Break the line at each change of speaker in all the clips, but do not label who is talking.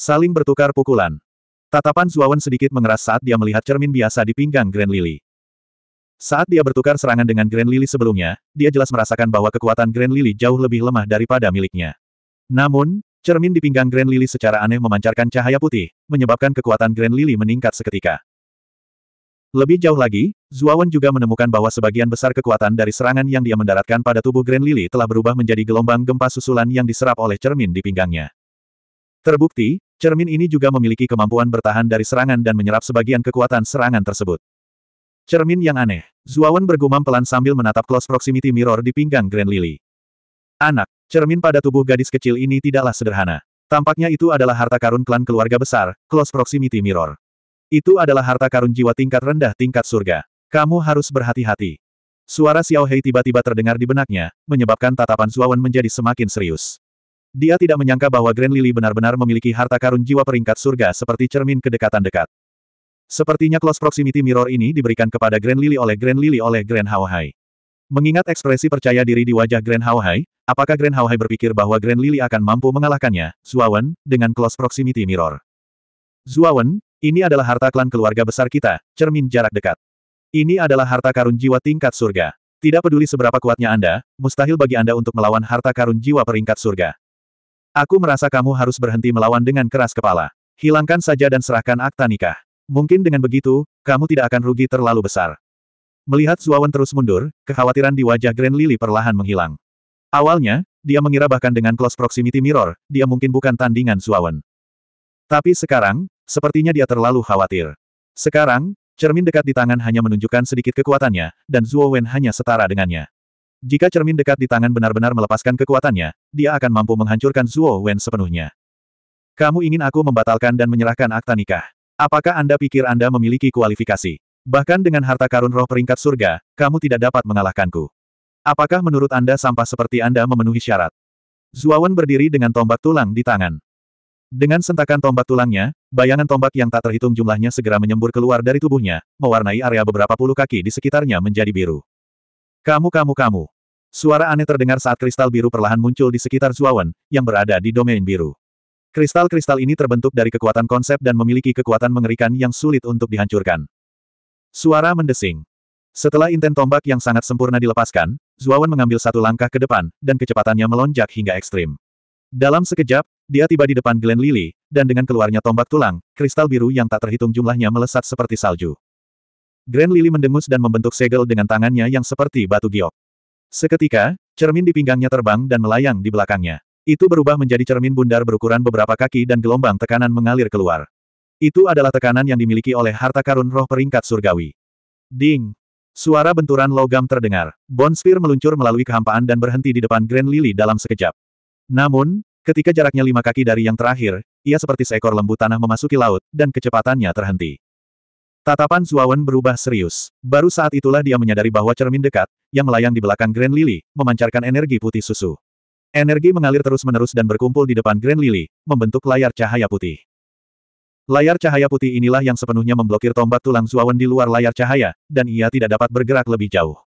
Saling bertukar pukulan. Tatapan Zuawan sedikit mengeras saat dia melihat cermin biasa di pinggang Grand Lily. Saat dia bertukar serangan dengan Grand Lily sebelumnya, dia jelas merasakan bahwa kekuatan Grand Lily jauh lebih lemah daripada miliknya. Namun, cermin di pinggang Grand Lily secara aneh memancarkan cahaya putih, menyebabkan kekuatan Grand Lily meningkat seketika. Lebih jauh lagi, Zuawan juga menemukan bahwa sebagian besar kekuatan dari serangan yang dia mendaratkan pada tubuh Grand Lily telah berubah menjadi gelombang gempa susulan yang diserap oleh cermin di pinggangnya. Terbukti, cermin ini juga memiliki kemampuan bertahan dari serangan dan menyerap sebagian kekuatan serangan tersebut. Cermin yang aneh. Zuawan bergumam pelan sambil menatap close proximity mirror di pinggang Grand Lily. Anak, cermin pada tubuh gadis kecil ini tidaklah sederhana. Tampaknya itu adalah harta karun klan keluarga besar, close proximity mirror. Itu adalah harta karun jiwa tingkat rendah tingkat surga. Kamu harus berhati-hati. Suara Xiao Hei tiba-tiba terdengar di benaknya, menyebabkan tatapan Zuawan menjadi semakin serius. Dia tidak menyangka bahwa Grand Lily benar-benar memiliki harta karun jiwa peringkat surga seperti cermin kedekatan dekat. Sepertinya close proximity mirror ini diberikan kepada Grand Lily oleh Grand Lily oleh Grand Hao Hai. Mengingat ekspresi percaya diri di wajah Grand Hao Hai, apakah Grand Hao Hai berpikir bahwa Grand Lily akan mampu mengalahkannya, Zuawan, dengan close proximity mirror? Zuawan, ini adalah harta klan keluarga besar kita, cermin jarak dekat. Ini adalah harta karun jiwa tingkat surga. Tidak peduli seberapa kuatnya Anda, mustahil bagi Anda untuk melawan harta karun jiwa peringkat surga. Aku merasa kamu harus berhenti melawan dengan keras kepala. Hilangkan saja dan serahkan akta nikah. Mungkin dengan begitu, kamu tidak akan rugi terlalu besar. Melihat Zuawan terus mundur, kekhawatiran di wajah Grand Lily perlahan menghilang. Awalnya, dia mengira bahkan dengan close proximity mirror, dia mungkin bukan tandingan Zuawan. Tapi sekarang, Sepertinya dia terlalu khawatir. Sekarang, cermin dekat di tangan hanya menunjukkan sedikit kekuatannya, dan Zuo Wen hanya setara dengannya. Jika cermin dekat di tangan benar-benar melepaskan kekuatannya, dia akan mampu menghancurkan Zuo Wen sepenuhnya. Kamu ingin aku membatalkan dan menyerahkan akta nikah. Apakah Anda pikir Anda memiliki kualifikasi? Bahkan dengan harta karun roh peringkat surga, kamu tidak dapat mengalahkanku. Apakah menurut Anda sampah seperti Anda memenuhi syarat? Zuawan berdiri dengan tombak tulang di tangan. Dengan sentakan tombak tulangnya, bayangan tombak yang tak terhitung jumlahnya segera menyembur keluar dari tubuhnya, mewarnai area beberapa puluh kaki di sekitarnya menjadi biru. Kamu kamu kamu. Suara aneh terdengar saat kristal biru perlahan muncul di sekitar Zuawan, yang berada di domain biru. Kristal-kristal ini terbentuk dari kekuatan konsep dan memiliki kekuatan mengerikan yang sulit untuk dihancurkan. Suara mendesing. Setelah inten tombak yang sangat sempurna dilepaskan, Zuawan mengambil satu langkah ke depan, dan kecepatannya melonjak hingga ekstrim. Dalam sekejap, dia tiba di depan Glen Lily, dan dengan keluarnya tombak tulang, kristal biru yang tak terhitung jumlahnya melesat seperti salju. Grand Lily mendengus dan membentuk segel dengan tangannya yang seperti batu giok. Seketika, cermin di pinggangnya terbang dan melayang di belakangnya. Itu berubah menjadi cermin bundar berukuran beberapa kaki dan gelombang tekanan mengalir keluar. Itu adalah tekanan yang dimiliki oleh harta karun roh peringkat surgawi. Ding! Suara benturan logam terdengar. Bone Sphere meluncur melalui kehampaan dan berhenti di depan Grand Lily dalam sekejap. Namun, Ketika jaraknya lima kaki dari yang terakhir, ia seperti seekor lembu tanah memasuki laut, dan kecepatannya terhenti. Tatapan Zuawan berubah serius. Baru saat itulah dia menyadari bahwa cermin dekat, yang melayang di belakang Grand Lily, memancarkan energi putih susu. Energi mengalir terus-menerus dan berkumpul di depan Grand Lily, membentuk layar cahaya putih. Layar cahaya putih inilah yang sepenuhnya memblokir tombak tulang Zuawan di luar layar cahaya, dan ia tidak dapat bergerak lebih jauh.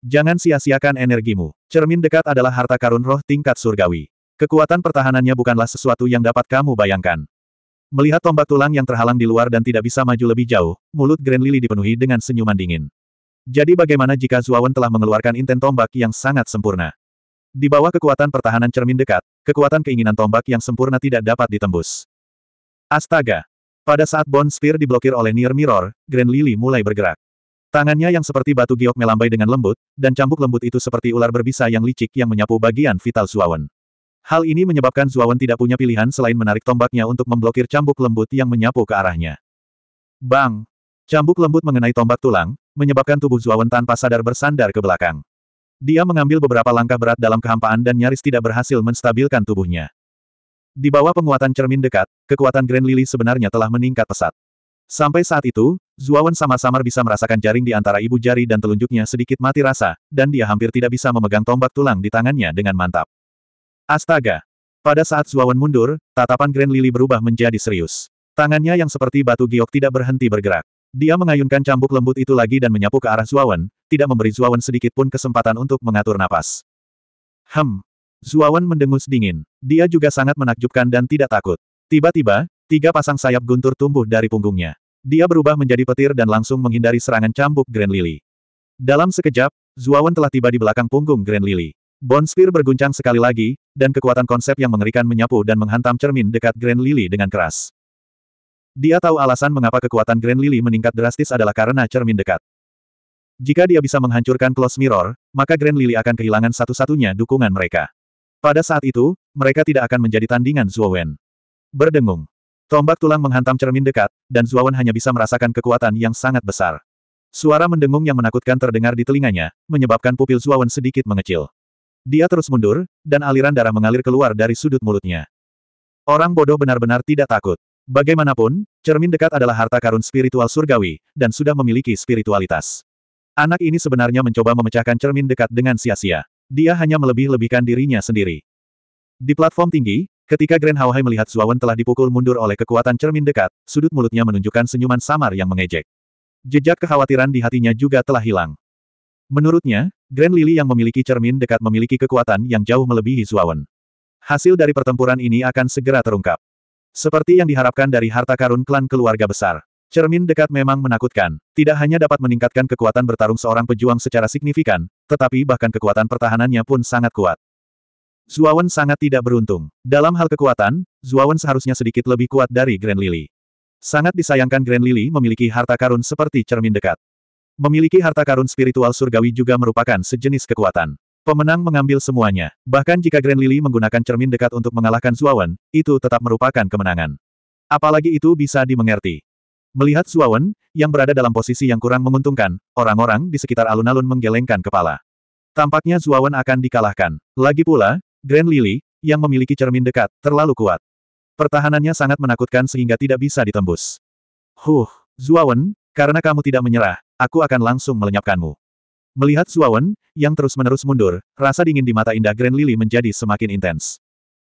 Jangan sia-siakan energimu. Cermin dekat adalah harta karun roh tingkat surgawi. Kekuatan pertahanannya bukanlah sesuatu yang dapat kamu bayangkan. Melihat tombak tulang yang terhalang di luar dan tidak bisa maju lebih jauh, mulut Grand Lily dipenuhi dengan senyuman dingin. Jadi bagaimana jika Zuawan telah mengeluarkan inten tombak yang sangat sempurna? Di bawah kekuatan pertahanan cermin dekat, kekuatan keinginan tombak yang sempurna tidak dapat ditembus. Astaga! Pada saat Bone Spear diblokir oleh Near Mirror, Grand Lily mulai bergerak. Tangannya yang seperti batu giok melambai dengan lembut, dan cambuk lembut itu seperti ular berbisa yang licik yang menyapu bagian vital Zuawan. Hal ini menyebabkan Zuawan tidak punya pilihan selain menarik tombaknya untuk memblokir cambuk lembut yang menyapu ke arahnya. Bang! Cambuk lembut mengenai tombak tulang, menyebabkan tubuh Zuawan tanpa sadar bersandar ke belakang. Dia mengambil beberapa langkah berat dalam kehampaan dan nyaris tidak berhasil menstabilkan tubuhnya. Di bawah penguatan cermin dekat, kekuatan Grand Lily sebenarnya telah meningkat pesat. Sampai saat itu, Zuawan sama-samar bisa merasakan jaring di antara ibu jari dan telunjuknya sedikit mati rasa, dan dia hampir tidak bisa memegang tombak tulang di tangannya dengan mantap. Astaga! Pada saat Zuawan mundur, tatapan Grand Lily berubah menjadi serius. Tangannya yang seperti batu giok tidak berhenti bergerak. Dia mengayunkan cambuk lembut itu lagi dan menyapu ke arah Zuawan, tidak memberi Zuawan sedikit pun kesempatan untuk mengatur napas. Hem! Zuawan mendengus dingin. Dia juga sangat menakjubkan dan tidak takut. Tiba-tiba, tiga pasang sayap guntur tumbuh dari punggungnya. Dia berubah menjadi petir dan langsung menghindari serangan cambuk Grand Lily. Dalam sekejap, Zuawan telah tiba di belakang punggung Grand Lily. Bone Spear berguncang sekali lagi, dan kekuatan konsep yang mengerikan menyapu dan menghantam cermin dekat Grand Lily dengan keras. Dia tahu alasan mengapa kekuatan Grand Lily meningkat drastis adalah karena cermin dekat. Jika dia bisa menghancurkan Close Mirror, maka Grand Lily akan kehilangan satu-satunya dukungan mereka. Pada saat itu, mereka tidak akan menjadi tandingan Zuowen. Berdengung. Tombak tulang menghantam cermin dekat, dan Zuowen hanya bisa merasakan kekuatan yang sangat besar. Suara mendengung yang menakutkan terdengar di telinganya, menyebabkan pupil Zuowen sedikit mengecil. Dia terus mundur, dan aliran darah mengalir keluar dari sudut mulutnya. Orang bodoh benar-benar tidak takut. Bagaimanapun, cermin dekat adalah harta karun spiritual surgawi, dan sudah memiliki spiritualitas. Anak ini sebenarnya mencoba memecahkan cermin dekat dengan sia-sia. Dia hanya melebih-lebihkan dirinya sendiri. Di platform tinggi, ketika Grand Haohai melihat Zuawan telah dipukul mundur oleh kekuatan cermin dekat, sudut mulutnya menunjukkan senyuman samar yang mengejek. Jejak kekhawatiran di hatinya juga telah hilang. Menurutnya, Grand Lily yang memiliki cermin dekat memiliki kekuatan yang jauh melebihi Zuawan. Hasil dari pertempuran ini akan segera terungkap. Seperti yang diharapkan dari harta karun klan keluarga besar. Cermin dekat memang menakutkan, tidak hanya dapat meningkatkan kekuatan bertarung seorang pejuang secara signifikan, tetapi bahkan kekuatan pertahanannya pun sangat kuat. Zuawan sangat tidak beruntung. Dalam hal kekuatan, Zuawan seharusnya sedikit lebih kuat dari Grand Lily. Sangat disayangkan Grand Lily memiliki harta karun seperti cermin dekat. Memiliki harta karun spiritual surgawi juga merupakan sejenis kekuatan. Pemenang mengambil semuanya. Bahkan jika Grand Lily menggunakan cermin dekat untuk mengalahkan Zuawan, itu tetap merupakan kemenangan. Apalagi itu bisa dimengerti. Melihat Zuawan, yang berada dalam posisi yang kurang menguntungkan, orang-orang di sekitar alun-alun menggelengkan kepala. Tampaknya Zuawan akan dikalahkan. Lagi pula, Grand Lily, yang memiliki cermin dekat, terlalu kuat. Pertahanannya sangat menakutkan sehingga tidak bisa ditembus. Huh, Zuawan, karena kamu tidak menyerah, aku akan langsung melenyapkanmu. Melihat Zuawan, yang terus-menerus mundur, rasa dingin di mata indah Grand Lily menjadi semakin intens.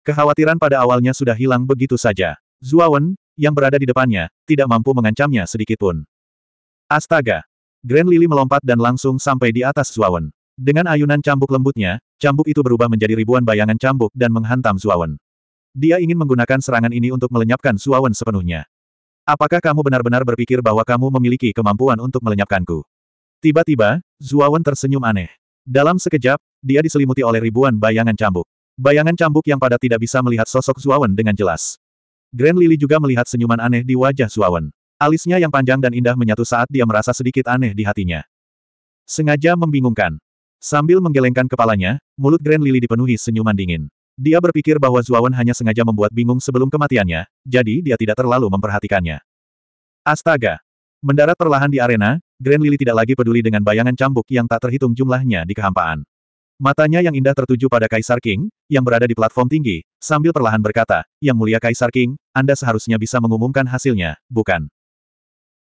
Kekhawatiran pada awalnya sudah hilang begitu saja. Zuawan, yang berada di depannya, tidak mampu mengancamnya sedikitpun. Astaga! Grand Lily melompat dan langsung sampai di atas Zuawan. Dengan ayunan cambuk lembutnya, cambuk itu berubah menjadi ribuan bayangan cambuk dan menghantam Zuawan. Dia ingin menggunakan serangan ini untuk melenyapkan Zuawan sepenuhnya. Apakah kamu benar-benar berpikir bahwa kamu memiliki kemampuan untuk melenyapkanku? Tiba-tiba, Zuawan tersenyum aneh. Dalam sekejap, dia diselimuti oleh ribuan bayangan cambuk. Bayangan cambuk yang pada tidak bisa melihat sosok Zuawan dengan jelas. Grand Lily juga melihat senyuman aneh di wajah Zuawan. Alisnya yang panjang dan indah menyatu saat dia merasa sedikit aneh di hatinya. Sengaja membingungkan. Sambil menggelengkan kepalanya, mulut Grand Lily dipenuhi senyuman dingin. Dia berpikir bahwa Zuawan hanya sengaja membuat bingung sebelum kematiannya, jadi dia tidak terlalu memperhatikannya. Astaga! Mendarat perlahan di arena, Grand Lily tidak lagi peduli dengan bayangan cambuk yang tak terhitung jumlahnya di kehampaan. Matanya yang indah tertuju pada Kaisar King, yang berada di platform tinggi, sambil perlahan berkata, Yang mulia Kaisar King, Anda seharusnya bisa mengumumkan hasilnya, bukan?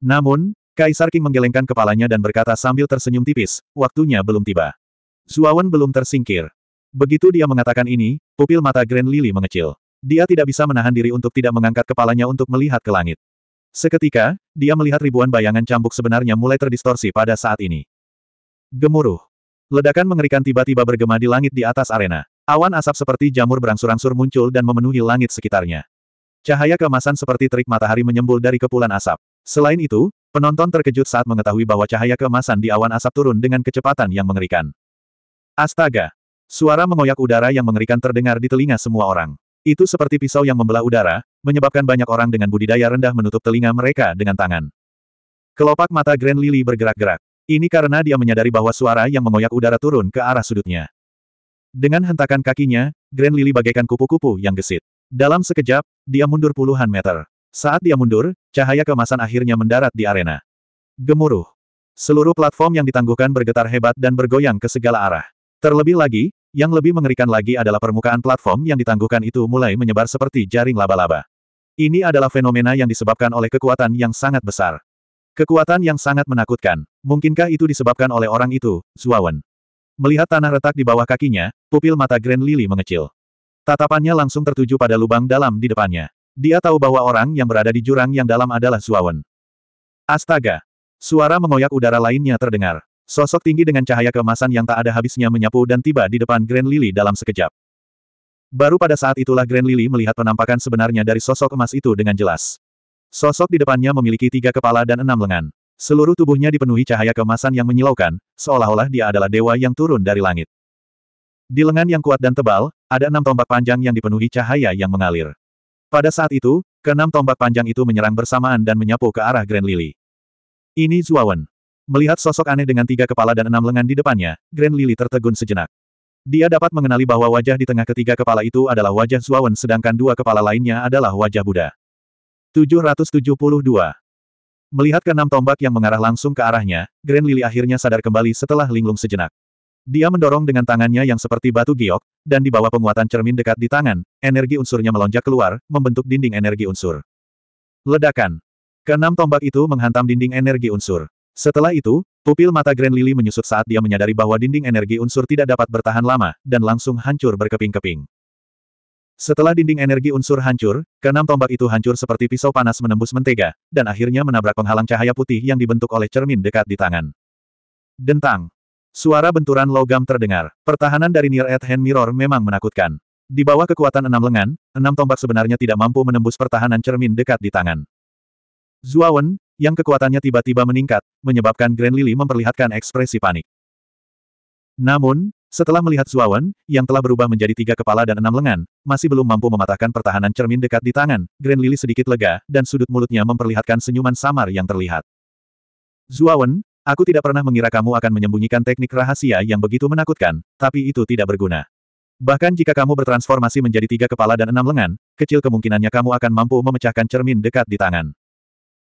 Namun, Kaisar King menggelengkan kepalanya dan berkata sambil tersenyum tipis, waktunya belum tiba. Zuawan belum tersingkir. Begitu dia mengatakan ini, pupil mata Grand Lily mengecil. Dia tidak bisa menahan diri untuk tidak mengangkat kepalanya untuk melihat ke langit. Seketika, dia melihat ribuan bayangan cambuk sebenarnya mulai terdistorsi pada saat ini. Gemuruh. Ledakan mengerikan tiba-tiba bergema di langit di atas arena. Awan asap seperti jamur berangsur-angsur muncul dan memenuhi langit sekitarnya. Cahaya keemasan seperti terik matahari menyembul dari kepulan asap. Selain itu, penonton terkejut saat mengetahui bahwa cahaya keemasan di awan asap turun dengan kecepatan yang mengerikan. Astaga! Suara mengoyak udara yang mengerikan terdengar di telinga semua orang. Itu seperti pisau yang membelah udara, menyebabkan banyak orang dengan budidaya rendah menutup telinga mereka dengan tangan. Kelopak mata Grand Lily bergerak-gerak. Ini karena dia menyadari bahwa suara yang mengoyak udara turun ke arah sudutnya. Dengan hentakan kakinya, Grand Lily bagaikan kupu-kupu yang gesit. Dalam sekejap, dia mundur puluhan meter. Saat dia mundur, cahaya kemasan akhirnya mendarat di arena. Gemuruh. Seluruh platform yang ditangguhkan bergetar hebat dan bergoyang ke segala arah. Terlebih lagi, yang lebih mengerikan lagi adalah permukaan platform yang ditangguhkan itu mulai menyebar seperti jaring laba-laba. Ini adalah fenomena yang disebabkan oleh kekuatan yang sangat besar. Kekuatan yang sangat menakutkan. Mungkinkah itu disebabkan oleh orang itu, Zuawan? Melihat tanah retak di bawah kakinya, pupil mata Grand Lily mengecil. Tatapannya langsung tertuju pada lubang dalam di depannya. Dia tahu bahwa orang yang berada di jurang yang dalam adalah Zuawan. Astaga! Suara mengoyak udara lainnya terdengar. Sosok tinggi dengan cahaya keemasan yang tak ada habisnya menyapu dan tiba di depan Grand Lily dalam sekejap. Baru pada saat itulah Grand Lily melihat penampakan sebenarnya dari sosok emas itu dengan jelas. Sosok di depannya memiliki tiga kepala dan enam lengan. Seluruh tubuhnya dipenuhi cahaya kemasan yang menyilaukan, seolah-olah dia adalah dewa yang turun dari langit. Di lengan yang kuat dan tebal, ada enam tombak panjang yang dipenuhi cahaya yang mengalir. Pada saat itu, keenam tombak panjang itu menyerang bersamaan dan menyapu ke arah Grand Lily. Ini Zuawan. Melihat sosok aneh dengan tiga kepala dan enam lengan di depannya, Grand Lily tertegun sejenak. Dia dapat mengenali bahwa wajah di tengah ketiga kepala itu adalah wajah Zuawan sedangkan dua kepala lainnya adalah wajah Buddha. 772. Melihat keenam tombak yang mengarah langsung ke arahnya, Grand Lily akhirnya sadar kembali setelah linglung sejenak. Dia mendorong dengan tangannya yang seperti batu giok, dan di bawah penguatan cermin dekat di tangan, energi unsurnya melonjak keluar, membentuk dinding energi unsur. Ledakan. Keenam tombak itu menghantam dinding energi unsur. Setelah itu, pupil mata Grand Lily menyusut saat dia menyadari bahwa dinding energi unsur tidak dapat bertahan lama, dan langsung hancur berkeping-keping. Setelah dinding energi unsur hancur, keenam tombak itu hancur seperti pisau panas menembus mentega, dan akhirnya menabrak penghalang cahaya putih yang dibentuk oleh cermin dekat di tangan. Dentang. Suara benturan logam terdengar. Pertahanan dari Near at Hand Mirror memang menakutkan. Di bawah kekuatan enam lengan, enam tombak sebenarnya tidak mampu menembus pertahanan cermin dekat di tangan. Zuawan, yang kekuatannya tiba-tiba meningkat, menyebabkan Grand Lily memperlihatkan ekspresi panik. Namun, setelah melihat Zuawan, yang telah berubah menjadi tiga kepala dan enam lengan, masih belum mampu mematahkan pertahanan cermin dekat di tangan, Grand Lily sedikit lega, dan sudut mulutnya memperlihatkan senyuman samar yang terlihat. Zuawan, aku tidak pernah mengira kamu akan menyembunyikan teknik rahasia yang begitu menakutkan, tapi itu tidak berguna. Bahkan jika kamu bertransformasi menjadi tiga kepala dan enam lengan, kecil kemungkinannya kamu akan mampu memecahkan cermin dekat di tangan.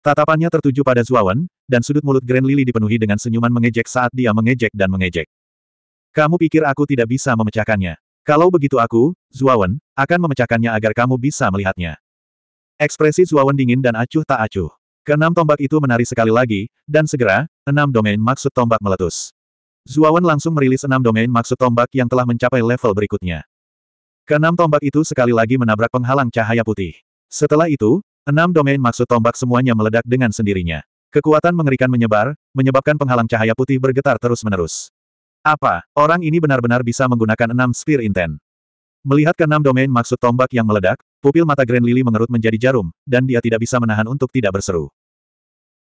Tatapannya tertuju pada Zuawan, dan sudut mulut Grand Lily dipenuhi dengan senyuman mengejek saat dia mengejek dan mengejek. Kamu pikir aku tidak bisa memecahkannya? Kalau begitu aku, Zuawan, akan memecahkannya agar kamu bisa melihatnya. Ekspresi Zuawan dingin dan acuh tak acuh. Keenam tombak itu menari sekali lagi, dan segera, enam domain maksud tombak meletus. Zuawan langsung merilis enam domain maksud tombak yang telah mencapai level berikutnya. Keenam tombak itu sekali lagi menabrak penghalang cahaya putih. Setelah itu, Enam domain maksud tombak semuanya meledak dengan sendirinya. Kekuatan mengerikan menyebar, menyebabkan penghalang cahaya putih bergetar terus-menerus. Apa, orang ini benar-benar bisa menggunakan enam spear inten? Melihat keenam domain maksud tombak yang meledak, pupil mata Grand Lily mengerut menjadi jarum, dan dia tidak bisa menahan untuk tidak berseru.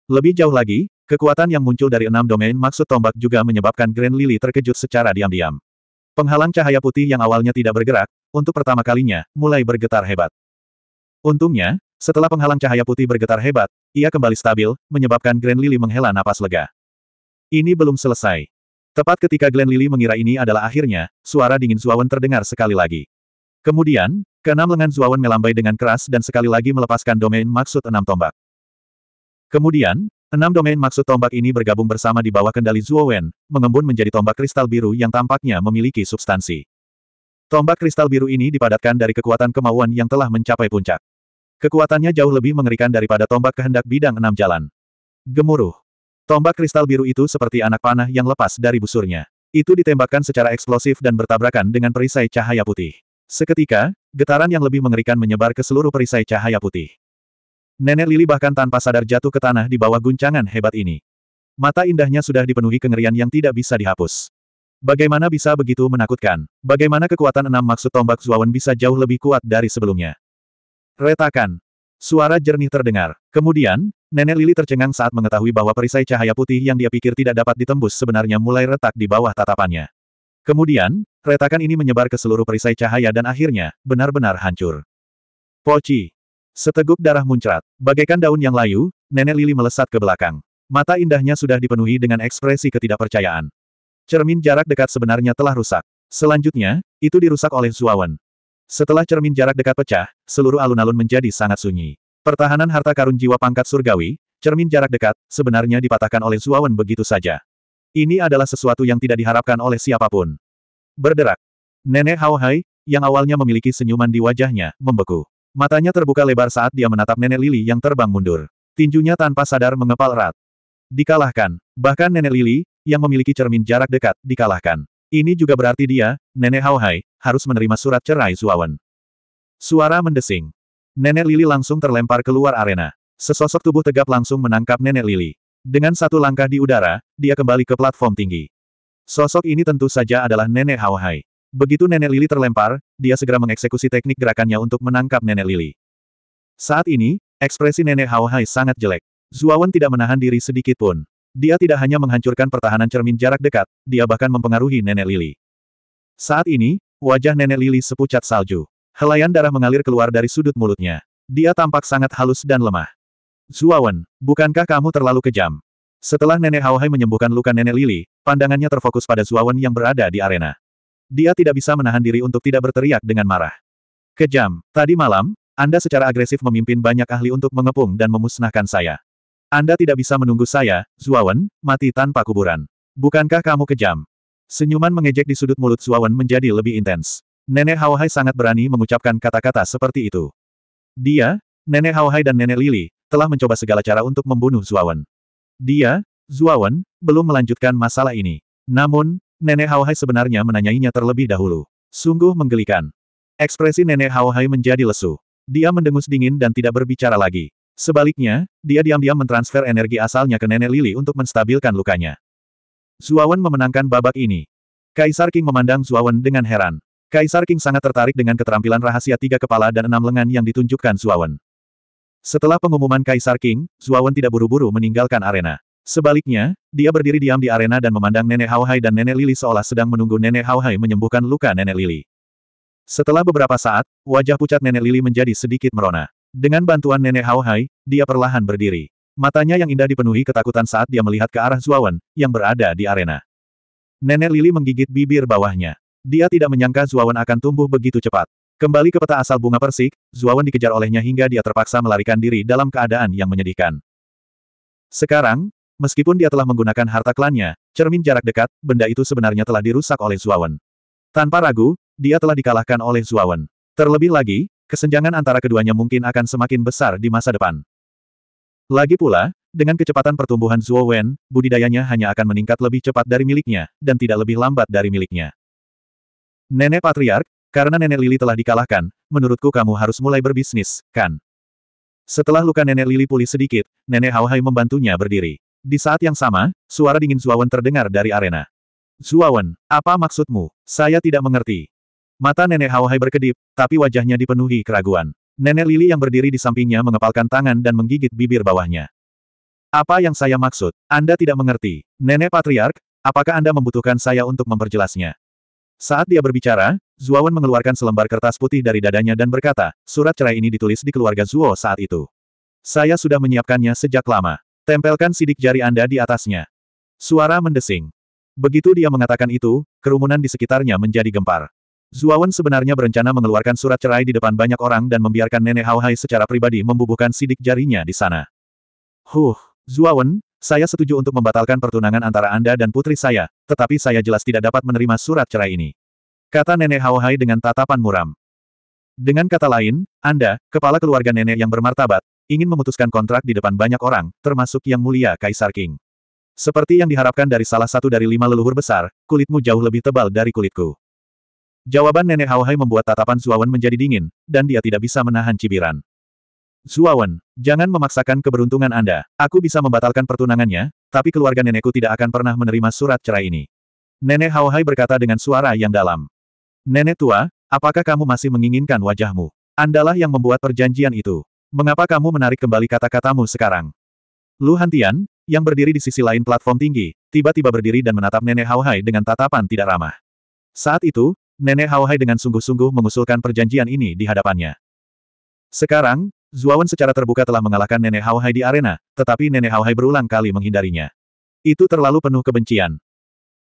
Lebih jauh lagi, kekuatan yang muncul dari enam domain maksud tombak juga menyebabkan Grand Lily terkejut secara diam-diam. Penghalang cahaya putih yang awalnya tidak bergerak, untuk pertama kalinya, mulai bergetar hebat. Untungnya, setelah penghalang cahaya putih bergetar hebat, ia kembali stabil, menyebabkan Grand Lily menghela napas lega. Ini belum selesai. Tepat ketika Glen Lily mengira ini adalah akhirnya, suara dingin Zuawan terdengar sekali lagi. Kemudian, keenam lengan Zuawan melambai dengan keras dan sekali lagi melepaskan domain maksud enam tombak. Kemudian, enam domain maksud tombak ini bergabung bersama di bawah kendali Zuowen, mengembun menjadi tombak kristal biru yang tampaknya memiliki substansi. Tombak kristal biru ini dipadatkan dari kekuatan kemauan yang telah mencapai puncak. Kekuatannya jauh lebih mengerikan daripada tombak kehendak bidang enam jalan. Gemuruh. Tombak kristal biru itu seperti anak panah yang lepas dari busurnya. Itu ditembakkan secara eksplosif dan bertabrakan dengan perisai cahaya putih. Seketika, getaran yang lebih mengerikan menyebar ke seluruh perisai cahaya putih. Nenek Lili bahkan tanpa sadar jatuh ke tanah di bawah guncangan hebat ini. Mata indahnya sudah dipenuhi kengerian yang tidak bisa dihapus. Bagaimana bisa begitu menakutkan? Bagaimana kekuatan enam maksud tombak Zuawan bisa jauh lebih kuat dari sebelumnya? Retakan. Suara jernih terdengar. Kemudian, Nenek Lili tercengang saat mengetahui bahwa perisai cahaya putih yang dia pikir tidak dapat ditembus sebenarnya mulai retak di bawah tatapannya. Kemudian, retakan ini menyebar ke seluruh perisai cahaya dan akhirnya, benar-benar hancur. Poci. Seteguk darah muncrat. Bagaikan daun yang layu, Nenek Lili melesat ke belakang. Mata indahnya sudah dipenuhi dengan ekspresi ketidakpercayaan. Cermin jarak dekat sebenarnya telah rusak. Selanjutnya, itu dirusak oleh Zuawan. Setelah cermin jarak dekat pecah, seluruh alun-alun menjadi sangat sunyi. Pertahanan harta karun jiwa pangkat surgawi, cermin jarak dekat, sebenarnya dipatahkan oleh Zuawan begitu saja. Ini adalah sesuatu yang tidak diharapkan oleh siapa pun. Berderak. Nenek Hao Hai, yang awalnya memiliki senyuman di wajahnya, membeku. Matanya terbuka lebar saat dia menatap Nenek Lili yang terbang mundur. Tinjunya tanpa sadar mengepal erat. Dikalahkan. Bahkan Nenek Lili, yang memiliki cermin jarak dekat, dikalahkan. Ini juga berarti dia, Nenek Hao Hai, harus menerima surat cerai Zuawan. Suara mendesing. Nenek Lili langsung terlempar keluar arena. Sesosok tubuh tegap langsung menangkap Nenek Lili. Dengan satu langkah di udara, dia kembali ke platform tinggi. Sosok ini tentu saja adalah Nenek Hao Hai. Begitu Nenek Lili terlempar, dia segera mengeksekusi teknik gerakannya untuk menangkap Nenek Lili. Saat ini, ekspresi Nenek Hao Hai sangat jelek. Zuawan tidak menahan diri sedikit pun. Dia tidak hanya menghancurkan pertahanan cermin jarak dekat, dia bahkan mempengaruhi Nenek Lili. Saat ini, wajah Nenek Lili sepucat salju. Helaian darah mengalir keluar dari sudut mulutnya. Dia tampak sangat halus dan lemah. Zuawan, bukankah kamu terlalu kejam? Setelah Nenek Hao Hai menyembuhkan luka Nenek Lili, pandangannya terfokus pada Zuawan yang berada di arena. Dia tidak bisa menahan diri untuk tidak berteriak dengan marah. Kejam, tadi malam, Anda secara agresif memimpin banyak ahli untuk mengepung dan memusnahkan saya. Anda tidak bisa menunggu saya, Zuawan, mati tanpa kuburan. Bukankah kamu kejam? Senyuman mengejek di sudut mulut Zuawan menjadi lebih intens. Nenek Hao Hai sangat berani mengucapkan kata-kata seperti itu. Dia, Nenek Hao Hai dan Nenek Lili, telah mencoba segala cara untuk membunuh Zuawan. Dia, Zuawan, belum melanjutkan masalah ini. Namun, Nenek Hao Hai sebenarnya menanyainya terlebih dahulu. Sungguh menggelikan. Ekspresi Nenek Hao Hai menjadi lesu. Dia mendengus dingin dan tidak berbicara lagi. Sebaliknya, dia diam-diam mentransfer energi asalnya ke Nenek Lili untuk menstabilkan lukanya. Zuawan memenangkan babak ini. Kaisar King memandang Zuawan dengan heran. Kaisar King sangat tertarik dengan keterampilan rahasia tiga kepala dan enam lengan yang ditunjukkan Zuawan. Setelah pengumuman Kaisar King, Zuawan tidak buru-buru meninggalkan arena. Sebaliknya, dia berdiri diam di arena dan memandang Nenek Hao Hai dan Nenek Lili seolah sedang menunggu Nenek Hao Hai menyembuhkan luka Nenek Lili. Setelah beberapa saat, wajah pucat Nenek Lili menjadi sedikit merona. Dengan bantuan Nenek Hao Hai, dia perlahan berdiri. Matanya yang indah dipenuhi ketakutan saat dia melihat ke arah Zuawan, yang berada di arena. Nenek Lili menggigit bibir bawahnya. Dia tidak menyangka Zuawan akan tumbuh begitu cepat. Kembali ke peta asal bunga persik, Zuawan dikejar olehnya hingga dia terpaksa melarikan diri dalam keadaan yang menyedihkan. Sekarang, meskipun dia telah menggunakan harta klannya, cermin jarak dekat, benda itu sebenarnya telah dirusak oleh Zuawan. Tanpa ragu, dia telah dikalahkan oleh Zuawan. Terlebih lagi, kesenjangan antara keduanya mungkin akan semakin besar di masa depan. Lagi pula, dengan kecepatan pertumbuhan Zuo Wen, budidayanya hanya akan meningkat lebih cepat dari miliknya, dan tidak lebih lambat dari miliknya. Nenek Patriark, karena Nenek Lili telah dikalahkan, menurutku kamu harus mulai berbisnis, kan? Setelah luka Nenek Lili pulih sedikit, Nenek Hao Hai membantunya berdiri. Di saat yang sama, suara dingin Zuawan terdengar dari arena. Zuawan, apa maksudmu? Saya tidak mengerti. Mata Nenek Hao Hai berkedip, tapi wajahnya dipenuhi keraguan. Nenek Lili yang berdiri di sampingnya mengepalkan tangan dan menggigit bibir bawahnya. Apa yang saya maksud? Anda tidak mengerti. Nenek Patriark, apakah Anda membutuhkan saya untuk memperjelasnya? Saat dia berbicara, Zuawan mengeluarkan selembar kertas putih dari dadanya dan berkata, surat cerai ini ditulis di keluarga Zuo saat itu. Saya sudah menyiapkannya sejak lama. Tempelkan sidik jari Anda di atasnya. Suara mendesing. Begitu dia mengatakan itu, kerumunan di sekitarnya menjadi gempar. Zuawan sebenarnya berencana mengeluarkan surat cerai di depan banyak orang dan membiarkan Nenek Hao Hai secara pribadi membubuhkan sidik jarinya di sana. Huh, Zuawan, saya setuju untuk membatalkan pertunangan antara Anda dan putri saya, tetapi saya jelas tidak dapat menerima surat cerai ini. Kata Nenek Hao Hai dengan tatapan muram. Dengan kata lain, Anda, kepala keluarga nenek yang bermartabat, ingin memutuskan kontrak di depan banyak orang, termasuk Yang Mulia Kaisar King. Seperti yang diharapkan dari salah satu dari lima leluhur besar, kulitmu jauh lebih tebal dari kulitku. Jawaban Nenek Hao Hai membuat tatapan Zuawan menjadi dingin, dan dia tidak bisa menahan cibiran. Zuawan, jangan memaksakan keberuntungan Anda. Aku bisa membatalkan pertunangannya, tapi keluarga nenekku tidak akan pernah menerima surat cerai ini. Nenek Hao Hai berkata dengan suara yang dalam. Nenek tua, apakah kamu masih menginginkan wajahmu? Andalah yang membuat perjanjian itu. Mengapa kamu menarik kembali kata-katamu sekarang? Lu Hantian, yang berdiri di sisi lain platform tinggi, tiba-tiba berdiri dan menatap Nenek Hao Hai dengan tatapan tidak ramah. Saat itu, Nenek Hao Hai dengan sungguh-sungguh mengusulkan perjanjian ini di hadapannya. Sekarang, Zuawan secara terbuka telah mengalahkan Nenek Hao Hai di arena, tetapi Nenek Hao Hai berulang kali menghindarinya. Itu terlalu penuh kebencian.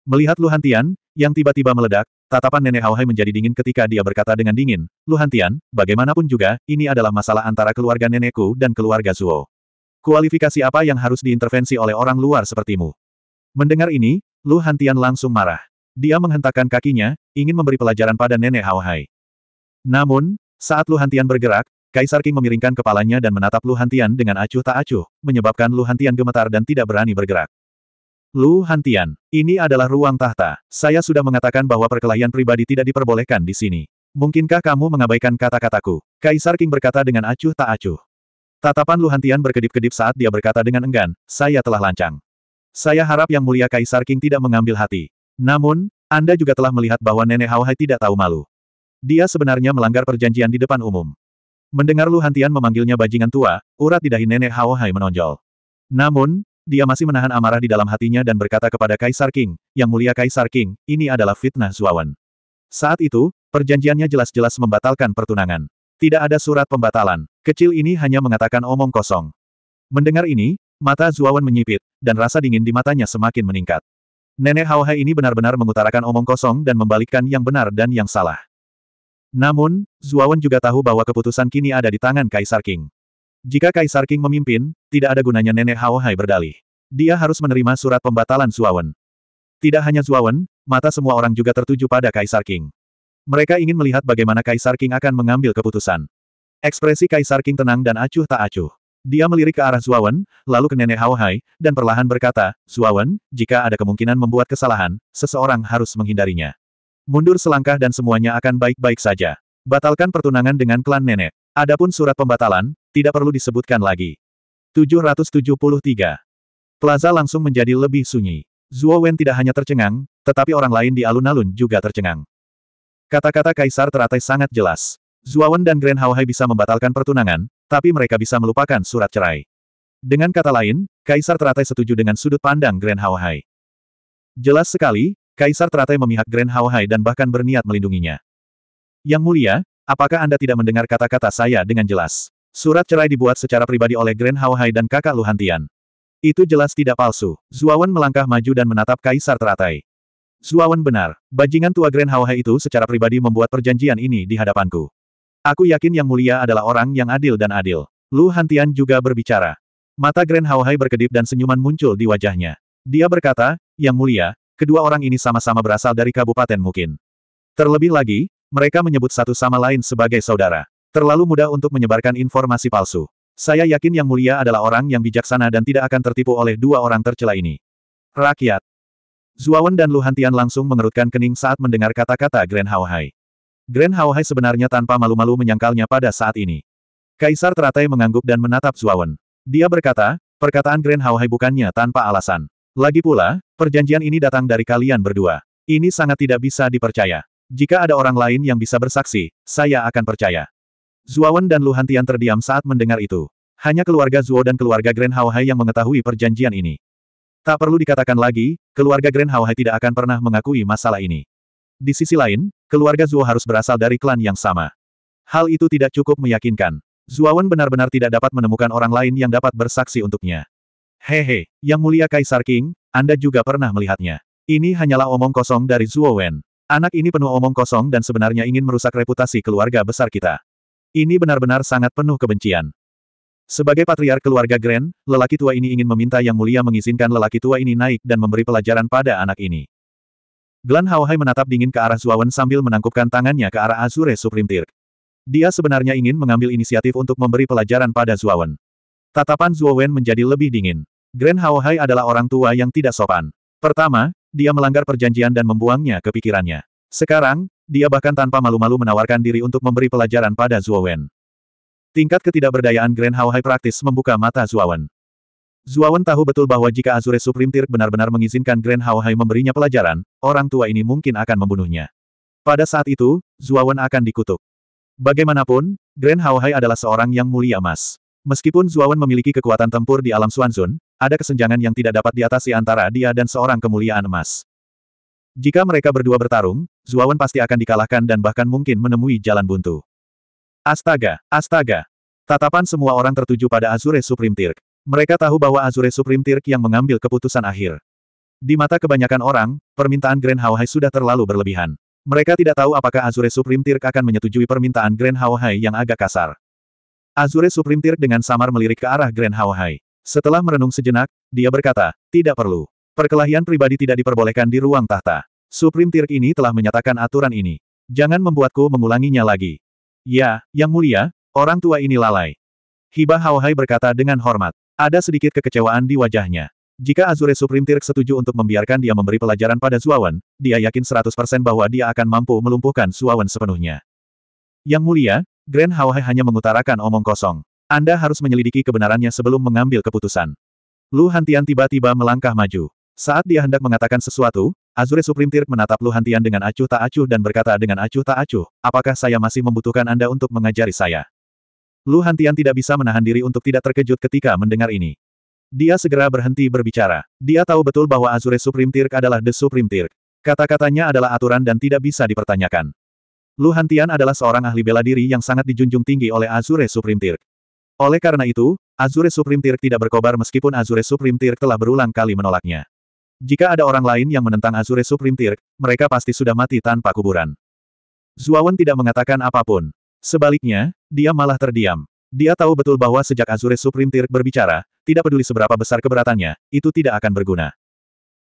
Melihat Lu Hantian, yang tiba-tiba meledak, tatapan Nenek Hao Hai menjadi dingin ketika dia berkata dengan dingin, Lu Hantian, bagaimanapun juga, ini adalah masalah antara keluarga nenekku dan keluarga Zuo. Kualifikasi apa yang harus diintervensi oleh orang luar sepertimu? Mendengar ini, Lu Hantian langsung marah. Dia menghentakkan kakinya, ingin memberi pelajaran pada Nenek Hao Hai. Namun, saat Lu Hantian bergerak, Kaisar King memiringkan kepalanya dan menatap Lu Hantian dengan acuh tak acuh, menyebabkan Lu Hantian gemetar dan tidak berani bergerak. Lu Hantian, ini adalah ruang tahta. Saya sudah mengatakan bahwa perkelahian pribadi tidak diperbolehkan di sini. Mungkinkah kamu mengabaikan kata-kataku? Kaisar King berkata dengan acuh tak acuh. Tatapan Lu Hantian berkedip-kedip saat dia berkata dengan enggan, saya telah lancang. Saya harap Yang Mulia Kaisar King tidak mengambil hati. Namun, Anda juga telah melihat bahwa Nenek Hao Hai tidak tahu malu. Dia sebenarnya melanggar perjanjian di depan umum. Mendengar Lu Hantian memanggilnya bajingan tua, urat di dahi Nenek Hao Hai menonjol. Namun, dia masih menahan amarah di dalam hatinya dan berkata kepada Kaisar King, Yang mulia Kaisar King, ini adalah fitnah Zuawan. Saat itu, perjanjiannya jelas-jelas membatalkan pertunangan. Tidak ada surat pembatalan. Kecil ini hanya mengatakan omong kosong. Mendengar ini, mata Zuawan menyipit, dan rasa dingin di matanya semakin meningkat. Nenek Hao Hai ini benar-benar mengutarakan omong kosong dan membalikkan yang benar dan yang salah. Namun, Zuawan juga tahu bahwa keputusan kini ada di tangan Kaisar King. Jika Kaisar King memimpin, tidak ada gunanya Nenek Hao Hai berdalih. Dia harus menerima surat pembatalan Zuawan. Tidak hanya Zuawan, mata semua orang juga tertuju pada Kaisar King. Mereka ingin melihat bagaimana Kaisar King akan mengambil keputusan. Ekspresi Kaisar King tenang dan acuh tak acuh. Dia melirik ke arah Zuawan, lalu ke nenek Hao Hai, dan perlahan berkata, Zuawan, jika ada kemungkinan membuat kesalahan, seseorang harus menghindarinya. Mundur selangkah dan semuanya akan baik-baik saja. Batalkan pertunangan dengan klan nenek. Adapun surat pembatalan, tidak perlu disebutkan lagi. 773. Plaza langsung menjadi lebih sunyi. Zuo Wen tidak hanya tercengang, tetapi orang lain di alun-alun juga tercengang. Kata-kata Kaisar teratai sangat jelas. Zuawan dan Grand Hao Hai bisa membatalkan pertunangan, tapi mereka bisa melupakan surat cerai. Dengan kata lain, Kaisar Teratai setuju dengan sudut pandang Grand Hao Hai. Jelas sekali, Kaisar Teratai memihak Grand Hao Hai dan bahkan berniat melindunginya. Yang mulia, apakah Anda tidak mendengar kata-kata saya dengan jelas? Surat cerai dibuat secara pribadi oleh Grand Hao Hai dan kakak Luhantian. Itu jelas tidak palsu. Zuawan melangkah maju dan menatap Kaisar Teratai. Zuawan benar, bajingan tua Grand Hao Hai itu secara pribadi membuat perjanjian ini di hadapanku. Aku yakin Yang Mulia adalah orang yang adil dan adil. Lu Hantian juga berbicara. Mata Grand Hao Hai berkedip dan senyuman muncul di wajahnya. Dia berkata, Yang Mulia, kedua orang ini sama-sama berasal dari Kabupaten Mungkin. Terlebih lagi, mereka menyebut satu sama lain sebagai saudara. Terlalu mudah untuk menyebarkan informasi palsu. Saya yakin Yang Mulia adalah orang yang bijaksana dan tidak akan tertipu oleh dua orang tercela ini. Rakyat. Zuawan dan Lu Hantian langsung mengerutkan kening saat mendengar kata-kata Grand Hao Hai. Grand Hao Hai sebenarnya tanpa malu-malu menyangkalnya pada saat ini. Kaisar teratai mengangguk dan menatap Zuawan. Dia berkata, perkataan Grand Hao Hai bukannya tanpa alasan. Lagi pula, perjanjian ini datang dari kalian berdua. Ini sangat tidak bisa dipercaya. Jika ada orang lain yang bisa bersaksi, saya akan percaya. Zuawan dan Lu Hantian terdiam saat mendengar itu. Hanya keluarga Zuo dan keluarga Grand Hao Hai yang mengetahui perjanjian ini. Tak perlu dikatakan lagi, keluarga Grand Hao Hai tidak akan pernah mengakui masalah ini. Di sisi lain, keluarga Zuo harus berasal dari klan yang sama. Hal itu tidak cukup meyakinkan. Zuawan benar-benar tidak dapat menemukan orang lain yang dapat bersaksi untuknya. Hehe, Yang Mulia Kaisar King, Anda juga pernah melihatnya. Ini hanyalah omong kosong dari Zuo Wen. Anak ini penuh omong kosong dan sebenarnya ingin merusak reputasi keluarga besar kita. Ini benar-benar sangat penuh kebencian. Sebagai patriark keluarga Grand, lelaki tua ini ingin meminta Yang Mulia mengizinkan lelaki tua ini naik dan memberi pelajaran pada anak ini. Glan Hai menatap dingin ke arah Zuawan sambil menangkupkan tangannya ke arah Azure Supreme Tirk. Dia sebenarnya ingin mengambil inisiatif untuk memberi pelajaran pada Zuawan. Tatapan Zuawan menjadi lebih dingin. Grand Hai adalah orang tua yang tidak sopan. Pertama, dia melanggar perjanjian dan membuangnya ke pikirannya. Sekarang, dia bahkan tanpa malu-malu menawarkan diri untuk memberi pelajaran pada Zuawan. Tingkat ketidakberdayaan Grand Hai praktis membuka mata Zuawan. Zuawan tahu betul bahwa jika Azure Supreme Tirk benar-benar mengizinkan Grand Hao Hai memberinya pelajaran, orang tua ini mungkin akan membunuhnya. Pada saat itu, Zuawan akan dikutuk. Bagaimanapun, Grand Hao Hai adalah seorang yang mulia emas. Meskipun Zuawan memiliki kekuatan tempur di alam Suanzun, ada kesenjangan yang tidak dapat diatasi antara dia dan seorang kemuliaan emas. Jika mereka berdua bertarung, Zuawan pasti akan dikalahkan dan bahkan mungkin menemui jalan buntu. Astaga, astaga. Tatapan semua orang tertuju pada Azure Supreme Tirk. Mereka tahu bahwa Azure Supreme Tirk yang mengambil keputusan akhir. Di mata kebanyakan orang, permintaan Grand Hao Hai sudah terlalu berlebihan. Mereka tidak tahu apakah Azure Supreme Tirk akan menyetujui permintaan Grand Hao Hai yang agak kasar. Azure Supreme Tirk dengan samar melirik ke arah Grand Hao Hai. Setelah merenung sejenak, dia berkata, tidak perlu. Perkelahian pribadi tidak diperbolehkan di ruang tahta. Supreme Tirk ini telah menyatakan aturan ini. Jangan membuatku mengulanginya lagi. Ya, Yang Mulia, orang tua ini lalai. Hibah Hao Hai berkata dengan hormat. Ada sedikit kekecewaan di wajahnya. Jika Azure Supreme Tirk setuju untuk membiarkan dia memberi pelajaran pada Zuawan, dia yakin 100% bahwa dia akan mampu melumpuhkan Zuawan sepenuhnya. Yang mulia, Grand Hai hanya mengutarakan omong kosong. Anda harus menyelidiki kebenarannya sebelum mengambil keputusan. Lu Hantian tiba-tiba melangkah maju. Saat dia hendak mengatakan sesuatu, Azure Supreme Tirk menatap Lu Hantian dengan acuh tak acuh dan berkata dengan acuh tak acuh, apakah saya masih membutuhkan Anda untuk mengajari saya? Lu Hantian tidak bisa menahan diri untuk tidak terkejut ketika mendengar ini. Dia segera berhenti berbicara. Dia tahu betul bahwa Azure Supreme Tirk adalah The Supreme Tirk. Kata-katanya adalah aturan dan tidak bisa dipertanyakan. Lu Hantian adalah seorang ahli bela diri yang sangat dijunjung tinggi oleh Azure Supreme Tirk. Oleh karena itu, Azure Supreme Tirk tidak berkobar meskipun Azure Supreme Tirk telah berulang kali menolaknya. Jika ada orang lain yang menentang Azure Supreme Tirk, mereka pasti sudah mati tanpa kuburan. Zuawan tidak mengatakan apa pun. Sebaliknya, dia malah terdiam. Dia tahu betul bahwa sejak Azure Supreme Tirk berbicara, tidak peduli seberapa besar keberatannya, itu tidak akan berguna.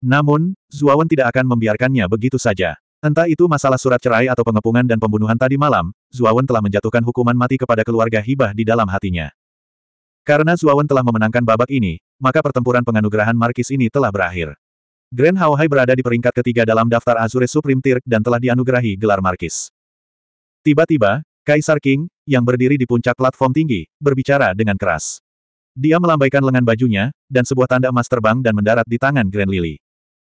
Namun, Zuawan tidak akan membiarkannya begitu saja. Entah itu masalah surat cerai atau pengepungan dan pembunuhan tadi malam, Zuawan telah menjatuhkan hukuman mati kepada keluarga hibah di dalam hatinya. Karena Zuawan telah memenangkan babak ini, maka pertempuran penganugerahan Markis ini telah berakhir. Grand Haohai berada di peringkat ketiga dalam daftar Azure Supreme Tirk dan telah dianugerahi gelar Markis. Tiba-tiba, Kaisar King, yang berdiri di puncak platform tinggi, berbicara dengan keras. Dia melambaikan lengan bajunya, dan sebuah tanda emas terbang dan mendarat di tangan Grand Lily.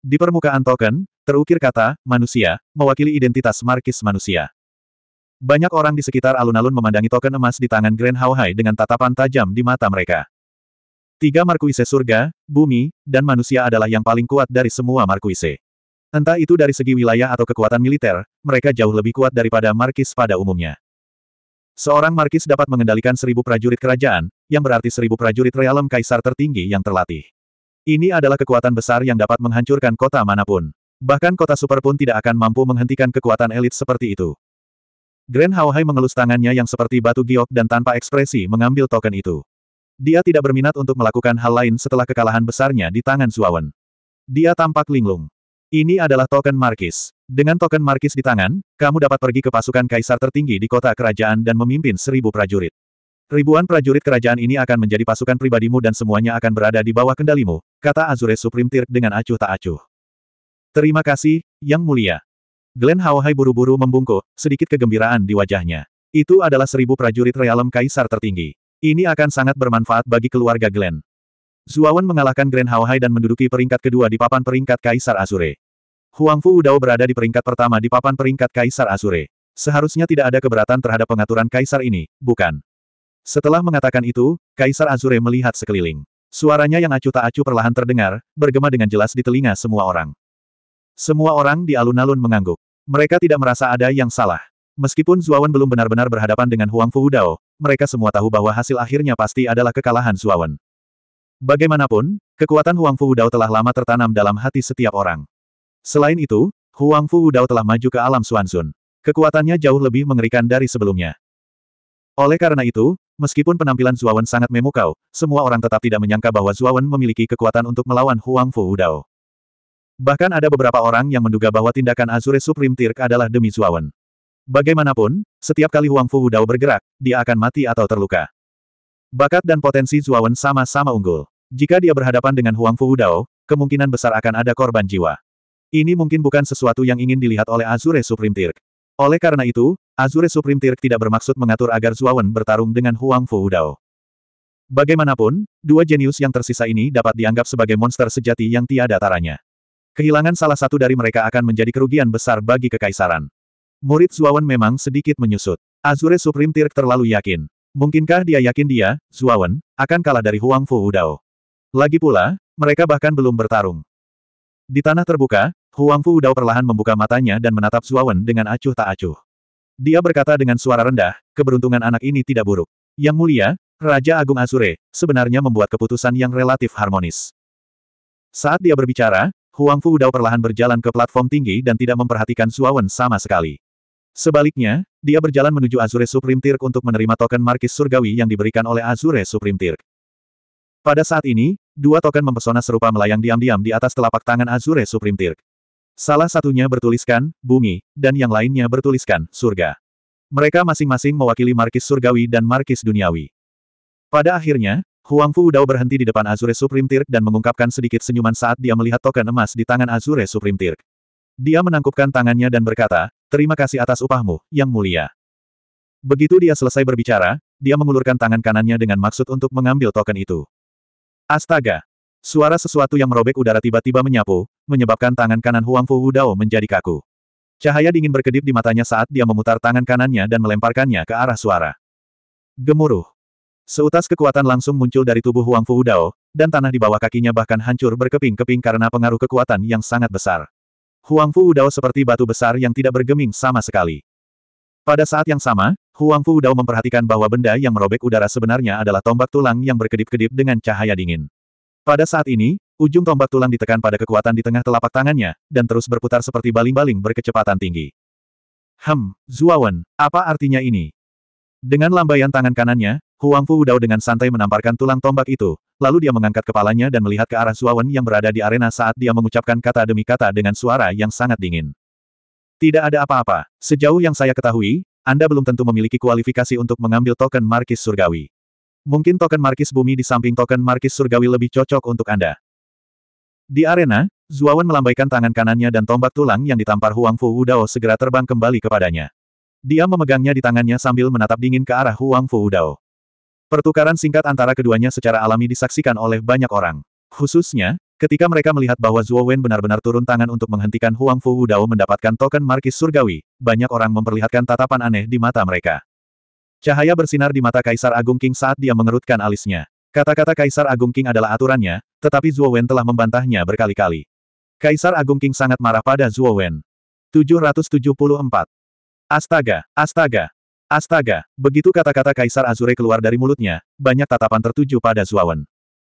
Di permukaan token, terukir kata, manusia, mewakili identitas Markis manusia. Banyak orang di sekitar alun-alun memandangi token emas di tangan Grand Haohai dengan tatapan tajam di mata mereka. Tiga markuise surga, bumi, dan manusia adalah yang paling kuat dari semua markuise. Entah itu dari segi wilayah atau kekuatan militer, mereka jauh lebih kuat daripada markis pada umumnya. Seorang markis dapat mengendalikan seribu prajurit kerajaan, yang berarti seribu prajurit realem kaisar tertinggi yang terlatih. Ini adalah kekuatan besar yang dapat menghancurkan kota mana pun. Bahkan kota super pun tidak akan mampu menghentikan kekuatan elit seperti itu. Grand Haohai mengelus tangannya yang seperti batu giok dan tanpa ekspresi mengambil token itu. Dia tidak berminat untuk melakukan hal lain setelah kekalahan besarnya di tangan Zuawan. Dia tampak linglung. Ini adalah token Markis. Dengan token Markis di tangan, kamu dapat pergi ke pasukan kaisar tertinggi di kota kerajaan dan memimpin seribu prajurit. Ribuan prajurit kerajaan ini akan menjadi pasukan pribadimu dan semuanya akan berada di bawah kendalimu, kata Azure Supreme Tirk dengan acuh tak acuh. Terima kasih, Yang Mulia. Glenn Haohai buru-buru membungkuk, sedikit kegembiraan di wajahnya. Itu adalah seribu prajurit realem kaisar tertinggi. Ini akan sangat bermanfaat bagi keluarga Glenn. Zuawan mengalahkan Grand Haohai dan menduduki peringkat kedua di papan peringkat Kaisar Azure. Huang Fu Udao berada di peringkat pertama di papan peringkat Kaisar Azure. Seharusnya tidak ada keberatan terhadap pengaturan Kaisar ini, bukan? Setelah mengatakan itu, Kaisar Azure melihat sekeliling. Suaranya yang acuh tak acuh perlahan terdengar, bergema dengan jelas di telinga semua orang. Semua orang di alun-alun mengangguk. Mereka tidak merasa ada yang salah. Meskipun Zuawan belum benar-benar berhadapan dengan Huang Fu Udao, mereka semua tahu bahwa hasil akhirnya pasti adalah kekalahan Zuawan. Bagaimanapun, kekuatan Huang Fu Udao telah lama tertanam dalam hati setiap orang. Selain itu, Huang Fu Udao telah maju ke alam Xuanzun. Kekuatannya jauh lebih mengerikan dari sebelumnya. Oleh karena itu, meskipun penampilan Zuawan sangat memukau, semua orang tetap tidak menyangka bahwa Zuawan memiliki kekuatan untuk melawan Huang Fu Udao. Bahkan ada beberapa orang yang menduga bahwa tindakan Azure Supreme Tirk adalah demi Zuawan. Bagaimanapun, setiap kali Huang Fu Wudao bergerak, dia akan mati atau terluka. Bakat dan potensi Zuawan sama-sama unggul. Jika dia berhadapan dengan Huang Fu Wudao, kemungkinan besar akan ada korban jiwa. Ini mungkin bukan sesuatu yang ingin dilihat oleh Azure Supreme Tirk. Oleh karena itu, Azure Supreme Tirk tidak bermaksud mengatur agar Zuawan bertarung dengan Huang Fu Wudao. Bagaimanapun, dua jenius yang tersisa ini dapat dianggap sebagai monster sejati yang tiada taranya. Kehilangan salah satu dari mereka akan menjadi kerugian besar bagi kekaisaran. Murid Zuawan memang sedikit menyusut. Azure Supreme Tirk terlalu yakin. Mungkinkah dia yakin dia, Zuawan, akan kalah dari Huang Fu Udao? Lagi pula, mereka bahkan belum bertarung. Di tanah terbuka, Huang Fu Udao perlahan membuka matanya dan menatap Zuawan dengan acuh tak acuh. Dia berkata dengan suara rendah, keberuntungan anak ini tidak buruk. Yang mulia, Raja Agung Azure, sebenarnya membuat keputusan yang relatif harmonis. Saat dia berbicara, Huang Fu Udao perlahan berjalan ke platform tinggi dan tidak memperhatikan Zuawan sama sekali. Sebaliknya, dia berjalan menuju Azure Supreme Tirk untuk menerima token Markis Surgawi yang diberikan oleh Azure Supreme Tirk. Pada saat ini, dua token mempesona serupa melayang diam-diam di atas telapak tangan Azure Supreme Tirk. Salah satunya bertuliskan, bumi, dan yang lainnya bertuliskan, surga. Mereka masing-masing mewakili Markis Surgawi dan Markis Duniawi. Pada akhirnya, Huang Fu Dao berhenti di depan Azure Supreme Tirk dan mengungkapkan sedikit senyuman saat dia melihat token emas di tangan Azure Supreme Tirk. Dia menangkupkan tangannya dan berkata, terima kasih atas upahmu, Yang Mulia. Begitu dia selesai berbicara, dia mengulurkan tangan kanannya dengan maksud untuk mengambil token itu. Astaga! Suara sesuatu yang merobek udara tiba-tiba menyapu, menyebabkan tangan kanan Huang Fu Wudao menjadi kaku. Cahaya dingin berkedip di matanya saat dia memutar tangan kanannya dan melemparkannya ke arah suara. Gemuruh. Seutas kekuatan langsung muncul dari tubuh Huang Fu Wudao, dan tanah di bawah kakinya bahkan hancur berkeping-keping karena pengaruh kekuatan yang sangat besar. Huang Fu Wudao seperti batu besar yang tidak bergeming sama sekali. Pada saat yang sama, Huang Fu Dao memperhatikan bahwa benda yang merobek udara sebenarnya adalah tombak tulang yang berkedip-kedip dengan cahaya dingin. Pada saat ini, ujung tombak tulang ditekan pada kekuatan di tengah telapak tangannya, dan terus berputar seperti baling-baling berkecepatan tinggi. Hem, Zuawan, apa artinya ini? Dengan lambaian tangan kanannya, Huang Fu Dao dengan santai menamparkan tulang tombak itu, lalu dia mengangkat kepalanya dan melihat ke arah Zuawan yang berada di arena saat dia mengucapkan kata demi kata dengan suara yang sangat dingin. Tidak ada apa-apa. Sejauh yang saya ketahui, Anda belum tentu memiliki kualifikasi untuk mengambil token Markis Surgawi. Mungkin token Markis Bumi di samping token Markis Surgawi lebih cocok untuk Anda. Di arena, Zuawan melambaikan tangan kanannya dan tombak tulang yang ditampar Huang Fu Wudao segera terbang kembali kepadanya. Dia memegangnya di tangannya sambil menatap dingin ke arah Huang Fu Wudao. Pertukaran singkat antara keduanya secara alami disaksikan oleh banyak orang. Khususnya, Ketika mereka melihat bahwa Zuo Wen benar-benar turun tangan untuk menghentikan Huang Fu Wudao mendapatkan token Markis Surgawi, banyak orang memperlihatkan tatapan aneh di mata mereka. Cahaya bersinar di mata Kaisar Agung King saat dia mengerutkan alisnya. Kata-kata Kaisar Agung King adalah aturannya, tetapi Zuo Wen telah membantahnya berkali-kali. Kaisar Agung King sangat marah pada Zuo Wen. 774. Astaga, astaga, astaga. Begitu kata-kata Kaisar Azure keluar dari mulutnya, banyak tatapan tertuju pada Zuawan.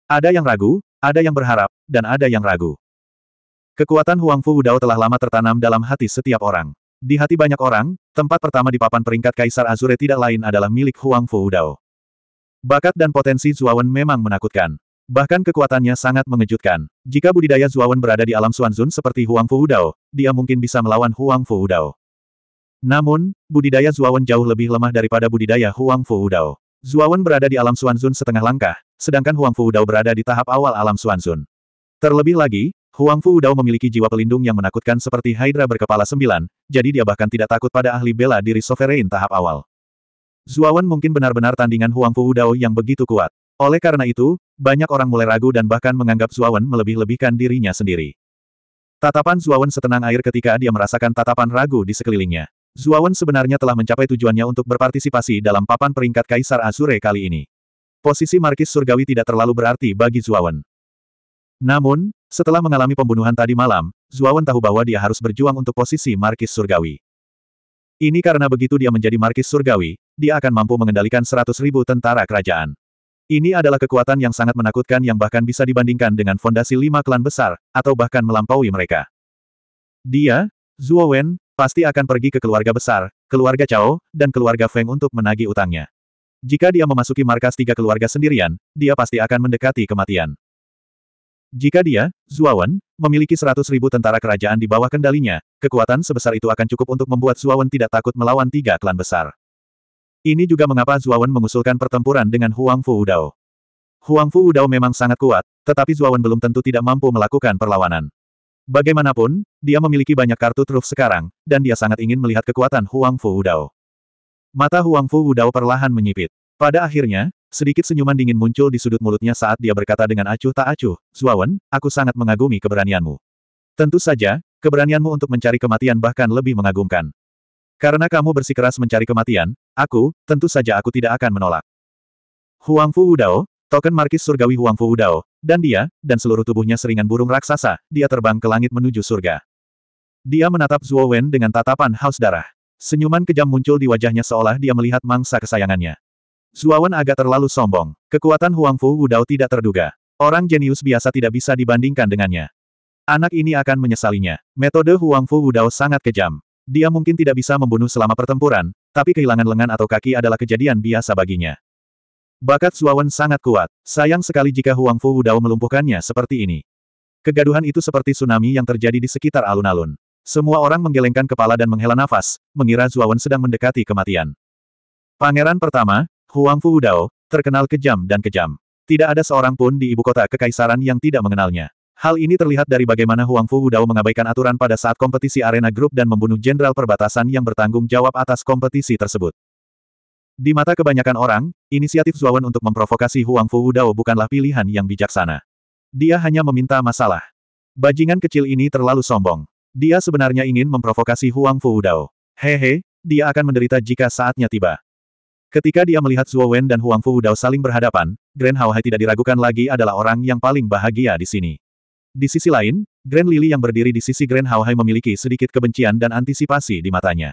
Ada yang ragu, ada yang berharap, dan ada yang ragu. Kekuatan Huang Fu Wudao telah lama tertanam dalam hati setiap orang. Di hati banyak orang, tempat pertama di papan peringkat Kaisar Azure tidak lain adalah milik Huang Fu Wudao. Bakat dan potensi Zuawan memang menakutkan. Bahkan kekuatannya sangat mengejutkan. Jika budidaya Zuawan berada di alam Xuanzun seperti Huang Fu Wudao, dia mungkin bisa melawan Huang Fu Wudao. Namun, budidaya Zuawan jauh lebih lemah daripada budidaya Huang Fu Wudao. Zuawan berada di alam Xuanzun setengah langkah, sedangkan Huang Fu Dao berada di tahap awal alam Xuanzun. Terlebih lagi, Huang Fu Dao memiliki jiwa pelindung yang menakutkan seperti Hydra berkepala sembilan, jadi dia bahkan tidak takut pada ahli bela diri Sovereign tahap awal. Zuawan mungkin benar-benar tandingan Huang Fu Dao yang begitu kuat. Oleh karena itu, banyak orang mulai ragu dan bahkan menganggap Zuawan melebih-lebihkan dirinya sendiri. Tatapan Zuawan setenang air ketika dia merasakan tatapan ragu di sekelilingnya. Zuawan sebenarnya telah mencapai tujuannya untuk berpartisipasi dalam papan peringkat Kaisar Azure kali ini. Posisi Markis Surgawi tidak terlalu berarti bagi Zuawan. Namun, setelah mengalami pembunuhan tadi malam, Zuawan tahu bahwa dia harus berjuang untuk posisi Markis Surgawi. Ini karena begitu dia menjadi Markis Surgawi, dia akan mampu mengendalikan seratus ribu tentara kerajaan. Ini adalah kekuatan yang sangat menakutkan yang bahkan bisa dibandingkan dengan fondasi lima klan besar, atau bahkan melampaui mereka. Dia, Zuo Wen, pasti akan pergi ke keluarga besar, keluarga Chao, dan keluarga Feng untuk menagih utangnya. Jika dia memasuki markas tiga keluarga sendirian, dia pasti akan mendekati kematian. Jika dia, Zuawan, memiliki seratus ribu tentara kerajaan di bawah kendalinya, kekuatan sebesar itu akan cukup untuk membuat Zuawan tidak takut melawan tiga klan besar. Ini juga mengapa Zuawan mengusulkan pertempuran dengan Huang Fu Udao. Huang Fu Udao memang sangat kuat, tetapi Zuawan belum tentu tidak mampu melakukan perlawanan. Bagaimanapun, dia memiliki banyak kartu truf sekarang, dan dia sangat ingin melihat kekuatan Huang Fu Udao. Mata Huang Fu Wudao perlahan menyipit. Pada akhirnya, sedikit senyuman dingin muncul di sudut mulutnya saat dia berkata dengan acuh tak acuh, Zuawan, aku sangat mengagumi keberanianmu. Tentu saja, keberanianmu untuk mencari kematian bahkan lebih mengagumkan. Karena kamu bersikeras mencari kematian, aku, tentu saja aku tidak akan menolak. Huang Fu Wudao, token markis surgawi Huang Fu Wudao, dan dia, dan seluruh tubuhnya seringan burung raksasa, dia terbang ke langit menuju surga. Dia menatap Zuo Wen dengan tatapan haus darah. Senyuman kejam muncul di wajahnya seolah dia melihat mangsa kesayangannya. Zuawan agak terlalu sombong. Kekuatan Huang Fu Wudao tidak terduga. Orang jenius biasa tidak bisa dibandingkan dengannya. Anak ini akan menyesalinya. Metode Huang Fu Wudao sangat kejam. Dia mungkin tidak bisa membunuh selama pertempuran, tapi kehilangan lengan atau kaki adalah kejadian biasa baginya. Bakat Zuawan sangat kuat. Sayang sekali jika Huang Fu Wudao melumpuhkannya seperti ini. Kegaduhan itu seperti tsunami yang terjadi di sekitar alun-alun. Semua orang menggelengkan kepala dan menghela nafas, mengira Zuawan sedang mendekati kematian. Pangeran pertama, Huang Fu Dao, terkenal kejam dan kejam. Tidak ada seorang pun di ibu kota kekaisaran yang tidak mengenalnya. Hal ini terlihat dari bagaimana Huang Fu Dao mengabaikan aturan pada saat kompetisi arena grup dan membunuh jenderal perbatasan yang bertanggung jawab atas kompetisi tersebut. Di mata kebanyakan orang, inisiatif Zuawan untuk memprovokasi Huang Fu Dao bukanlah pilihan yang bijaksana. Dia hanya meminta masalah. Bajingan kecil ini terlalu sombong. Dia sebenarnya ingin memprovokasi Huang Fuudao. Hehe, dia akan menderita jika saatnya tiba. Ketika dia melihat Zuo Wen dan Huang Fuudao saling berhadapan, Grand Hao Hai tidak diragukan lagi adalah orang yang paling bahagia di sini. Di sisi lain, Grand Lily yang berdiri di sisi Grand Hao Hai memiliki sedikit kebencian dan antisipasi di matanya.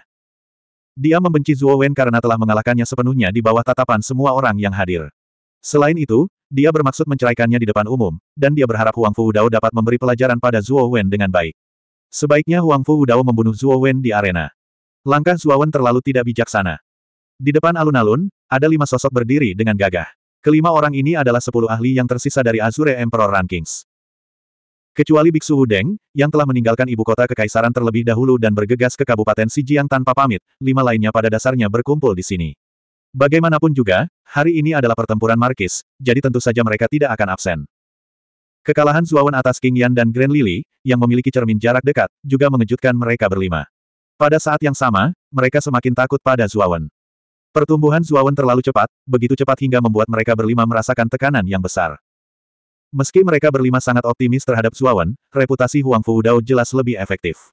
Dia membenci Zuo Wen karena telah mengalahkannya sepenuhnya di bawah tatapan semua orang yang hadir. Selain itu, dia bermaksud menceraikannya di depan umum, dan dia berharap Huang Fu Dao dapat memberi pelajaran pada Zuo Wen dengan baik. Sebaiknya Huang Fu Dao membunuh Zuo Wen di arena. Langkah Zuo Wen terlalu tidak bijaksana. Di depan alun-alun, ada lima sosok berdiri dengan gagah. Kelima orang ini adalah sepuluh ahli yang tersisa dari Azure Emperor Rankings. Kecuali Biksu Wudeng, yang telah meninggalkan ibu kota kekaisaran terlebih dahulu dan bergegas ke Kabupaten Sijiang tanpa pamit, lima lainnya pada dasarnya berkumpul di sini. Bagaimanapun juga, hari ini adalah pertempuran Markis, jadi tentu saja mereka tidak akan absen. Kekalahan Zuawan atas King Yan dan Grand Lily, yang memiliki cermin jarak dekat, juga mengejutkan mereka berlima. Pada saat yang sama, mereka semakin takut pada Zuawan. Pertumbuhan Zuawan terlalu cepat, begitu cepat hingga membuat mereka berlima merasakan tekanan yang besar. Meski mereka berlima sangat optimis terhadap Zuawan, reputasi Huang Fuudao jelas lebih efektif.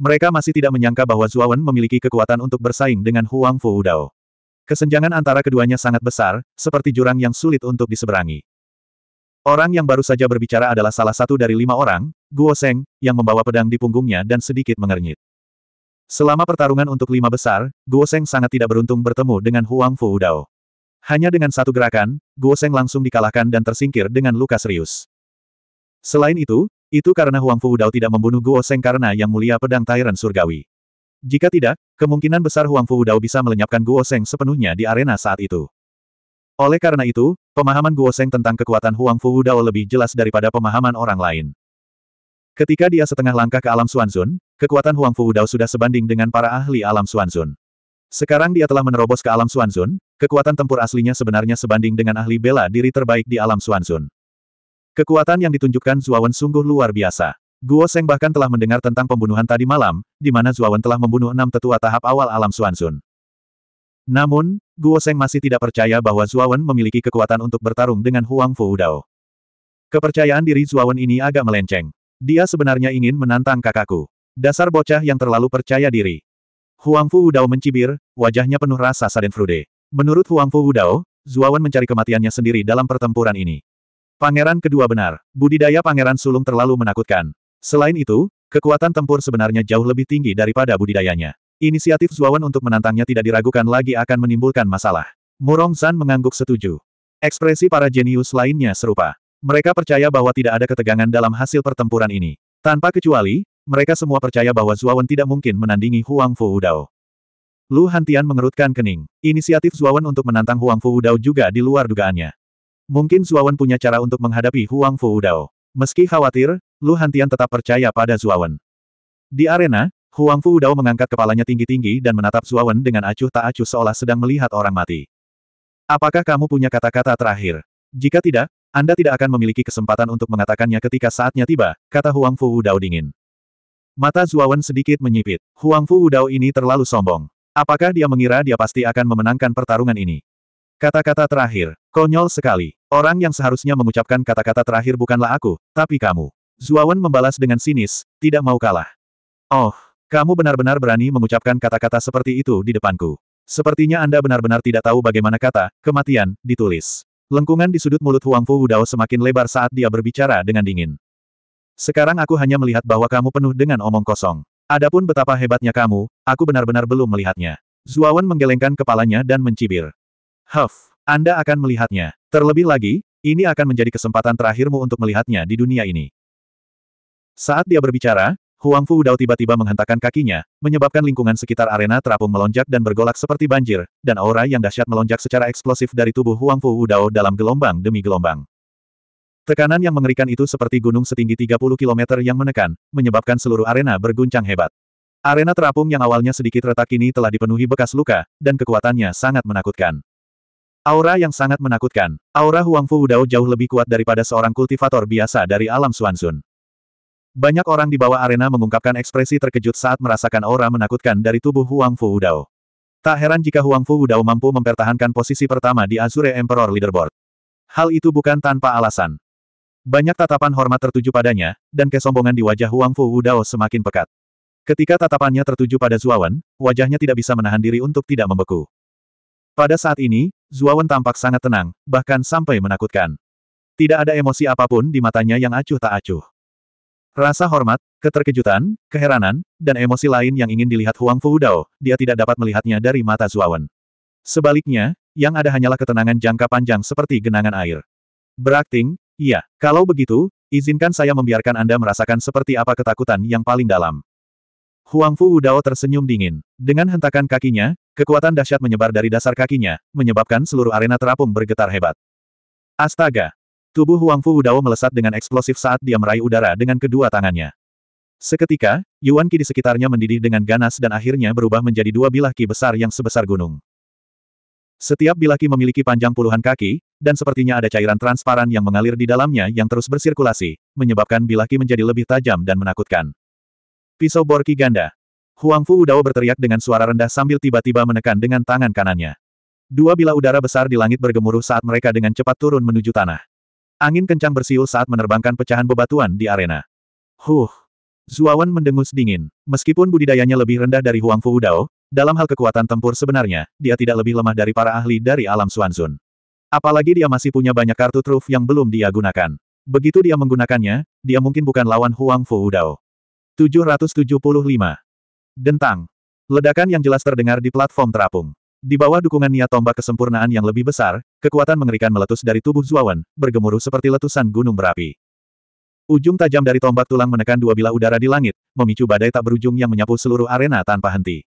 Mereka masih tidak menyangka bahwa Zuawan memiliki kekuatan untuk bersaing dengan Huang Fuudao. Kesenjangan antara keduanya sangat besar, seperti jurang yang sulit untuk diseberangi. Orang yang baru saja berbicara adalah salah satu dari lima orang, Guo Seng, yang membawa pedang di punggungnya dan sedikit mengernyit. Selama pertarungan untuk lima besar, Guo Seng sangat tidak beruntung bertemu dengan Huang Fuudao. Hanya dengan satu gerakan, Guo Seng langsung dikalahkan dan tersingkir dengan luka serius. Selain itu, itu karena Huang Fu Dao tidak membunuh Guo Seng karena yang mulia pedang Tyrant Surgawi. Jika tidak, kemungkinan besar Huang Fu Dao bisa melenyapkan Guo Seng sepenuhnya di arena saat itu. Oleh karena itu, pemahaman Guo Seng tentang kekuatan Huang Fu Dao lebih jelas daripada pemahaman orang lain. Ketika dia setengah langkah ke alam Xuanzun, kekuatan Huang Fu Dao sudah sebanding dengan para ahli alam Xuanzun. Sekarang dia telah menerobos ke alam Xuanzun, kekuatan tempur aslinya sebenarnya sebanding dengan ahli bela diri terbaik di alam Xuanzun. Kekuatan yang ditunjukkan Zuawan sungguh luar biasa. Guo Seng bahkan telah mendengar tentang pembunuhan tadi malam, di mana Zuawan telah membunuh enam tetua tahap awal alam Xuanzun. Namun, Guo Seng masih tidak percaya bahwa Zuawan memiliki kekuatan untuk bertarung dengan Huang Fu Dao. Kepercayaan diri Zuawan ini agak melenceng. Dia sebenarnya ingin menantang kakakku. Dasar bocah yang terlalu percaya diri. Huang Fu Wudao mencibir, wajahnya penuh rasa Sadenfrude. Menurut Huang Fu Wudao, Zuawan mencari kematiannya sendiri dalam pertempuran ini. Pangeran kedua benar. Budidaya Pangeran Sulung terlalu menakutkan. Selain itu, kekuatan tempur sebenarnya jauh lebih tinggi daripada budidayanya. Inisiatif Zuawan untuk menantangnya tidak diragukan lagi akan menimbulkan masalah. Murong Zan mengangguk setuju. Ekspresi para jenius lainnya serupa. Mereka percaya bahwa tidak ada ketegangan dalam hasil pertempuran ini. Tanpa kecuali, mereka semua percaya bahwa Zuawan tidak mungkin menandingi Huang Fu Udao. Lu Hantian mengerutkan kening. Inisiatif Zuawan untuk menantang Huang Fu Udao juga di luar dugaannya. Mungkin Zuawan punya cara untuk menghadapi Huang Fu Udao. Meski khawatir, Lu Hantian tetap percaya pada Zuawan. Di arena, Huang Fu Udao mengangkat kepalanya tinggi-tinggi dan menatap Zuawan dengan acuh tak acuh seolah sedang melihat orang mati. Apakah kamu punya kata-kata terakhir? Jika tidak, Anda tidak akan memiliki kesempatan untuk mengatakannya ketika saatnya tiba, kata Huang Fu Udao dingin. Mata Zuawan sedikit menyipit. Huang Fu Udao ini terlalu sombong. Apakah dia mengira dia pasti akan memenangkan pertarungan ini? Kata-kata terakhir. Konyol sekali. Orang yang seharusnya mengucapkan kata-kata terakhir bukanlah aku, tapi kamu. Zuawan membalas dengan sinis, tidak mau kalah. Oh, kamu benar-benar berani mengucapkan kata-kata seperti itu di depanku. Sepertinya Anda benar-benar tidak tahu bagaimana kata, kematian, ditulis. Lengkungan di sudut mulut Huang Fu Udao semakin lebar saat dia berbicara dengan dingin. Sekarang aku hanya melihat bahwa kamu penuh dengan omong kosong. Adapun betapa hebatnya kamu, aku benar-benar belum melihatnya. Zuawan menggelengkan kepalanya dan mencibir. Huff, Anda akan melihatnya. Terlebih lagi, ini akan menjadi kesempatan terakhirmu untuk melihatnya di dunia ini. Saat dia berbicara, Huang Fu Dao tiba-tiba menghentakkan kakinya, menyebabkan lingkungan sekitar arena terapung melonjak dan bergolak seperti banjir, dan aura yang dahsyat melonjak secara eksplosif dari tubuh Huang Fu Dao dalam gelombang demi gelombang. Tekanan yang mengerikan itu seperti gunung setinggi 30 km yang menekan, menyebabkan seluruh arena berguncang hebat. Arena terapung yang awalnya sedikit retak ini telah dipenuhi bekas luka, dan kekuatannya sangat menakutkan. Aura yang sangat menakutkan. Aura Huang Fu Dao jauh lebih kuat daripada seorang kultivator biasa dari alam Xuanzun. Banyak orang di bawah arena mengungkapkan ekspresi terkejut saat merasakan aura menakutkan dari tubuh Huang Fu Dao. Tak heran jika Huang Fu Dao mampu mempertahankan posisi pertama di Azure Emperor Leaderboard. Hal itu bukan tanpa alasan. Banyak tatapan hormat tertuju padanya, dan kesombongan di wajah Huang Fu Wudao semakin pekat. Ketika tatapannya tertuju pada Zuawan, wajahnya tidak bisa menahan diri untuk tidak membeku. Pada saat ini, Zuawan tampak sangat tenang, bahkan sampai menakutkan. Tidak ada emosi apa pun di matanya yang acuh tak acuh. Rasa hormat, keterkejutan, keheranan, dan emosi lain yang ingin dilihat Huang Fu Dao, dia tidak dapat melihatnya dari mata Zuawan. Sebaliknya, yang ada hanyalah ketenangan jangka panjang seperti genangan air. Berakting, iya, kalau begitu, izinkan saya membiarkan Anda merasakan seperti apa ketakutan yang paling dalam. Huang Fu Dao tersenyum dingin. Dengan hentakan kakinya, kekuatan dahsyat menyebar dari dasar kakinya, menyebabkan seluruh arena terapung bergetar hebat. Astaga! Tubuh Huang Fu Dao melesat dengan eksplosif saat dia meraih udara dengan kedua tangannya. Seketika, Yuan Qi di sekitarnya mendidih dengan ganas dan akhirnya berubah menjadi dua bilah Qi besar yang sebesar gunung. Setiap bilah Qi memiliki panjang puluhan kaki, dan sepertinya ada cairan transparan yang mengalir di dalamnya yang terus bersirkulasi, menyebabkan bilah Qi menjadi lebih tajam dan menakutkan. Pisau bor Qi ganda. Huang Fu Dao berteriak dengan suara rendah sambil tiba-tiba menekan dengan tangan kanannya. Dua bilah udara besar di langit bergemuruh saat mereka dengan cepat turun menuju tanah. Angin kencang bersiul saat menerbangkan pecahan bebatuan di arena. Huh! Zuawan mendengus dingin. Meskipun budidayanya lebih rendah dari Huang Fu Dao, dalam hal kekuatan tempur sebenarnya, dia tidak lebih lemah dari para ahli dari alam Xuanzun. Apalagi dia masih punya banyak kartu truf yang belum dia gunakan. Begitu dia menggunakannya, dia mungkin bukan lawan Huang Fu Dao. 775. Dentang. Ledakan yang jelas terdengar di platform terapung. Di bawah dukungan niat tombak kesempurnaan yang lebih besar, kekuatan mengerikan meletus dari tubuh Zuawan, bergemuruh seperti letusan gunung berapi. Ujung tajam dari tombak tulang menekan dua bilah udara di langit, memicu badai tak berujung yang menyapu seluruh arena tanpa henti.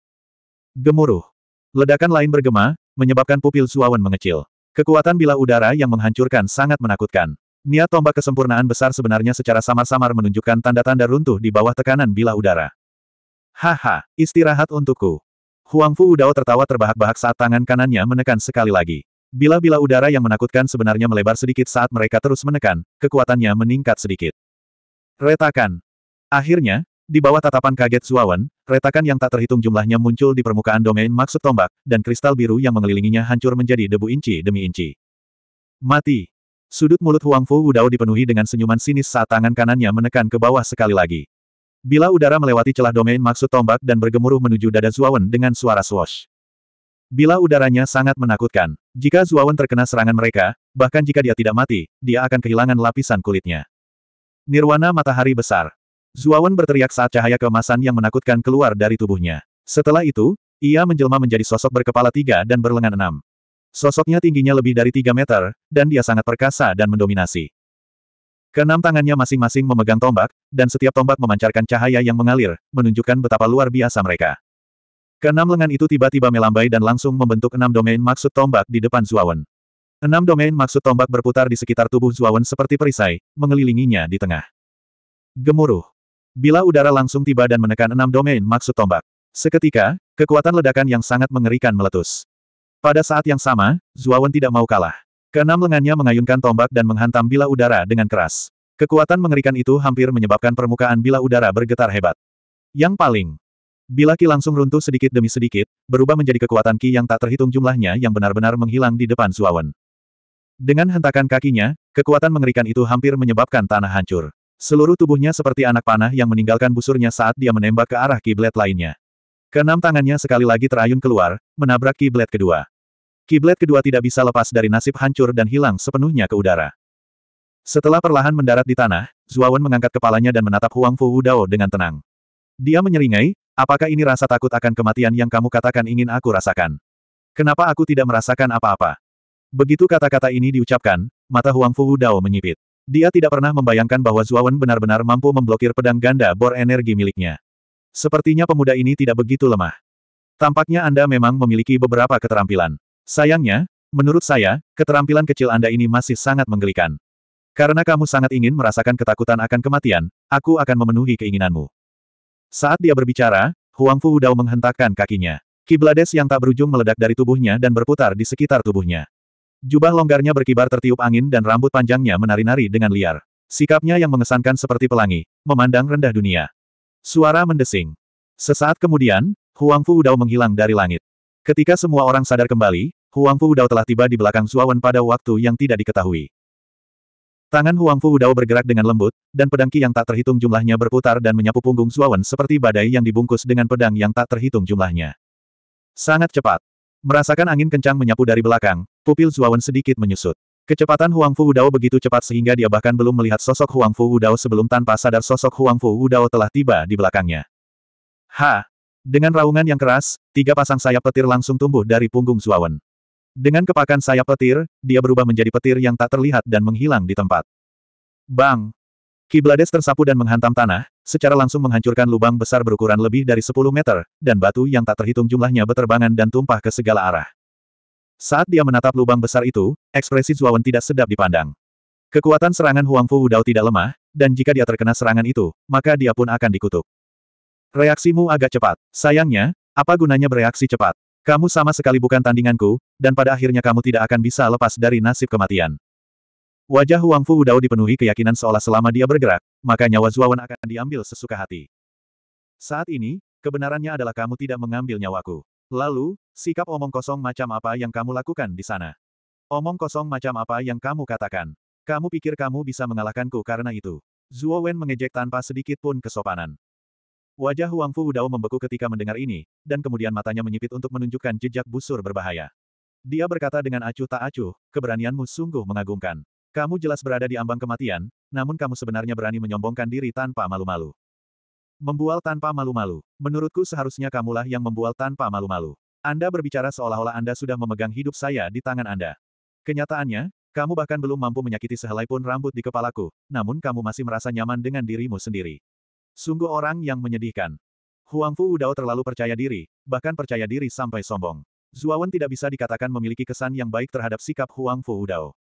Gemuruh. Ledakan lain bergema, menyebabkan pupil Zuawan mengecil. Kekuatan bilah udara yang menghancurkan sangat menakutkan. Niat tombak kesempurnaan besar sebenarnya secara samar-samar menunjukkan tanda-tanda runtuh di bawah tekanan bilah udara. Haha, istirahat untukku. Huang Fu Udao tertawa terbahak-bahak saat tangan kanannya menekan sekali lagi. Bila-bila udara yang menakutkan sebenarnya melebar sedikit saat mereka terus menekan, kekuatannya meningkat sedikit. Retakan. Akhirnya, di bawah tatapan kaget Zuawan, retakan yang tak terhitung jumlahnya muncul di permukaan domain maksud tombak, dan kristal biru yang mengelilinginya hancur menjadi debu inci demi inci. Mati. Sudut mulut Huang Fu Udao dipenuhi dengan senyuman sinis saat tangan kanannya menekan ke bawah sekali lagi. Bila udara melewati celah domain maksud tombak dan bergemuruh menuju dada Zuawan dengan suara swoosh. Bila udaranya sangat menakutkan. Jika Zuawan terkena serangan mereka, bahkan jika dia tidak mati, dia akan kehilangan lapisan kulitnya. Nirwana matahari besar. Zuawan berteriak saat cahaya keemasan yang menakutkan keluar dari tubuhnya. Setelah itu, ia menjelma menjadi sosok berkepala tiga dan berlengan enam. Sosoknya tingginya lebih dari tiga meter, dan dia sangat perkasa dan mendominasi. Keenam tangannya masing-masing memegang tombak, dan setiap tombak memancarkan cahaya yang mengalir, menunjukkan betapa luar biasa mereka. Keenam lengan itu tiba-tiba melambai dan langsung membentuk enam domain maksud tombak di depan Zuawan. Enam domain maksud tombak berputar di sekitar tubuh Zuawan seperti perisai, mengelilinginya di tengah. Gemuruh. Bila udara langsung tiba dan menekan enam domain maksud tombak. Seketika, kekuatan ledakan yang sangat mengerikan meletus. Pada saat yang sama, Zuawan tidak mau kalah. Keenam lengannya mengayunkan tombak dan menghantam bila udara dengan keras. Kekuatan mengerikan itu hampir menyebabkan permukaan bila udara bergetar hebat. Yang paling. Bila Ki langsung runtuh sedikit demi sedikit, berubah menjadi kekuatan Ki yang tak terhitung jumlahnya yang benar-benar menghilang di depan Zuawan. Dengan hentakan kakinya, kekuatan mengerikan itu hampir menyebabkan tanah hancur. Seluruh tubuhnya seperti anak panah yang meninggalkan busurnya saat dia menembak ke arah kiblat lainnya. Keenam tangannya sekali lagi terayun keluar, menabrak kiblat kedua. Kiblat kedua tidak bisa lepas dari nasib hancur dan hilang sepenuhnya ke udara. Setelah perlahan mendarat di tanah, Zuawan mengangkat kepalanya dan menatap Huang Fu Wudao dengan tenang. Dia menyeringai, apakah ini rasa takut akan kematian yang kamu katakan ingin aku rasakan? Kenapa aku tidak merasakan apa-apa? Begitu kata-kata ini diucapkan, mata Huang Fu Wudao menyipit. Dia tidak pernah membayangkan bahwa Zuawan benar-benar mampu memblokir pedang ganda bor energi miliknya. Sepertinya pemuda ini tidak begitu lemah. Tampaknya Anda memang memiliki beberapa keterampilan. Sayangnya, menurut saya, keterampilan kecil Anda ini masih sangat menggelikan. Karena kamu sangat ingin merasakan ketakutan akan kematian, aku akan memenuhi keinginanmu. Saat dia berbicara, Huang Fu Dao menghentakkan kakinya. Kiblades yang tak berujung meledak dari tubuhnya dan berputar di sekitar tubuhnya. Jubah longgarnya berkibar tertiup angin dan rambut panjangnya menari-nari dengan liar. Sikapnya yang mengesankan seperti pelangi, memandang rendah dunia. Suara mendesing. Sesaat kemudian, Huang Fu Dao menghilang dari langit. Ketika semua orang sadar kembali, Huang Fu Dao telah tiba di belakang Zuawan pada waktu yang tidak diketahui. Tangan Huang Fu Wudao bergerak dengan lembut, dan pedang ki yang tak terhitung jumlahnya berputar dan menyapu punggung Zuawan seperti badai yang dibungkus dengan pedang yang tak terhitung jumlahnya. Sangat cepat. Merasakan angin kencang menyapu dari belakang, pupil Zuawan sedikit menyusut. Kecepatan Huang Fu Wudao begitu cepat sehingga dia bahkan belum melihat sosok Huang Fu Wudao sebelum tanpa sadar sosok Huang Fu Wudao telah tiba di belakangnya. Ha! Dengan raungan yang keras, tiga pasang sayap petir langsung tumbuh dari punggung Zuawan. Dengan kepakan sayap petir, dia berubah menjadi petir yang tak terlihat dan menghilang di tempat. Bang! Kiblades tersapu dan menghantam tanah, secara langsung menghancurkan lubang besar berukuran lebih dari 10 meter, dan batu yang tak terhitung jumlahnya beterbangan dan tumpah ke segala arah. Saat dia menatap lubang besar itu, ekspresi Zuawan tidak sedap dipandang. Kekuatan serangan Huang Fu Wudao tidak lemah, dan jika dia terkena serangan itu, maka dia pun akan dikutuk. Reaksimu agak cepat. Sayangnya, apa gunanya bereaksi cepat? Kamu sama sekali bukan tandinganku, dan pada akhirnya kamu tidak akan bisa lepas dari nasib kematian. Wajah Huang Fu Wudao dipenuhi keyakinan seolah selama dia bergerak, maka nyawa Zuawan akan diambil sesuka hati. Saat ini, kebenarannya adalah kamu tidak mengambil nyawaku. Lalu, sikap omong kosong macam apa yang kamu lakukan di sana? Omong kosong macam apa yang kamu katakan? Kamu pikir kamu bisa mengalahkanku karena itu? Zuo Wen mengejek tanpa sedikit pun kesopanan. Wajah Huang Fu Wudao membeku ketika mendengar ini, dan kemudian matanya menyipit untuk menunjukkan jejak busur berbahaya. Dia berkata dengan acuh tak acuh, keberanianmu sungguh mengagumkan. Kamu jelas berada di ambang kematian, namun kamu sebenarnya berani menyombongkan diri tanpa malu-malu. Membual tanpa malu-malu. Menurutku seharusnya kamulah yang membual tanpa malu-malu. Anda berbicara seolah-olah Anda sudah memegang hidup saya di tangan Anda. Kenyataannya, kamu bahkan belum mampu menyakiti sehelai pun rambut di kepalaku, namun kamu masih merasa nyaman dengan dirimu sendiri. Sungguh orang yang menyedihkan. Huang Fu Wudao terlalu percaya diri, bahkan percaya diri sampai sombong. Zuawan tidak bisa dikatakan memiliki kesan yang baik terhadap sikap Huang Fu Wudao.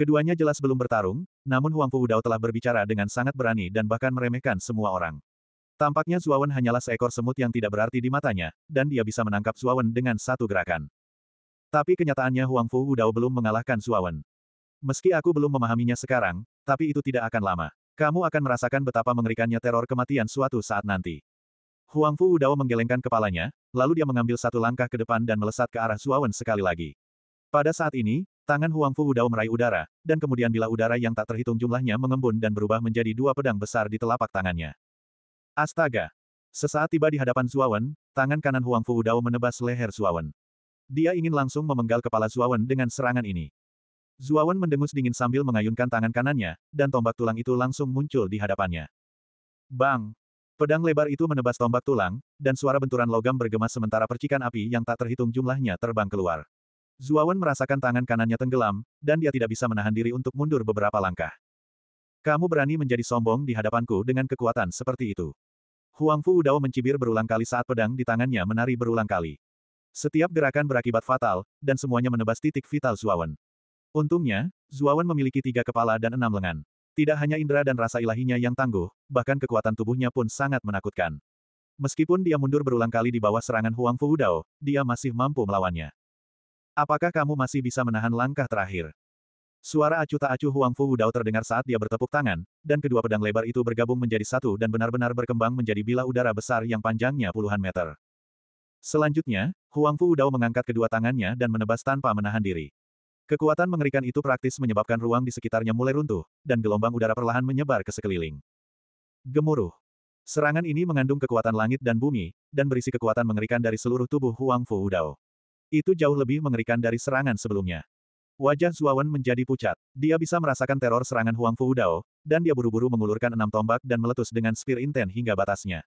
Keduanya jelas belum bertarung, namun Huang Fu Wudao telah berbicara dengan sangat berani dan bahkan meremehkan semua orang. Tampaknya Zuawan hanyalah seekor semut yang tidak berarti di matanya, dan dia bisa menangkap Zuawan dengan satu gerakan. Tapi kenyataannya Huang Fu Wudao belum mengalahkan Zuawan. Meski aku belum memahaminya sekarang, tapi itu tidak akan lama. Kamu akan merasakan betapa mengerikannya teror kematian suatu saat nanti. Huang Fu Wudao menggelengkan kepalanya, lalu dia mengambil satu langkah ke depan dan melesat ke arah Zuawan sekali lagi. Pada saat ini, tangan Huang Fu Wudao meraih udara, dan kemudian bila udara yang tak terhitung jumlahnya mengembun dan berubah menjadi dua pedang besar di telapak tangannya. Astaga! Sesaat tiba di hadapan Zuawan, tangan kanan Huang Fu Wudao menebas leher Zuawan. Dia ingin langsung memenggal kepala Zuawan dengan serangan ini. Zuawan mendengus dingin sambil mengayunkan tangan kanannya, dan tombak tulang itu langsung muncul di hadapannya. Bang! Pedang lebar itu menebas tombak tulang, dan suara benturan logam bergema sementara percikan api yang tak terhitung jumlahnya terbang keluar. Zuawan merasakan tangan kanannya tenggelam, dan dia tidak bisa menahan diri untuk mundur beberapa langkah. Kamu berani menjadi sombong di hadapanku dengan kekuatan seperti itu. Huang Fu Udao mencibir berulang kali saat pedang di tangannya menari berulang kali. Setiap gerakan berakibat fatal, dan semuanya menebas titik vital Zuawan. Untungnya, Zuawan memiliki tiga kepala dan enam lengan. Tidak hanya indera dan rasa ilahinya yang tangguh, bahkan kekuatan tubuhnya pun sangat menakutkan. Meskipun dia mundur berulang kali di bawah serangan Huang Fu Wudao, dia masih mampu melawannya. Apakah kamu masih bisa menahan langkah terakhir? Suara acuh tak acuh Huang Fu Wudao terdengar saat dia bertepuk tangan, dan kedua pedang lebar itu bergabung menjadi satu dan benar-benar berkembang menjadi bilah udara besar yang panjangnya puluhan meter. Selanjutnya, Huang Fu Wudao mengangkat kedua tangannya dan menebas tanpa menahan diri. Kekuatan mengerikan itu praktis menyebabkan ruang di sekitarnya mulai runtuh, dan gelombang udara perlahan menyebar ke sekeliling. Gemuruh. Serangan ini mengandung kekuatan langit dan bumi, dan berisi kekuatan mengerikan dari seluruh tubuh Huang Fu Udao. Itu jauh lebih mengerikan dari serangan sebelumnya. Wajah Zuawan menjadi pucat. Dia bisa merasakan teror serangan Huang Fu Udao, dan dia buru-buru mengulurkan enam tombak dan meletus dengan spear inten hingga batasnya.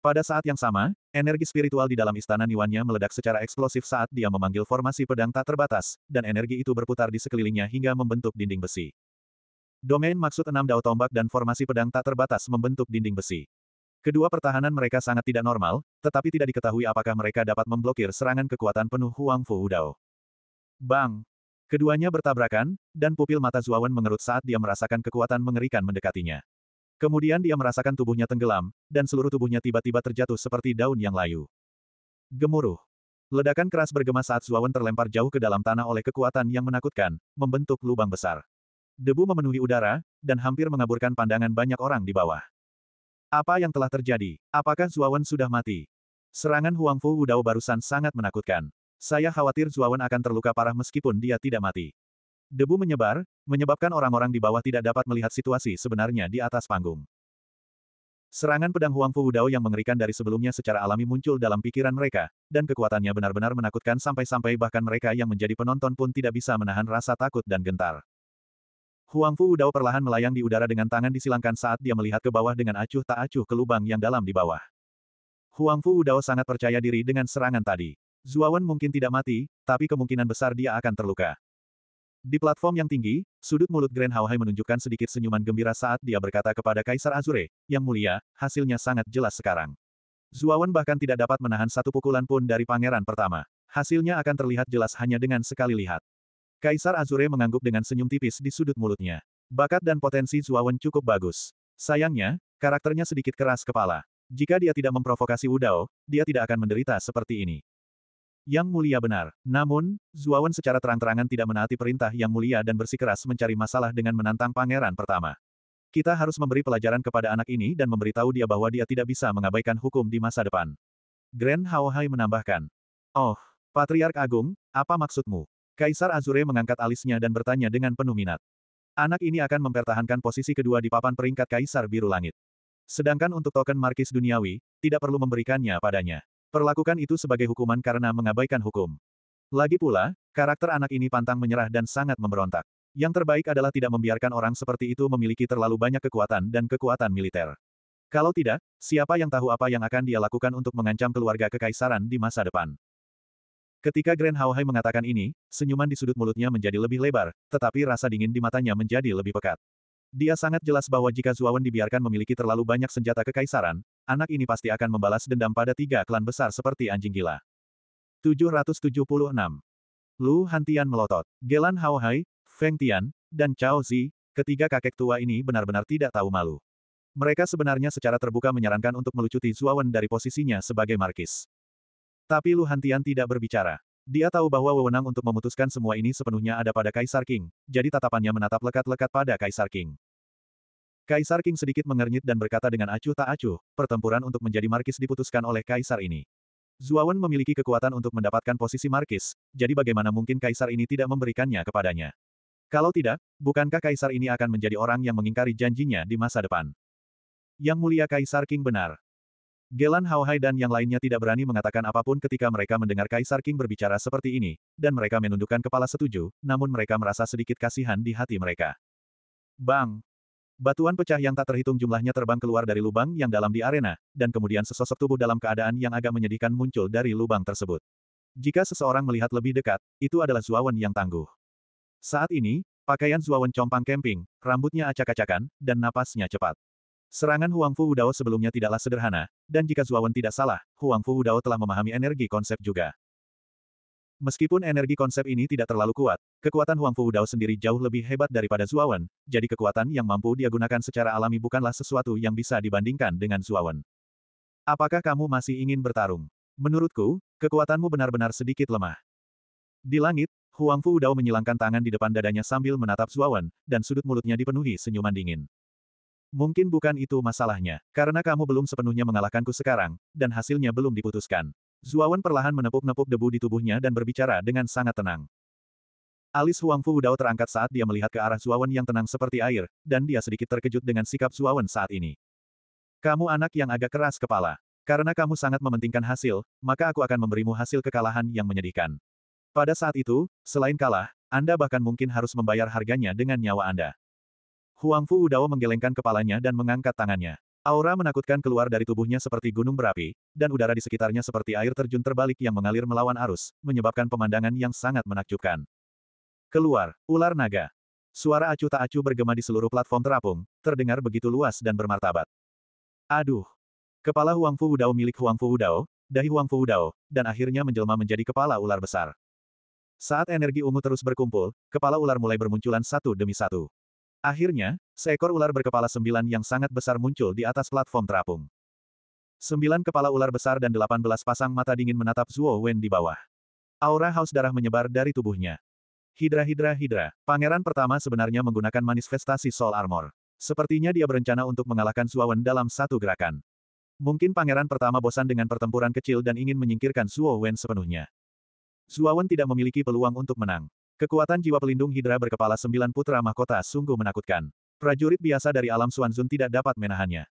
Pada saat yang sama, energi spiritual di dalam istana Niwannya meledak secara eksplosif saat dia memanggil formasi pedang tak terbatas, dan energi itu berputar di sekelilingnya hingga membentuk dinding besi. Domain maksud enam dao tombak dan formasi pedang tak terbatas membentuk dinding besi. Kedua pertahanan mereka sangat tidak normal, tetapi tidak diketahui apakah mereka dapat memblokir serangan kekuatan penuh Huang Fu Udao. Bang! Keduanya bertabrakan, dan pupil mata Zuawan mengerut saat dia merasakan kekuatan mengerikan mendekatinya. Kemudian dia merasakan tubuhnya tenggelam, dan seluruh tubuhnya tiba-tiba terjatuh seperti daun yang layu. Gemuruh. Ledakan keras bergema saat Zuawan terlempar jauh ke dalam tanah oleh kekuatan yang menakutkan, membentuk lubang besar. Debu memenuhi udara, dan hampir mengaburkan pandangan banyak orang di bawah. Apa yang telah terjadi? Apakah Zuawan sudah mati? Serangan Huang Fu Wudao barusan sangat menakutkan. Saya khawatir Zuawan akan terluka parah meskipun dia tidak mati. Debu menyebar, menyebabkan orang-orang di bawah tidak dapat melihat situasi sebenarnya di atas panggung. Serangan pedang Huang Fu Wudao yang mengerikan dari sebelumnya secara alami muncul dalam pikiran mereka, dan kekuatannya benar-benar menakutkan sampai-sampai bahkan mereka yang menjadi penonton pun tidak bisa menahan rasa takut dan gentar. Huang Fu Wudao perlahan melayang di udara dengan tangan disilangkan saat dia melihat ke bawah dengan acuh tak acuh ke lubang yang dalam di bawah. Huang Fu Wudao sangat percaya diri dengan serangan tadi. Zuawan mungkin tidak mati, tapi kemungkinan besar dia akan terluka. Di platform yang tinggi, sudut mulut Grand Hao Hai menunjukkan sedikit senyuman gembira saat dia berkata kepada Kaisar Azure, yang mulia, hasilnya sangat jelas sekarang. Zuawan bahkan tidak dapat menahan satu pukulan pun dari pangeran pertama. Hasilnya akan terlihat jelas hanya dengan sekali lihat. Kaisar Azure mengangguk dengan senyum tipis di sudut mulutnya. Bakat dan potensi Zuawan cukup bagus. Sayangnya, karakternya sedikit keras kepala. Jika dia tidak memprovokasi Wudao, dia tidak akan menderita seperti ini. Yang mulia benar. Namun, Zuawan secara terang-terangan tidak menaati perintah yang mulia dan bersikeras mencari masalah dengan menantang pangeran pertama. Kita harus memberi pelajaran kepada anak ini dan memberitahu dia bahwa dia tidak bisa mengabaikan hukum di masa depan. Grand Hao Hai menambahkan. Oh, Patriark Agung, apa maksudmu? Kaisar Azure mengangkat alisnya dan bertanya dengan penuh minat. Anak ini akan mempertahankan posisi kedua di papan peringkat Kaisar Biru Langit. Sedangkan untuk token Markis Duniawi, tidak perlu memberikannya padanya. Perlakukan itu sebagai hukuman karena mengabaikan hukum. Lagi pula, karakter anak ini pantang menyerah dan sangat memberontak. Yang terbaik adalah tidak membiarkan orang seperti itu memiliki terlalu banyak kekuatan dan kekuatan militer. Kalau tidak, siapa yang tahu apa yang akan dia lakukan untuk mengancam keluarga kekaisaran di masa depan. Ketika Grand Hao Hai mengatakan ini, senyuman di sudut mulutnya menjadi lebih lebar, tetapi rasa dingin di matanya menjadi lebih pekat. Dia sangat jelas bahwa jika Zuawan dibiarkan memiliki terlalu banyak senjata kekaisaran, anak ini pasti akan membalas dendam pada tiga klan besar seperti anjing gila. 776. Lu Hantian melotot. Gelan Hao Hai, Feng Tian, dan Chao Zi, ketiga kakek tua ini benar-benar tidak tahu malu. Mereka sebenarnya secara terbuka menyarankan untuk melucuti Zuawan dari posisinya sebagai markis. Tapi Lu Hantian tidak berbicara. Dia tahu bahwa wewenang untuk memutuskan semua ini sepenuhnya ada pada Kaisar King, jadi tatapannya menatap lekat-lekat pada Kaisar King. Kaisar King sedikit mengernyit dan berkata dengan acuh tak acuh, pertempuran untuk menjadi markis diputuskan oleh kaisar ini. Zuawan memiliki kekuatan untuk mendapatkan posisi markis, jadi bagaimana mungkin kaisar ini tidak memberikannya kepadanya? Kalau tidak, bukankah kaisar ini akan menjadi orang yang mengingkari janjinya di masa depan? Yang mulia Kaisar King benar. Gelan Hao Hai dan yang lainnya tidak berani mengatakan apa pun ketika mereka mendengar Kaisar King berbicara seperti ini, dan mereka menundukkan kepala setuju, namun mereka merasa sedikit kasihan di hati mereka. Bang! Batuan pecah yang tak terhitung jumlahnya terbang keluar dari lubang yang dalam di arena, dan kemudian sesosok tubuh dalam keadaan yang agak menyedihkan muncul dari lubang tersebut. Jika seseorang melihat lebih dekat, itu adalah Zuawan yang tangguh. Saat ini, pakaian Zuawan compang camping, rambutnya acak-acakan, dan napasnya cepat. Serangan Huang Fu Wudao sebelumnya tidaklah sederhana, dan jika Zuawan tidak salah, Huang Fu Wudao telah memahami energi konsep juga. Meskipun energi konsep ini tidak terlalu kuat, kekuatan Huang Fu Dao sendiri jauh lebih hebat daripada Zuawan, jadi kekuatan yang mampu dia gunakan secara alami bukanlah sesuatu yang bisa dibandingkan dengan Zuawan. Apakah kamu masih ingin bertarung? Menurutku, kekuatanmu benar-benar sedikit lemah. Di langit, Huang Fu Dao menyilangkan tangan di depan dadanya sambil menatap Zuawan, dan sudut mulutnya dipenuhi senyuman dingin. Mungkin bukan itu masalahnya, karena kamu belum sepenuhnya mengalahkanku sekarang, dan hasilnya belum diputuskan. Zuawan perlahan menepuk-nepuk debu di tubuhnya dan berbicara dengan sangat tenang. Alis Huang Fu Dao terangkat saat dia melihat ke arah Zuawan yang tenang seperti air, dan dia sedikit terkejut dengan sikap Zuawan saat ini. Kamu anak yang agak keras kepala. Karena kamu sangat mementingkan hasil, maka aku akan memberimu hasil kekalahan yang menyedihkan. Pada saat itu, selain kalah, Anda bahkan mungkin harus membayar harganya dengan nyawa Anda. Huang Fu Dao menggelengkan kepalanya dan mengangkat tangannya. Aura menakutkan keluar dari tubuhnya seperti gunung berapi, dan udara di sekitarnya seperti air terjun terbalik yang mengalir melawan arus, menyebabkan pemandangan yang sangat menakjubkan. Keluar, ular naga. Suara acuh tak acuh bergema di seluruh platform terapung, terdengar begitu luas dan bermartabat. Aduh! Kepala Huang Fu Wudao milik Huang Fu Wudao, dahi Huang Fu Wudao, dan akhirnya menjelma menjadi kepala ular besar. Saat energi ungu terus berkumpul, kepala ular mulai bermunculan satu demi satu. Akhirnya, seekor ular berkepala sembilan yang sangat besar muncul di atas platform terapung. Sembilan kepala ular besar dan delapan belas pasang mata dingin menatap Zuo Wen di bawah. Aura haus darah menyebar dari tubuhnya. Hidra Hidra Hidra, pangeran pertama sebenarnya menggunakan manifestasi Soul Armor. Sepertinya dia berencana untuk mengalahkan Zuo Wen dalam satu gerakan. Mungkin pangeran pertama bosan dengan pertempuran kecil dan ingin menyingkirkan Zuo Wen sepenuhnya. Zuo Wen tidak memiliki peluang untuk menang. Kekuatan jiwa pelindung Hidra berkepala sembilan putra mahkota sungguh menakutkan. Prajurit biasa dari alam Suanzun tidak dapat menahannya.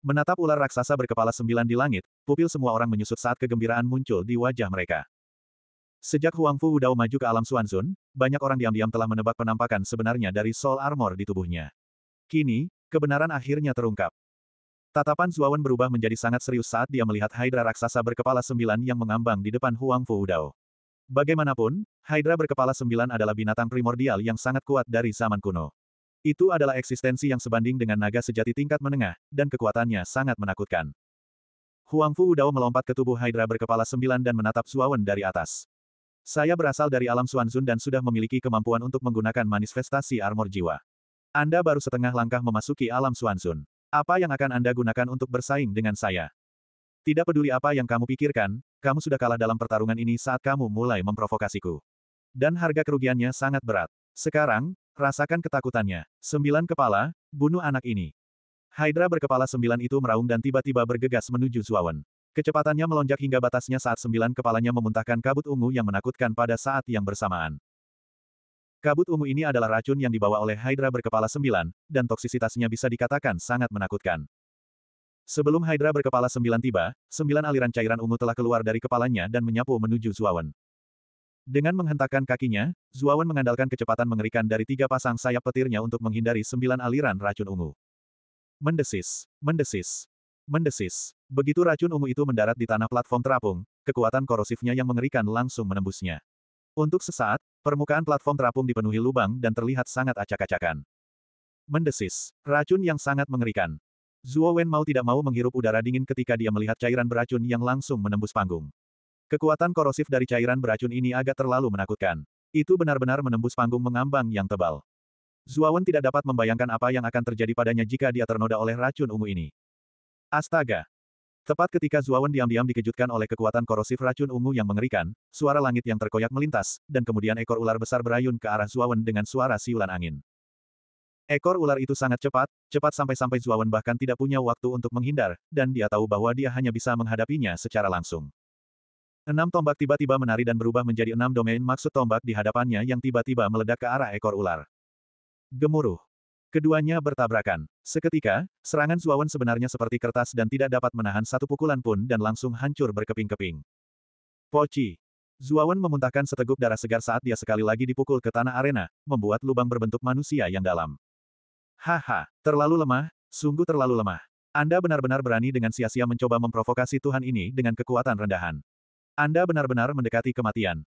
Menatap ular raksasa berkepala sembilan di langit, pupil semua orang menyusut saat kegembiraan muncul di wajah mereka. Sejak Huang Fu Wudao maju ke alam Suanzun, banyak orang diam-diam telah menebak penampakan sebenarnya dari soul armor di tubuhnya. Kini, kebenaran akhirnya terungkap. Tatapan Zuawan berubah menjadi sangat serius saat dia melihat Hydra raksasa berkepala sembilan yang mengambang di depan Huang Fu Wudao. Bagaimanapun, Hydra berkepala sembilan adalah binatang primordial yang sangat kuat dari zaman kuno. Itu adalah eksistensi yang sebanding dengan naga sejati tingkat menengah, dan kekuatannya sangat menakutkan. Huang Fu Wudao melompat ke tubuh Hydra berkepala sembilan dan menatap Zuawan dari atas. Saya berasal dari alam Suanzun dan sudah memiliki kemampuan untuk menggunakan manifestasi armor jiwa. Anda baru setengah langkah memasuki alam Suanzun. Apa yang akan Anda gunakan untuk bersaing dengan saya? Tidak peduli apa yang kamu pikirkan, kamu sudah kalah dalam pertarungan ini saat kamu mulai memprovokasiku. Dan harga kerugiannya sangat berat. Sekarang, rasakan ketakutannya. Sembilan kepala, bunuh anak ini. Hydra berkepala sembilan itu meraung dan tiba-tiba bergegas menuju Zuawan. Kecepatannya melonjak hingga batasnya saat sembilan kepalanya memuntahkan kabut ungu yang menakutkan pada saat yang bersamaan. Kabut ungu ini adalah racun yang dibawa oleh Hydra berkepala sembilan, dan toksisitasnya bisa dikatakan sangat menakutkan. Sebelum Hydra berkepala sembilan tiba, sembilan aliran cairan ungu telah keluar dari kepalanya dan menyapu menuju Zuawan. Dengan menghentakkan kakinya, Zuawan mengandalkan kecepatan mengerikan dari tiga pasang sayap petirnya untuk menghindari sembilan aliran racun ungu. Mendesis, mendesis, mendesis. Begitu racun ungu itu mendarat di tanah platform terapung, kekuatan korosifnya yang mengerikan langsung menembusnya. Untuk sesaat, Permukaan platform terapung dipenuhi lubang dan terlihat sangat acak-acakan. Mendesis. Racun yang sangat mengerikan. Zuo Wen mau tidak mau menghirup udara dingin ketika dia melihat cairan beracun yang langsung menembus panggung. Kekuatan korosif dari cairan beracun ini agak terlalu menakutkan. Itu benar-benar menembus panggung mengambang yang tebal. Zuawan tidak dapat membayangkan apa yang akan terjadi padanya jika dia ternoda oleh racun ungu ini. Astaga! Tepat ketika Zuawan diam-diam dikejutkan oleh kekuatan korosif racun ungu yang mengerikan, suara langit yang terkoyak melintas, dan kemudian ekor ular besar berayun ke arah Zuawan dengan suara siulan angin. Ekor ular itu sangat cepat, cepat sampai-sampai Zuawan bahkan tidak punya waktu untuk menghindar, dan dia tahu bahwa dia hanya bisa menghadapinya secara langsung. Enam tombak tiba-tiba menari dan berubah menjadi enam domain maksud tombak di hadapannya yang tiba-tiba meledak ke arah ekor ular. Gemuruh. Keduanya bertabrakan. Seketika, serangan Zuawan sebenarnya seperti kertas dan tidak dapat menahan satu pukulan pun dan langsung hancur berkeping-keping. Poci. Zuawan memuntahkan seteguk darah segar saat dia sekali lagi dipukul ke tanah arena, membuat lubang berbentuk manusia yang dalam. Haha, terlalu lemah, sungguh terlalu lemah. Anda benar-benar berani dengan sia-sia mencoba memprovokasi Tuhan ini dengan kekuatan rendahan. Anda benar-benar mendekati kematian.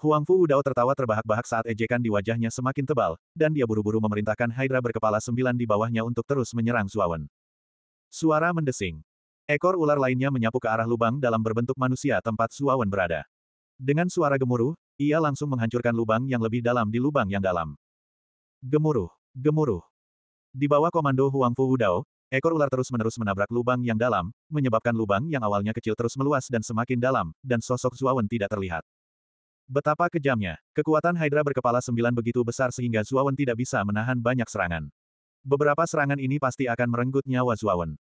Huang Fu Wudao tertawa terbahak-bahak saat ejekan di wajahnya semakin tebal, dan dia buru-buru memerintahkan Hydra berkepala sembilan di bawahnya untuk terus menyerang Zuawan. Suara mendesing. Ekor ular lainnya menyapu ke arah lubang dalam berbentuk manusia tempat Zuawan berada. Dengan suara gemuruh, ia langsung menghancurkan lubang yang lebih dalam di lubang yang dalam. Gemuruh, gemuruh. Di bawah komando Huang Fu Wudao, ekor ular terus-menerus menabrak lubang yang dalam, menyebabkan lubang yang awalnya kecil terus meluas dan semakin dalam, dan sosok Zuawan tidak terlihat. Betapa kejamnya. Kekuatan Hydra berkepala sembilan begitu besar sehingga Zuawan tidak bisa menahan banyak serangan. Beberapa serangan ini pasti akan merenggut nyawa Zuawan.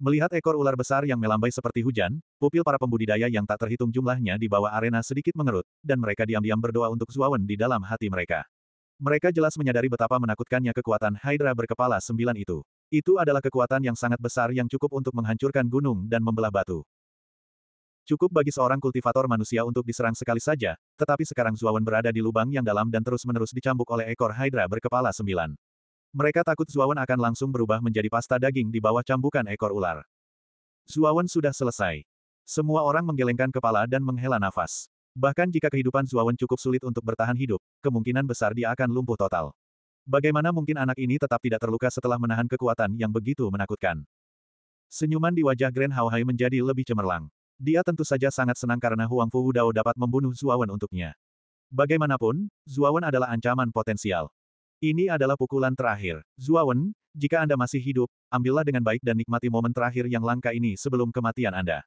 Melihat ekor ular besar yang melambai seperti hujan, pupil para pembudidaya yang tak terhitung jumlahnya di bawah arena sedikit mengerut, dan mereka diam-diam berdoa untuk Zuawan di dalam hati mereka. Mereka jelas menyadari betapa menakutkannya kekuatan Hydra berkepala sembilan itu. Itu adalah kekuatan yang sangat besar yang cukup untuk menghancurkan gunung dan membelah batu. Cukup bagi seorang kultivator manusia untuk diserang sekali saja, tetapi sekarang Zuawan berada di lubang yang dalam dan terus-menerus dicambuk oleh ekor Hydra berkepala sembilan. Mereka takut Zuawan akan langsung berubah menjadi pasta daging di bawah cambukan ekor ular. Zuawan sudah selesai. Semua orang menggelengkan kepala dan menghela nafas. Bahkan jika kehidupan Zuawan cukup sulit untuk bertahan hidup, kemungkinan besar dia akan lumpuh total. Bagaimana mungkin anak ini tetap tidak terluka setelah menahan kekuatan yang begitu menakutkan? Senyuman di wajah Grand Hao Hai menjadi lebih cemerlang. Dia tentu saja sangat senang karena Huang Fu Wudao dapat membunuh Zuawan untuknya. Bagaimanapun, Zuawan adalah ancaman potensial. Ini adalah pukulan terakhir. Zuawan, jika Anda masih hidup, ambillah dengan baik dan nikmati momen terakhir yang langka ini sebelum kematian Anda.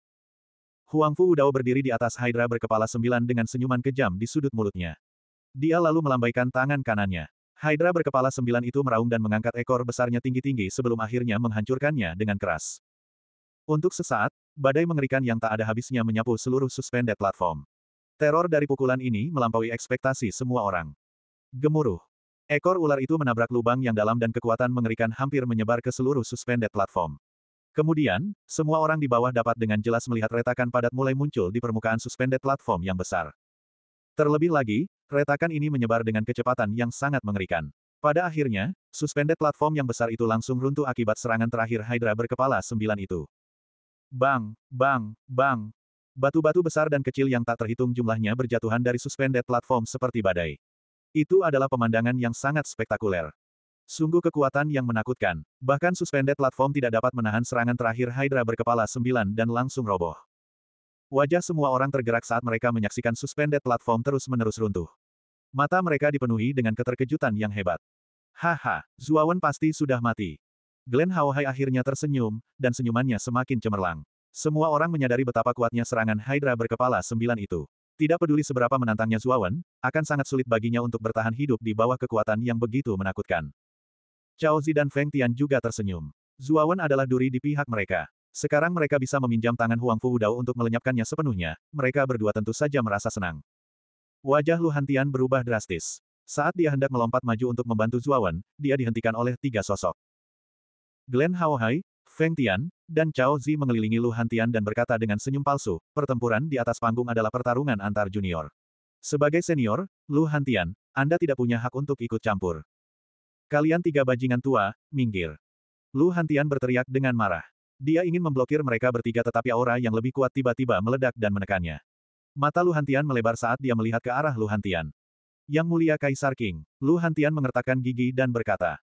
Huang Fu Wudao berdiri di atas Hydra berkepala sembilan dengan senyuman kejam di sudut mulutnya. Dia lalu melambaikan tangan kanannya. Hydra berkepala sembilan itu meraung dan mengangkat ekor besarnya tinggi-tinggi sebelum akhirnya menghancurkannya dengan keras. Untuk sesaat, badai mengerikan yang tak ada habisnya menyapu seluruh suspended platform. Teror dari pukulan ini melampaui ekspektasi semua orang. Gemuruh. Ekor ular itu menabrak lubang yang dalam dan kekuatan mengerikan hampir menyebar ke seluruh suspended platform. Kemudian, semua orang di bawah dapat dengan jelas melihat retakan padat mulai muncul di permukaan suspended platform yang besar. Terlebih lagi, retakan ini menyebar dengan kecepatan yang sangat mengerikan. Pada akhirnya, suspended platform yang besar itu langsung runtuh akibat serangan terakhir Hydra berkepala sembilan itu. Bang, bang, bang, Batu-batu besar dan kecil yang tak terhitung jumlahnya berjatuhan dari suspended platform seperti badai. Itu adalah pemandangan yang sangat spektakuler. Sungguh kekuatan yang menakutkan. Bahkan suspended platform tidak dapat menahan serangan terakhir Hydra berkepala sembilan dan langsung roboh. Wajah semua orang tergerak saat mereka menyaksikan suspended platform terus-menerus runtuh. Mata mereka dipenuhi dengan keterkejutan yang hebat. Haha, Zuawan pasti sudah mati. Glenn Haohai akhirnya tersenyum, dan senyumannya semakin cemerlang. Semua orang menyadari betapa kuatnya serangan Hydra berkepala sembilan itu. Tidak peduli seberapa menantangnya Zuawan, akan sangat sulit baginya untuk bertahan hidup di bawah kekuatan yang begitu menakutkan. Chao Zi dan Feng Tian juga tersenyum. Zuawan adalah duri di pihak mereka. Sekarang mereka bisa meminjam tangan Huang Fu Dao untuk melenyapkannya sepenuhnya, mereka berdua tentu saja merasa senang. Wajah Lu Hantian berubah drastis. Saat dia hendak melompat maju untuk membantu Zuawan, dia dihentikan oleh tiga sosok. Glenn Haohai, Feng Tian, dan Chao Zi mengelilingi Lu Hantian dan berkata dengan senyum palsu, pertempuran di atas panggung adalah pertarungan antar junior. Sebagai senior, Lu Hantian, Anda tidak punya hak untuk ikut campur. Kalian tiga bajingan tua, minggir. Lu Hantian berteriak dengan marah. Dia ingin memblokir mereka bertiga tetapi aura yang lebih kuat tiba-tiba meledak dan menekannya. Mata Lu Hantian melebar saat dia melihat ke arah Lu Hantian. Yang mulia Kaisar King, Lu Hantian mengertakkan gigi dan berkata,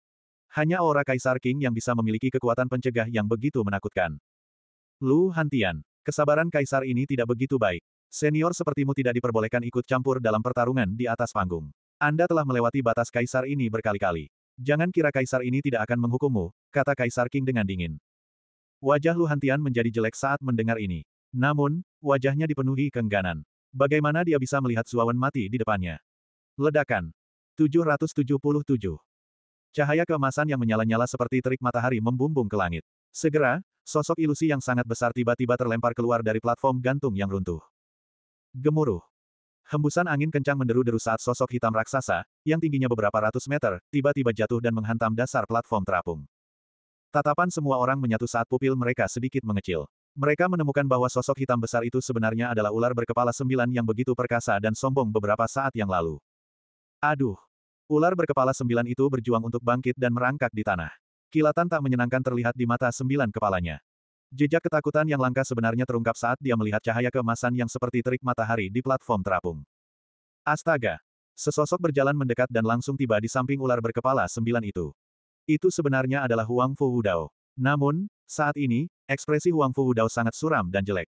hanya aura Kaisar King yang bisa memiliki kekuatan pencegah yang begitu menakutkan. Lu Hantian, kesabaran Kaisar ini tidak begitu baik. Senior sepertimu tidak diperbolehkan ikut campur dalam pertarungan di atas panggung. Anda telah melewati batas Kaisar ini berkali-kali. Jangan kira Kaisar ini tidak akan menghukummu, kata Kaisar King dengan dingin. Wajah Lu Hantian menjadi jelek saat mendengar ini. Namun, wajahnya dipenuhi kengganan. Bagaimana dia bisa melihat Zuawan mati di depannya? Ledakan. 777. Cahaya keemasan yang menyala-nyala seperti terik matahari membumbung ke langit. Segera, sosok ilusi yang sangat besar tiba-tiba terlempar keluar dari platform gantung yang runtuh. Gemuruh. Hembusan angin kencang menderu-deru saat sosok hitam raksasa, yang tingginya beberapa ratus meter, tiba-tiba jatuh dan menghantam dasar platform terapung. Tatapan semua orang menyatu saat pupil mereka sedikit mengecil. Mereka menemukan bahwa sosok hitam besar itu sebenarnya adalah ular berkepala sembilan yang begitu perkasa dan sombong beberapa saat yang lalu. Aduh! Ular berkepala sembilan itu berjuang untuk bangkit dan merangkak di tanah. Kilatan tak menyenangkan terlihat di mata sembilan kepalanya. Jejak ketakutan yang langka sebenarnya terungkap saat dia melihat cahaya keemasan yang seperti terik matahari di platform terapung. Astaga! Sesosok berjalan mendekat dan langsung tiba di samping ular berkepala sembilan itu. Itu sebenarnya adalah Huang Fu Wudao. Namun, saat ini, ekspresi Huang Fu Wudao sangat suram dan jelek.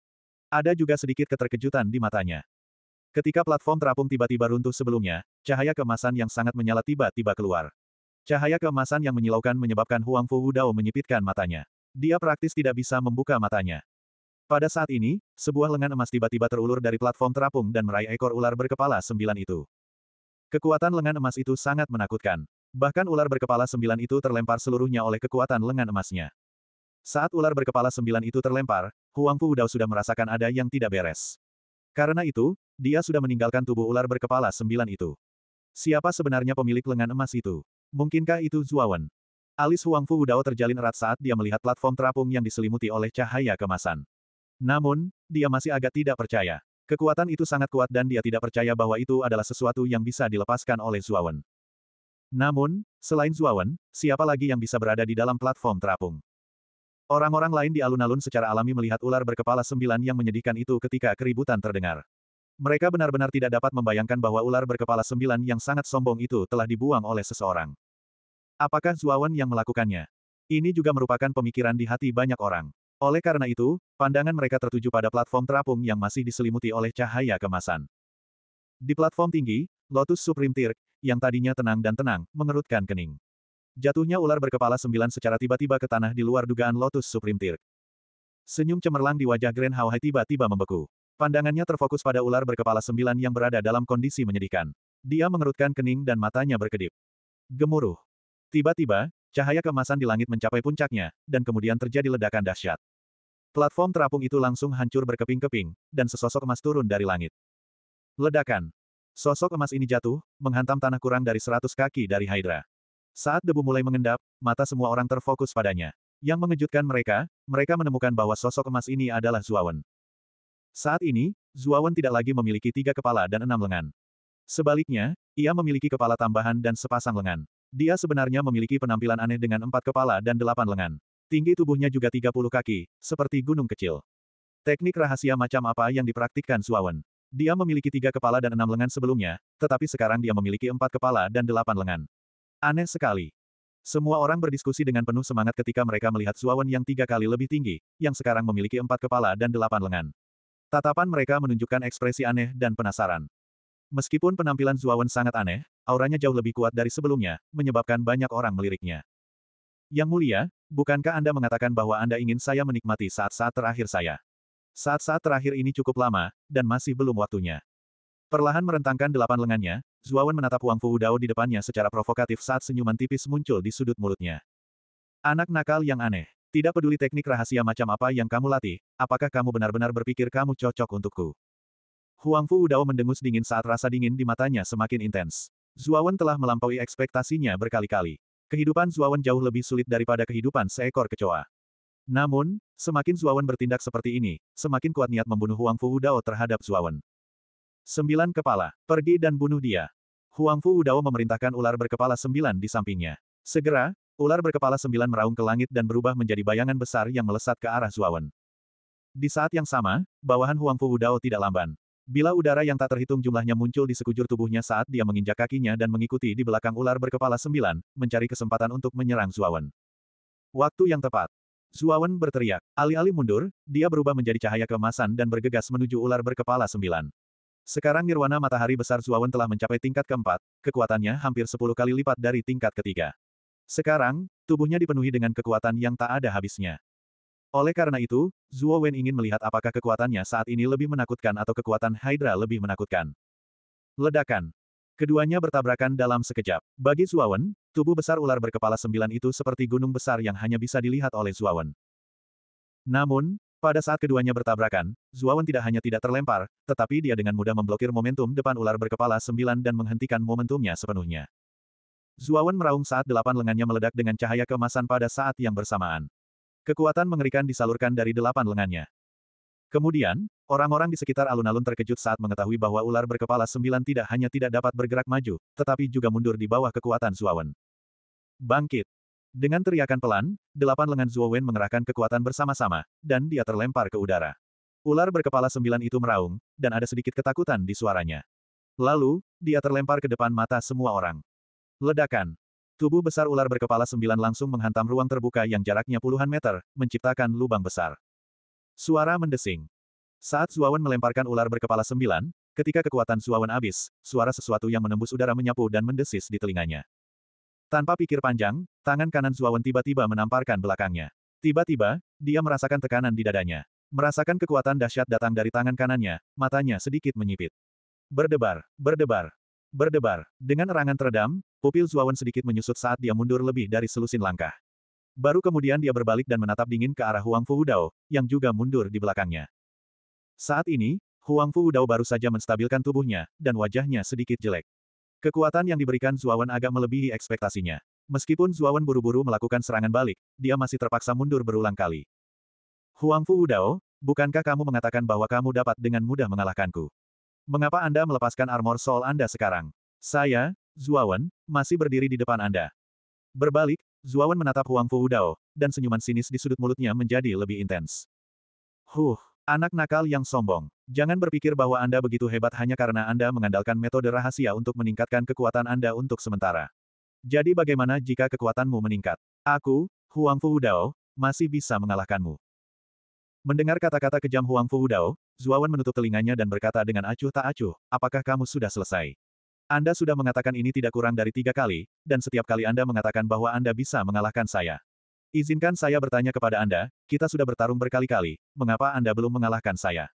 Ada juga sedikit keterkejutan di matanya. Ketika platform terapung tiba-tiba runtuh sebelumnya, cahaya keemasan yang sangat menyala tiba-tiba keluar. Cahaya keemasan yang menyilaukan menyebabkan Huang Fu Wudao menyipitkan matanya. Dia praktis tidak bisa membuka matanya. Pada saat ini, sebuah lengan emas tiba-tiba terulur dari platform terapung dan meraih ekor ular berkepala sembilan itu. Kekuatan lengan emas itu sangat menakutkan. Bahkan ular berkepala sembilan itu terlempar seluruhnya oleh kekuatan lengan emasnya. Saat ular berkepala sembilan itu terlempar, Huang Fu Wudao sudah merasakan ada yang tidak beres. Karena itu, dia sudah meninggalkan tubuh ular berkepala sembilan itu. Siapa sebenarnya pemilik lengan emas itu? Mungkinkah itu Zuawan? Alis Huang Fu Wudao terjalin erat saat dia melihat platform terapung yang diselimuti oleh cahaya kemasan. Namun, dia masih agak tidak percaya. Kekuatan itu sangat kuat dan dia tidak percaya bahwa itu adalah sesuatu yang bisa dilepaskan oleh Zuawan. Namun, selain Zuawan, siapa lagi yang bisa berada di dalam platform terapung? Orang-orang lain di alun-alun secara alami melihat ular berkepala sembilan yang menyedihkan itu ketika keributan terdengar. Mereka benar-benar tidak dapat membayangkan bahwa ular berkepala sembilan yang sangat sombong itu telah dibuang oleh seseorang. Apakah Zuawan yang melakukannya? Ini juga merupakan pemikiran di hati banyak orang. Oleh karena itu, pandangan mereka tertuju pada platform terapung yang masih diselimuti oleh cahaya kemasan. Di platform tinggi, Lotus Supreme Tirk, yang tadinya tenang dan tenang, mengerutkan kening. Jatuhnya ular berkepala sembilan secara tiba-tiba ke tanah di luar dugaan Lotus Supreme Tirk. Senyum cemerlang di wajah Grand Hao Hai tiba-tiba membeku. Pandangannya terfokus pada ular berkepala sembilan yang berada dalam kondisi menyedihkan. Dia mengerutkan kening dan matanya berkedip. Gemuruh. Tiba-tiba, cahaya kemasan di langit mencapai puncaknya, dan kemudian terjadi ledakan dahsyat. Platform terapung itu langsung hancur berkeping-keping, dan sesosok emas turun dari langit. Ledakan. Sosok emas ini jatuh, menghantam tanah kurang dari seratus kaki dari Hydra. Saat debu mulai mengendap, mata semua orang terfokus padanya. Yang mengejutkan mereka, mereka menemukan bahwa sosok emas ini adalah Zuawan. Saat ini, Zuawan tidak lagi memiliki tiga kepala dan enam lengan. Sebaliknya, ia memiliki kepala tambahan dan sepasang lengan. Dia sebenarnya memiliki penampilan aneh dengan empat kepala dan delapan lengan. Tinggi tubuhnya juga 30 kaki, seperti gunung kecil. Teknik rahasia macam apa yang dipraktikkan Zuawan? Dia memiliki tiga kepala dan enam lengan sebelumnya, tetapi sekarang dia memiliki empat kepala dan delapan lengan. Aneh sekali. Semua orang berdiskusi dengan penuh semangat ketika mereka melihat Zuawan yang tiga kali lebih tinggi, yang sekarang memiliki empat kepala dan delapan lengan. Tatapan mereka menunjukkan ekspresi aneh dan penasaran. Meskipun penampilan Zuawan sangat aneh, auranya jauh lebih kuat dari sebelumnya, menyebabkan banyak orang meliriknya. Yang mulia, bukankah Anda mengatakan bahwa Anda ingin saya menikmati saat-saat terakhir saya? Saat-saat terakhir ini cukup lama, dan masih belum waktunya. Perlahan merentangkan delapan lengannya, Zuawan menatap Wang Fu Dao di depannya secara provokatif saat senyuman tipis muncul di sudut mulutnya. Anak nakal yang aneh. Tidak peduli teknik rahasia macam apa yang kamu latih, apakah kamu benar-benar berpikir kamu cocok untukku? Huang Fu Dao mendengus dingin saat rasa dingin di matanya semakin intens. Zuawan telah melampaui ekspektasinya berkali-kali. Kehidupan Zuawan jauh lebih sulit daripada kehidupan seekor kecoa. Namun, semakin Zuawan bertindak seperti ini, semakin kuat niat membunuh Huang Fu Dao terhadap Zuawan. Sembilan kepala. Pergi dan bunuh dia. Huang Fu Dao memerintahkan ular berkepala sembilan di sampingnya. Segera, ular berkepala sembilan meraung ke langit dan berubah menjadi bayangan besar yang melesat ke arah Zuawan. Di saat yang sama, bawahan Huang Fu Dao tidak lamban. Bila udara yang tak terhitung jumlahnya muncul di sekujur tubuhnya saat dia menginjak kakinya dan mengikuti di belakang ular berkepala sembilan, mencari kesempatan untuk menyerang Zuawan. Waktu yang tepat. Zuawan berteriak. Alih-alih mundur, dia berubah menjadi cahaya keemasan dan bergegas menuju ular berkepala sembilan. Sekarang nirwana matahari besar Zuawan telah mencapai tingkat keempat, kekuatannya hampir sepuluh kali lipat dari tingkat ketiga. Sekarang, tubuhnya dipenuhi dengan kekuatan yang tak ada habisnya. Oleh karena itu, Zuo Wen ingin melihat apakah kekuatannya saat ini lebih menakutkan atau kekuatan Hydra lebih menakutkan. Ledakan. Keduanya bertabrakan dalam sekejap. Bagi Zuawan, tubuh besar ular berkepala sembilan itu seperti gunung besar yang hanya bisa dilihat oleh Zuawan. Namun, pada saat keduanya bertabrakan, Zuawan tidak hanya tidak terlempar, tetapi dia dengan mudah memblokir momentum depan ular berkepala sembilan dan menghentikan momentumnya sepenuhnya. Zuawan meraung saat delapan lengannya meledak dengan cahaya keemasan pada saat yang bersamaan. Kekuatan mengerikan disalurkan dari delapan lengannya. Kemudian, orang-orang di sekitar alun-alun terkejut saat mengetahui bahwa ular berkepala sembilan tidak hanya tidak dapat bergerak maju, tetapi juga mundur di bawah kekuatan Zuawan. Bangkit! Dengan teriakan pelan, delapan lengan Zuawan mengerahkan kekuatan bersama-sama, dan dia terlempar ke udara. Ular berkepala sembilan itu meraung, dan ada sedikit ketakutan di suaranya. Lalu, dia terlempar ke depan mata semua orang. Ledakan! Tubuh besar ular berkepala sembilan langsung menghantam ruang terbuka yang jaraknya puluhan meter, menciptakan lubang besar. Suara mendesing. Saat Zuawan melemparkan ular berkepala sembilan, ketika kekuatan Zuawan habis, suara sesuatu yang menembus udara menyapu dan mendesis di telinganya. Tanpa pikir panjang, tangan kanan Zuawan tiba-tiba menamparkan belakangnya. Tiba-tiba, dia merasakan tekanan di dadanya. Merasakan kekuatan dahsyat datang dari tangan kanannya, matanya sedikit menyipit. Berdebar, berdebar, berdebar. Dengan erangan teredam, pupil Zuawan sedikit menyusut saat dia mundur lebih dari selusin langkah. Baru kemudian dia berbalik dan menatap dingin ke arah Huang Fu Dao, yang juga mundur di belakangnya. Saat ini, Huang Fu Dao baru saja menstabilkan tubuhnya, dan wajahnya sedikit jelek. Kekuatan yang diberikan Zuawan agak melebihi ekspektasinya. Meskipun Zuawan buru-buru melakukan serangan balik, dia masih terpaksa mundur berulang kali. Huang Fu Dao, bukankah kamu mengatakan bahwa kamu dapat dengan mudah mengalahkanku? Mengapa Anda melepaskan armor soul Anda sekarang? Saya, Zuawan, masih berdiri di depan Anda. Berbalik, Zuawan menatap Huang Fu Dao, dan senyuman sinis di sudut mulutnya menjadi lebih intens. Huh, anak nakal yang sombong. Jangan berpikir bahwa Anda begitu hebat hanya karena Anda mengandalkan metode rahasia untuk meningkatkan kekuatan Anda untuk sementara. Jadi bagaimana jika kekuatanmu meningkat? Aku, Huang Fu Dao, masih bisa mengalahkanmu. Mendengar kata-kata kejam Huang Fu Dao, Zuawan menutup telinganya dan berkata dengan acuh tak acuh, apakah kamu sudah selesai? Anda sudah mengatakan ini tidak kurang dari tiga kali, dan setiap kali Anda mengatakan bahwa Anda bisa mengalahkan saya. Izinkan saya bertanya kepada Anda, kita sudah bertarung berkali-kali, mengapa Anda belum mengalahkan saya?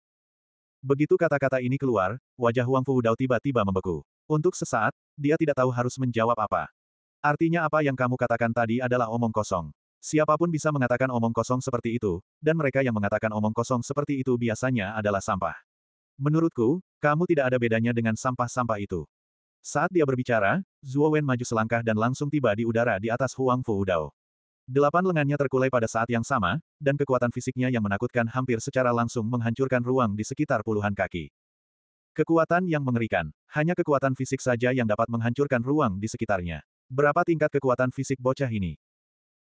Begitu kata-kata ini keluar, wajah Huang Fu Dao tiba-tiba membeku. Untuk sesaat, dia tidak tahu harus menjawab apa. Artinya apa yang kamu katakan tadi adalah omong kosong. Siapa pun bisa mengatakan omong kosong seperti itu, dan mereka yang mengatakan omong kosong seperti itu biasanya adalah sampah. Menurutku, kamu tidak ada bedanya dengan sampah-sampah itu. Saat dia berbicara, Zuo Wen maju selangkah dan langsung tiba di udara di atas Huang Fu Dao. Delapan lengannya terkulai pada saat yang sama, dan kekuatan fisiknya yang menakutkan hampir secara langsung menghancurkan ruang di sekitar puluhan kaki. Kekuatan yang mengerikan. Hanya kekuatan fisik saja yang dapat menghancurkan ruang di sekitarnya. Berapa tingkat kekuatan fisik bocah ini?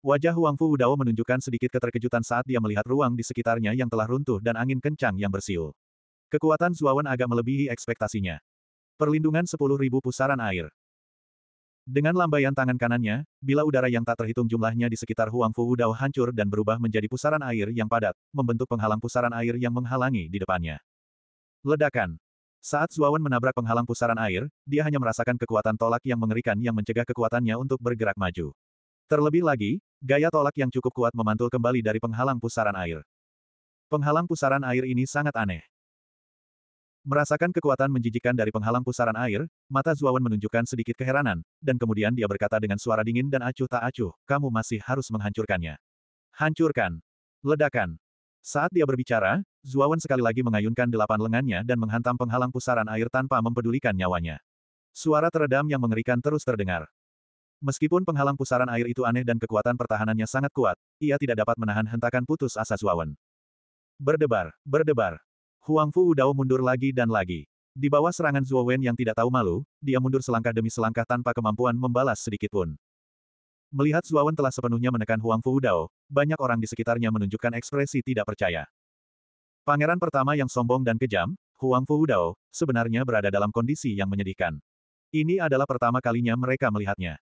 Wajah Huang Fu Dao menunjukkan sedikit keterkejutan saat dia melihat ruang di sekitarnya yang telah runtuh dan angin kencang yang bersiul. Kekuatan Zuawan agak melebihi ekspektasinya. Perlindungan 10.000 pusaran air. Dengan lambaian tangan kanannya, bila udara yang tak terhitung jumlahnya di sekitar Huang Fu Wudao hancur dan berubah menjadi pusaran air yang padat, membentuk penghalang pusaran air yang menghalangi di depannya. Ledakan. Saat Zuawan menabrak penghalang pusaran air, dia hanya merasakan kekuatan tolak yang mengerikan yang mencegah kekuatannya untuk bergerak maju. Terlebih lagi, gaya tolak yang cukup kuat memantul kembali dari penghalang pusaran air. Penghalang pusaran air ini sangat aneh. Merasakan kekuatan menjijikkan dari penghalang pusaran air, mata Zuawan menunjukkan sedikit keheranan, dan kemudian dia berkata dengan suara dingin dan acuh tak acuh, kamu masih harus menghancurkannya. Hancurkan. Ledakan. Saat dia berbicara, Zuawan sekali lagi mengayunkan delapan lengannya dan menghantam penghalang pusaran air tanpa mempedulikan nyawanya. Suara teredam yang mengerikan terus terdengar. Meskipun penghalang pusaran air itu aneh dan kekuatan pertahanannya sangat kuat, ia tidak dapat menahan hentakan putus asa Zuawan. Berdebar, berdebar, Huang Fu Dao mundur lagi dan lagi. Di bawah serangan Zuo Wen yang tidak tahu malu, dia mundur selangkah demi selangkah tanpa kemampuan membalas sedikitpun. Melihat Zuo Wen telah sepenuhnya menekan Huang Fu Dao, banyak orang di sekitarnya menunjukkan ekspresi tidak percaya. Pangeran pertama yang sombong dan kejam, Huang Fu Dao, sebenarnya berada dalam kondisi yang menyedihkan. Ini adalah pertama kalinya mereka melihatnya.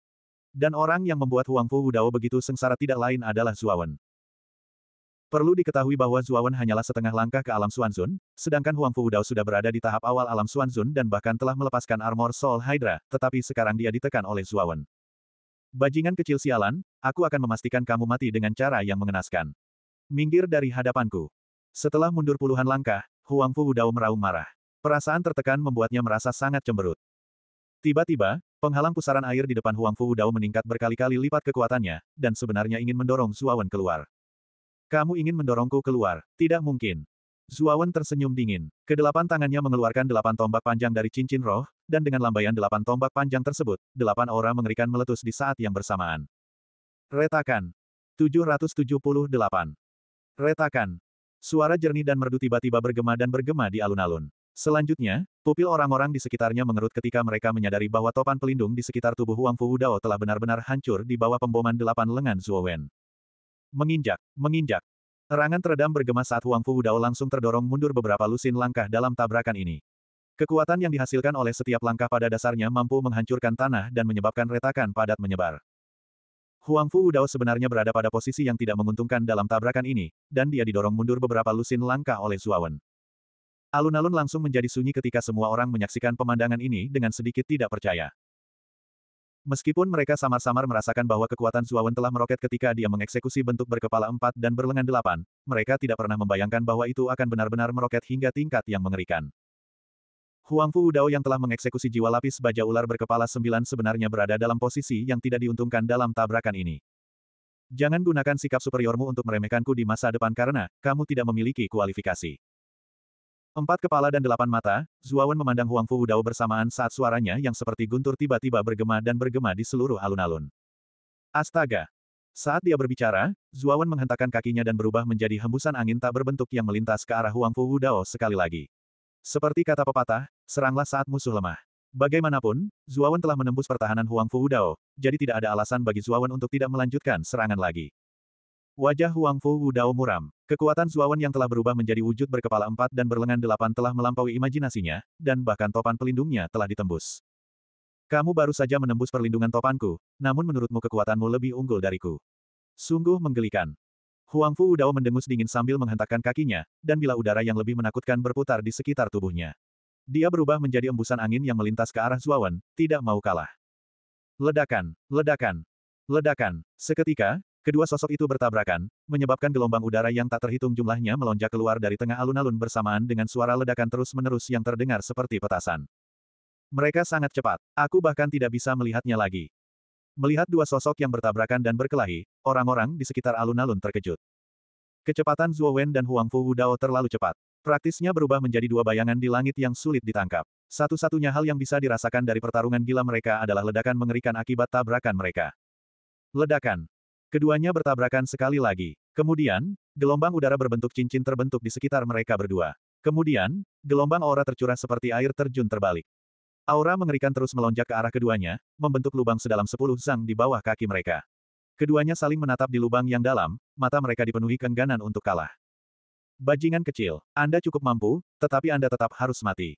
Dan orang yang membuat Huang Fu Dao begitu sengsara tidak lain adalah Zuawan. Perlu diketahui bahwa Zuawan hanyalah setengah langkah ke alam Xuanzun, sedangkan Huang Fuudao sudah berada di tahap awal alam Xuanzun dan bahkan telah melepaskan armor Soul Hydra, tetapi sekarang dia ditekan oleh Zuawan. Bajingan kecil sialan, aku akan memastikan kamu mati dengan cara yang mengenaskan. Minggir dari hadapanku. Setelah mundur puluhan langkah, Huang Fuudao meraung marah. Perasaan tertekan membuatnya merasa sangat cemberut. Tiba-tiba, penghalang pusaran air di depan Huang Fuudao meningkat berkali-kali lipat kekuatannya, dan sebenarnya ingin mendorong Zuawan keluar. Kamu ingin mendorongku keluar? Tidak mungkin. Zuawan tersenyum dingin. Kedelapan tangannya mengeluarkan delapan tombak panjang dari cincin roh, dan dengan lambaian delapan tombak panjang tersebut, delapan aura mengerikan meletus di saat yang bersamaan. Retakan. 778. Retakan. Suara jernih dan merdu tiba-tiba bergema dan bergema di alun-alun. Selanjutnya, pupil orang-orang di sekitarnya mengerut ketika mereka menyadari bahwa topan pelindung di sekitar tubuh Huang Fu Dao telah benar-benar hancur di bawah pemboman delapan lengan Zuo Menginjak, menginjak. Erangan teredam bergema saat Huang Fu Dao langsung terdorong mundur beberapa lusin langkah dalam tabrakan ini. Kekuatan yang dihasilkan oleh setiap langkah pada dasarnya mampu menghancurkan tanah dan menyebabkan retakan padat menyebar. Huang Fu Dao sebenarnya berada pada posisi yang tidak menguntungkan dalam tabrakan ini, dan dia didorong mundur beberapa lusin langkah oleh Zuawan. Alun-alun langsung menjadi sunyi ketika semua orang menyaksikan pemandangan ini dengan sedikit tidak percaya. Meskipun mereka samar-samar merasakan bahwa kekuatan Zuawan telah meroket ketika dia mengeksekusi bentuk berkepala empat dan berlengan delapan, mereka tidak pernah membayangkan bahwa itu akan benar-benar meroket hingga tingkat yang mengerikan. Huang Fu Dao yang telah mengeksekusi jiwa lapis baja ular berkepala sembilan sebenarnya berada dalam posisi yang tidak diuntungkan dalam tabrakan ini. Jangan gunakan sikap superiormu untuk meremehkanku di masa depan karena, kamu tidak memiliki kualifikasi. Empat kepala dan delapan mata, Zuawan memandang Huang Fu Dao bersamaan saat suaranya yang seperti guntur tiba-tiba bergema dan bergema di seluruh alun-alun. Astaga! Saat dia berbicara, Zuawan menghentakkan kakinya dan berubah menjadi hembusan angin tak berbentuk yang melintas ke arah Huang Fu Dao sekali lagi. Seperti kata pepatah, seranglah saat musuh lemah. Bagaimanapun, Zuawan telah menembus pertahanan Huang Fu Dao, jadi tidak ada alasan bagi Zuawan untuk tidak melanjutkan serangan lagi. Wajah Huang Fu Wudao muram. Kekuatan Zuawan yang telah berubah menjadi wujud berkepala empat dan berlengan delapan telah melampaui imajinasinya, dan bahkan topan pelindungnya telah ditembus. Kamu baru saja menembus perlindungan topanku, namun menurutmu kekuatanmu lebih unggul dariku. Sungguh menggelikan. Huang Fu Wudao mendengus dingin sambil menghentakkan kakinya, dan bila udara yang lebih menakutkan berputar di sekitar tubuhnya. Dia berubah menjadi embusan angin yang melintas ke arah Zuawan, tidak mau kalah. Ledakan, ledakan, ledakan. Seketika, Kedua sosok itu bertabrakan, menyebabkan gelombang udara yang tak terhitung jumlahnya melonjak keluar dari tengah alun-alun bersamaan dengan suara ledakan terus-menerus yang terdengar seperti petasan. Mereka sangat cepat. Aku bahkan tidak bisa melihatnya lagi. Melihat dua sosok yang bertabrakan dan berkelahi, orang-orang di sekitar alun-alun terkejut. Kecepatan Zuo Wen dan Huang Fu Dao terlalu cepat. Praktisnya berubah menjadi dua bayangan di langit yang sulit ditangkap. Satu-satunya hal yang bisa dirasakan dari pertarungan gila mereka adalah ledakan mengerikan akibat tabrakan mereka. Ledakan. Keduanya bertabrakan sekali lagi. Kemudian, gelombang udara berbentuk cincin terbentuk di sekitar mereka berdua. Kemudian, gelombang aura tercurah seperti air terjun terbalik. Aura mengerikan terus melonjak ke arah keduanya, membentuk lubang sedalam sepuluh zang di bawah kaki mereka. Keduanya saling menatap di lubang yang dalam, mata mereka dipenuhi kengganan untuk kalah. Bajingan kecil, Anda cukup mampu, tetapi Anda tetap harus mati.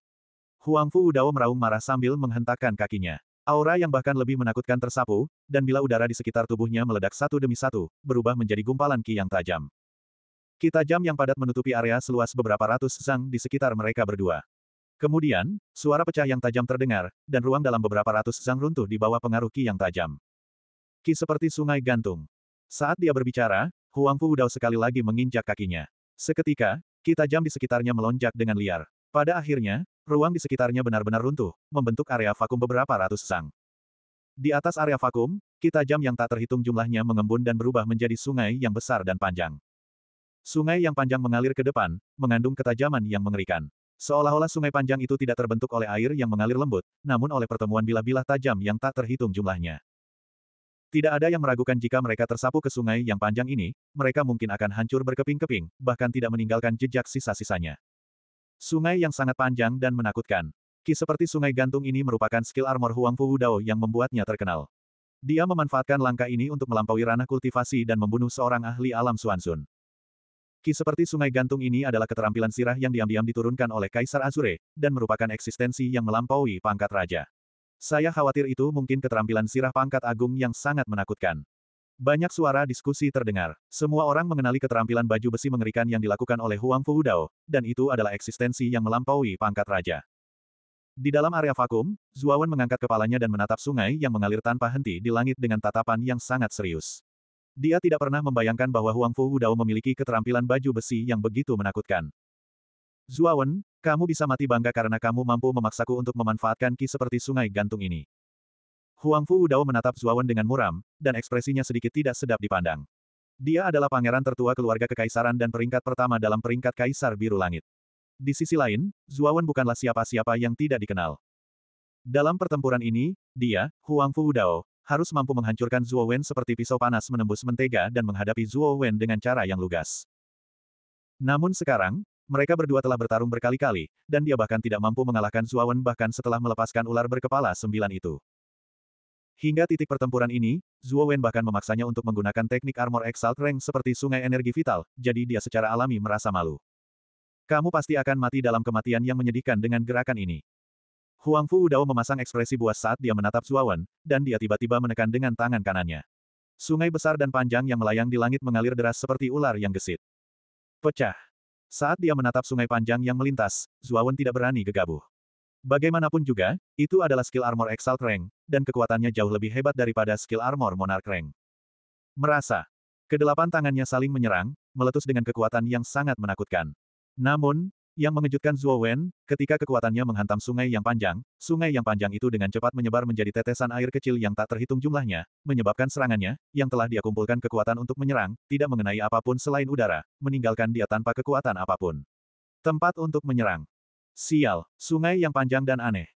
Huang Fu Udao meraung marah sambil menghentakkan kakinya. Aura yang bahkan lebih menakutkan tersapu, dan bila udara di sekitar tubuhnya meledak satu demi satu, berubah menjadi gumpalan ki yang tajam. Ki tajam yang padat menutupi area seluas beberapa ratus zang di sekitar mereka berdua. Kemudian, suara pecah yang tajam terdengar, dan ruang dalam beberapa ratus zang runtuh di bawah pengaruh ki yang tajam. Ki seperti sungai gantung. Saat dia berbicara, Huang Fu Udao sekali lagi menginjak kakinya. Seketika, ki tajam di sekitarnya melonjak dengan liar. Pada akhirnya, ruang di sekitarnya benar-benar runtuh, membentuk area vakum beberapa ratus sang. Di atas area vakum, ki tajam yang tak terhitung jumlahnya mengembun dan berubah menjadi sungai yang besar dan panjang. Sungai yang panjang mengalir ke depan, mengandung ketajaman yang mengerikan. Seolah-olah sungai panjang itu tidak terbentuk oleh air yang mengalir lembut, namun oleh pertemuan bilah-bilah tajam yang tak terhitung jumlahnya. Tidak ada yang meragukan jika mereka tersapu ke sungai yang panjang ini, mereka mungkin akan hancur berkeping-keping, bahkan tidak meninggalkan jejak sisa-sisanya. Sungai yang sangat panjang dan menakutkan. Ki seperti sungai gantung ini merupakan skill armor Huang Fu Dao yang membuatnya terkenal. Dia memanfaatkan langkah ini untuk melampaui ranah kultivasi dan membunuh seorang ahli alam Suansun. Ki seperti sungai gantung ini adalah keterampilan sirah yang diam-diam diturunkan oleh Kaisar Azure, dan merupakan eksistensi yang melampaui pangkat raja. Saya khawatir itu mungkin keterampilan sirah pangkat agung yang sangat menakutkan. Banyak suara diskusi terdengar. Semua orang mengenali keterampilan baju besi mengerikan yang dilakukan oleh Huang Fu Dao, dan itu adalah eksistensi yang melampaui pangkat raja. Di dalam area vakum, Zuawan mengangkat kepalanya dan menatap sungai yang mengalir tanpa henti di langit dengan tatapan yang sangat serius. Dia tidak pernah membayangkan bahwa Huang Fu Dao memiliki keterampilan baju besi yang begitu menakutkan. Zuawan, kamu bisa mati bangga karena kamu mampu memaksaku untuk memanfaatkan ki seperti sungai gantung ini. Huang Fu Udao menatap Zuawan dengan muram, dan ekspresinya sedikit tidak sedap dipandang. Dia adalah pangeran tertua keluarga kekaisaran dan peringkat pertama dalam peringkat kaisar biru langit. Di sisi lain, Zuawan bukanlah siapa-siapa yang tidak dikenal. Dalam pertempuran ini, dia, Huang Fu Udao, harus mampu menghancurkan Zuo Wen seperti pisau panas menembus mentega dan menghadapi Zuo Wen dengan cara yang lugas. Namun sekarang, mereka berdua telah bertarung berkali-kali, dan dia bahkan tidak mampu mengalahkan Zuawan bahkan setelah melepaskan ular berkepala sembilan itu. Hingga titik pertempuran ini, Zuo Wen bahkan memaksanya untuk menggunakan teknik armor Exalt Rank seperti sungai energi vital, jadi dia secara alami merasa malu. Kamu pasti akan mati dalam kematian yang menyedihkan dengan gerakan ini. Huang Fu Udao memasang ekspresi buas saat dia menatap Zuawan, dan dia tiba-tiba menekan dengan tangan kanannya. Sungai besar dan panjang yang melayang di langit mengalir deras seperti ular yang gesit. Pecah. Saat dia menatap sungai panjang yang melintas, Zuawan tidak berani gegabah. Bagaimanapun juga, itu adalah skill armor Exalt Rank, dan kekuatannya jauh lebih hebat daripada skill armor Monarch Rank. Merasa. Kedelapan tangannya saling menyerang, meletus dengan kekuatan yang sangat menakutkan. Namun, yang mengejutkan Zuo Wen, ketika kekuatannya menghantam sungai yang panjang, sungai yang panjang itu dengan cepat menyebar menjadi tetesan air kecil yang tak terhitung jumlahnya, menyebabkan serangannya, yang telah dia kumpulkan kekuatan untuk menyerang, tidak mengenai apa pun selain udara, meninggalkan dia tanpa kekuatan apa pun. Tempat untuk menyerang. Sial, sungai yang panjang dan aneh.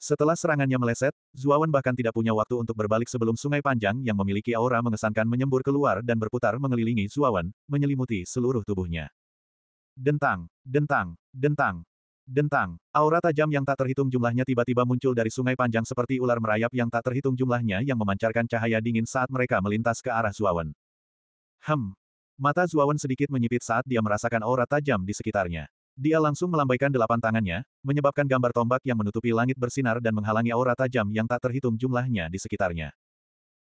Setelah serangannya meleset, Zuawan bahkan tidak punya waktu untuk berbalik sebelum sungai panjang yang memiliki aura mengesankan menyembur keluar dan berputar mengelilingi Zuawan, menyelimuti seluruh tubuhnya. Dentang, dentang, dentang, dentang. Aura tajam yang tak terhitung jumlahnya tiba-tiba muncul dari sungai panjang seperti ular merayap yang tak terhitung jumlahnya yang memancarkan cahaya dingin saat mereka melintas ke arah Zuawan. Hem. Mata Zuawan sedikit menyipit saat dia merasakan aura tajam di sekitarnya. Dia langsung melambaikan delapan tangannya, menyebabkan gambar tombak yang menutupi langit bersinar dan menghalangi aura tajam yang tak terhitung jumlahnya di sekitarnya.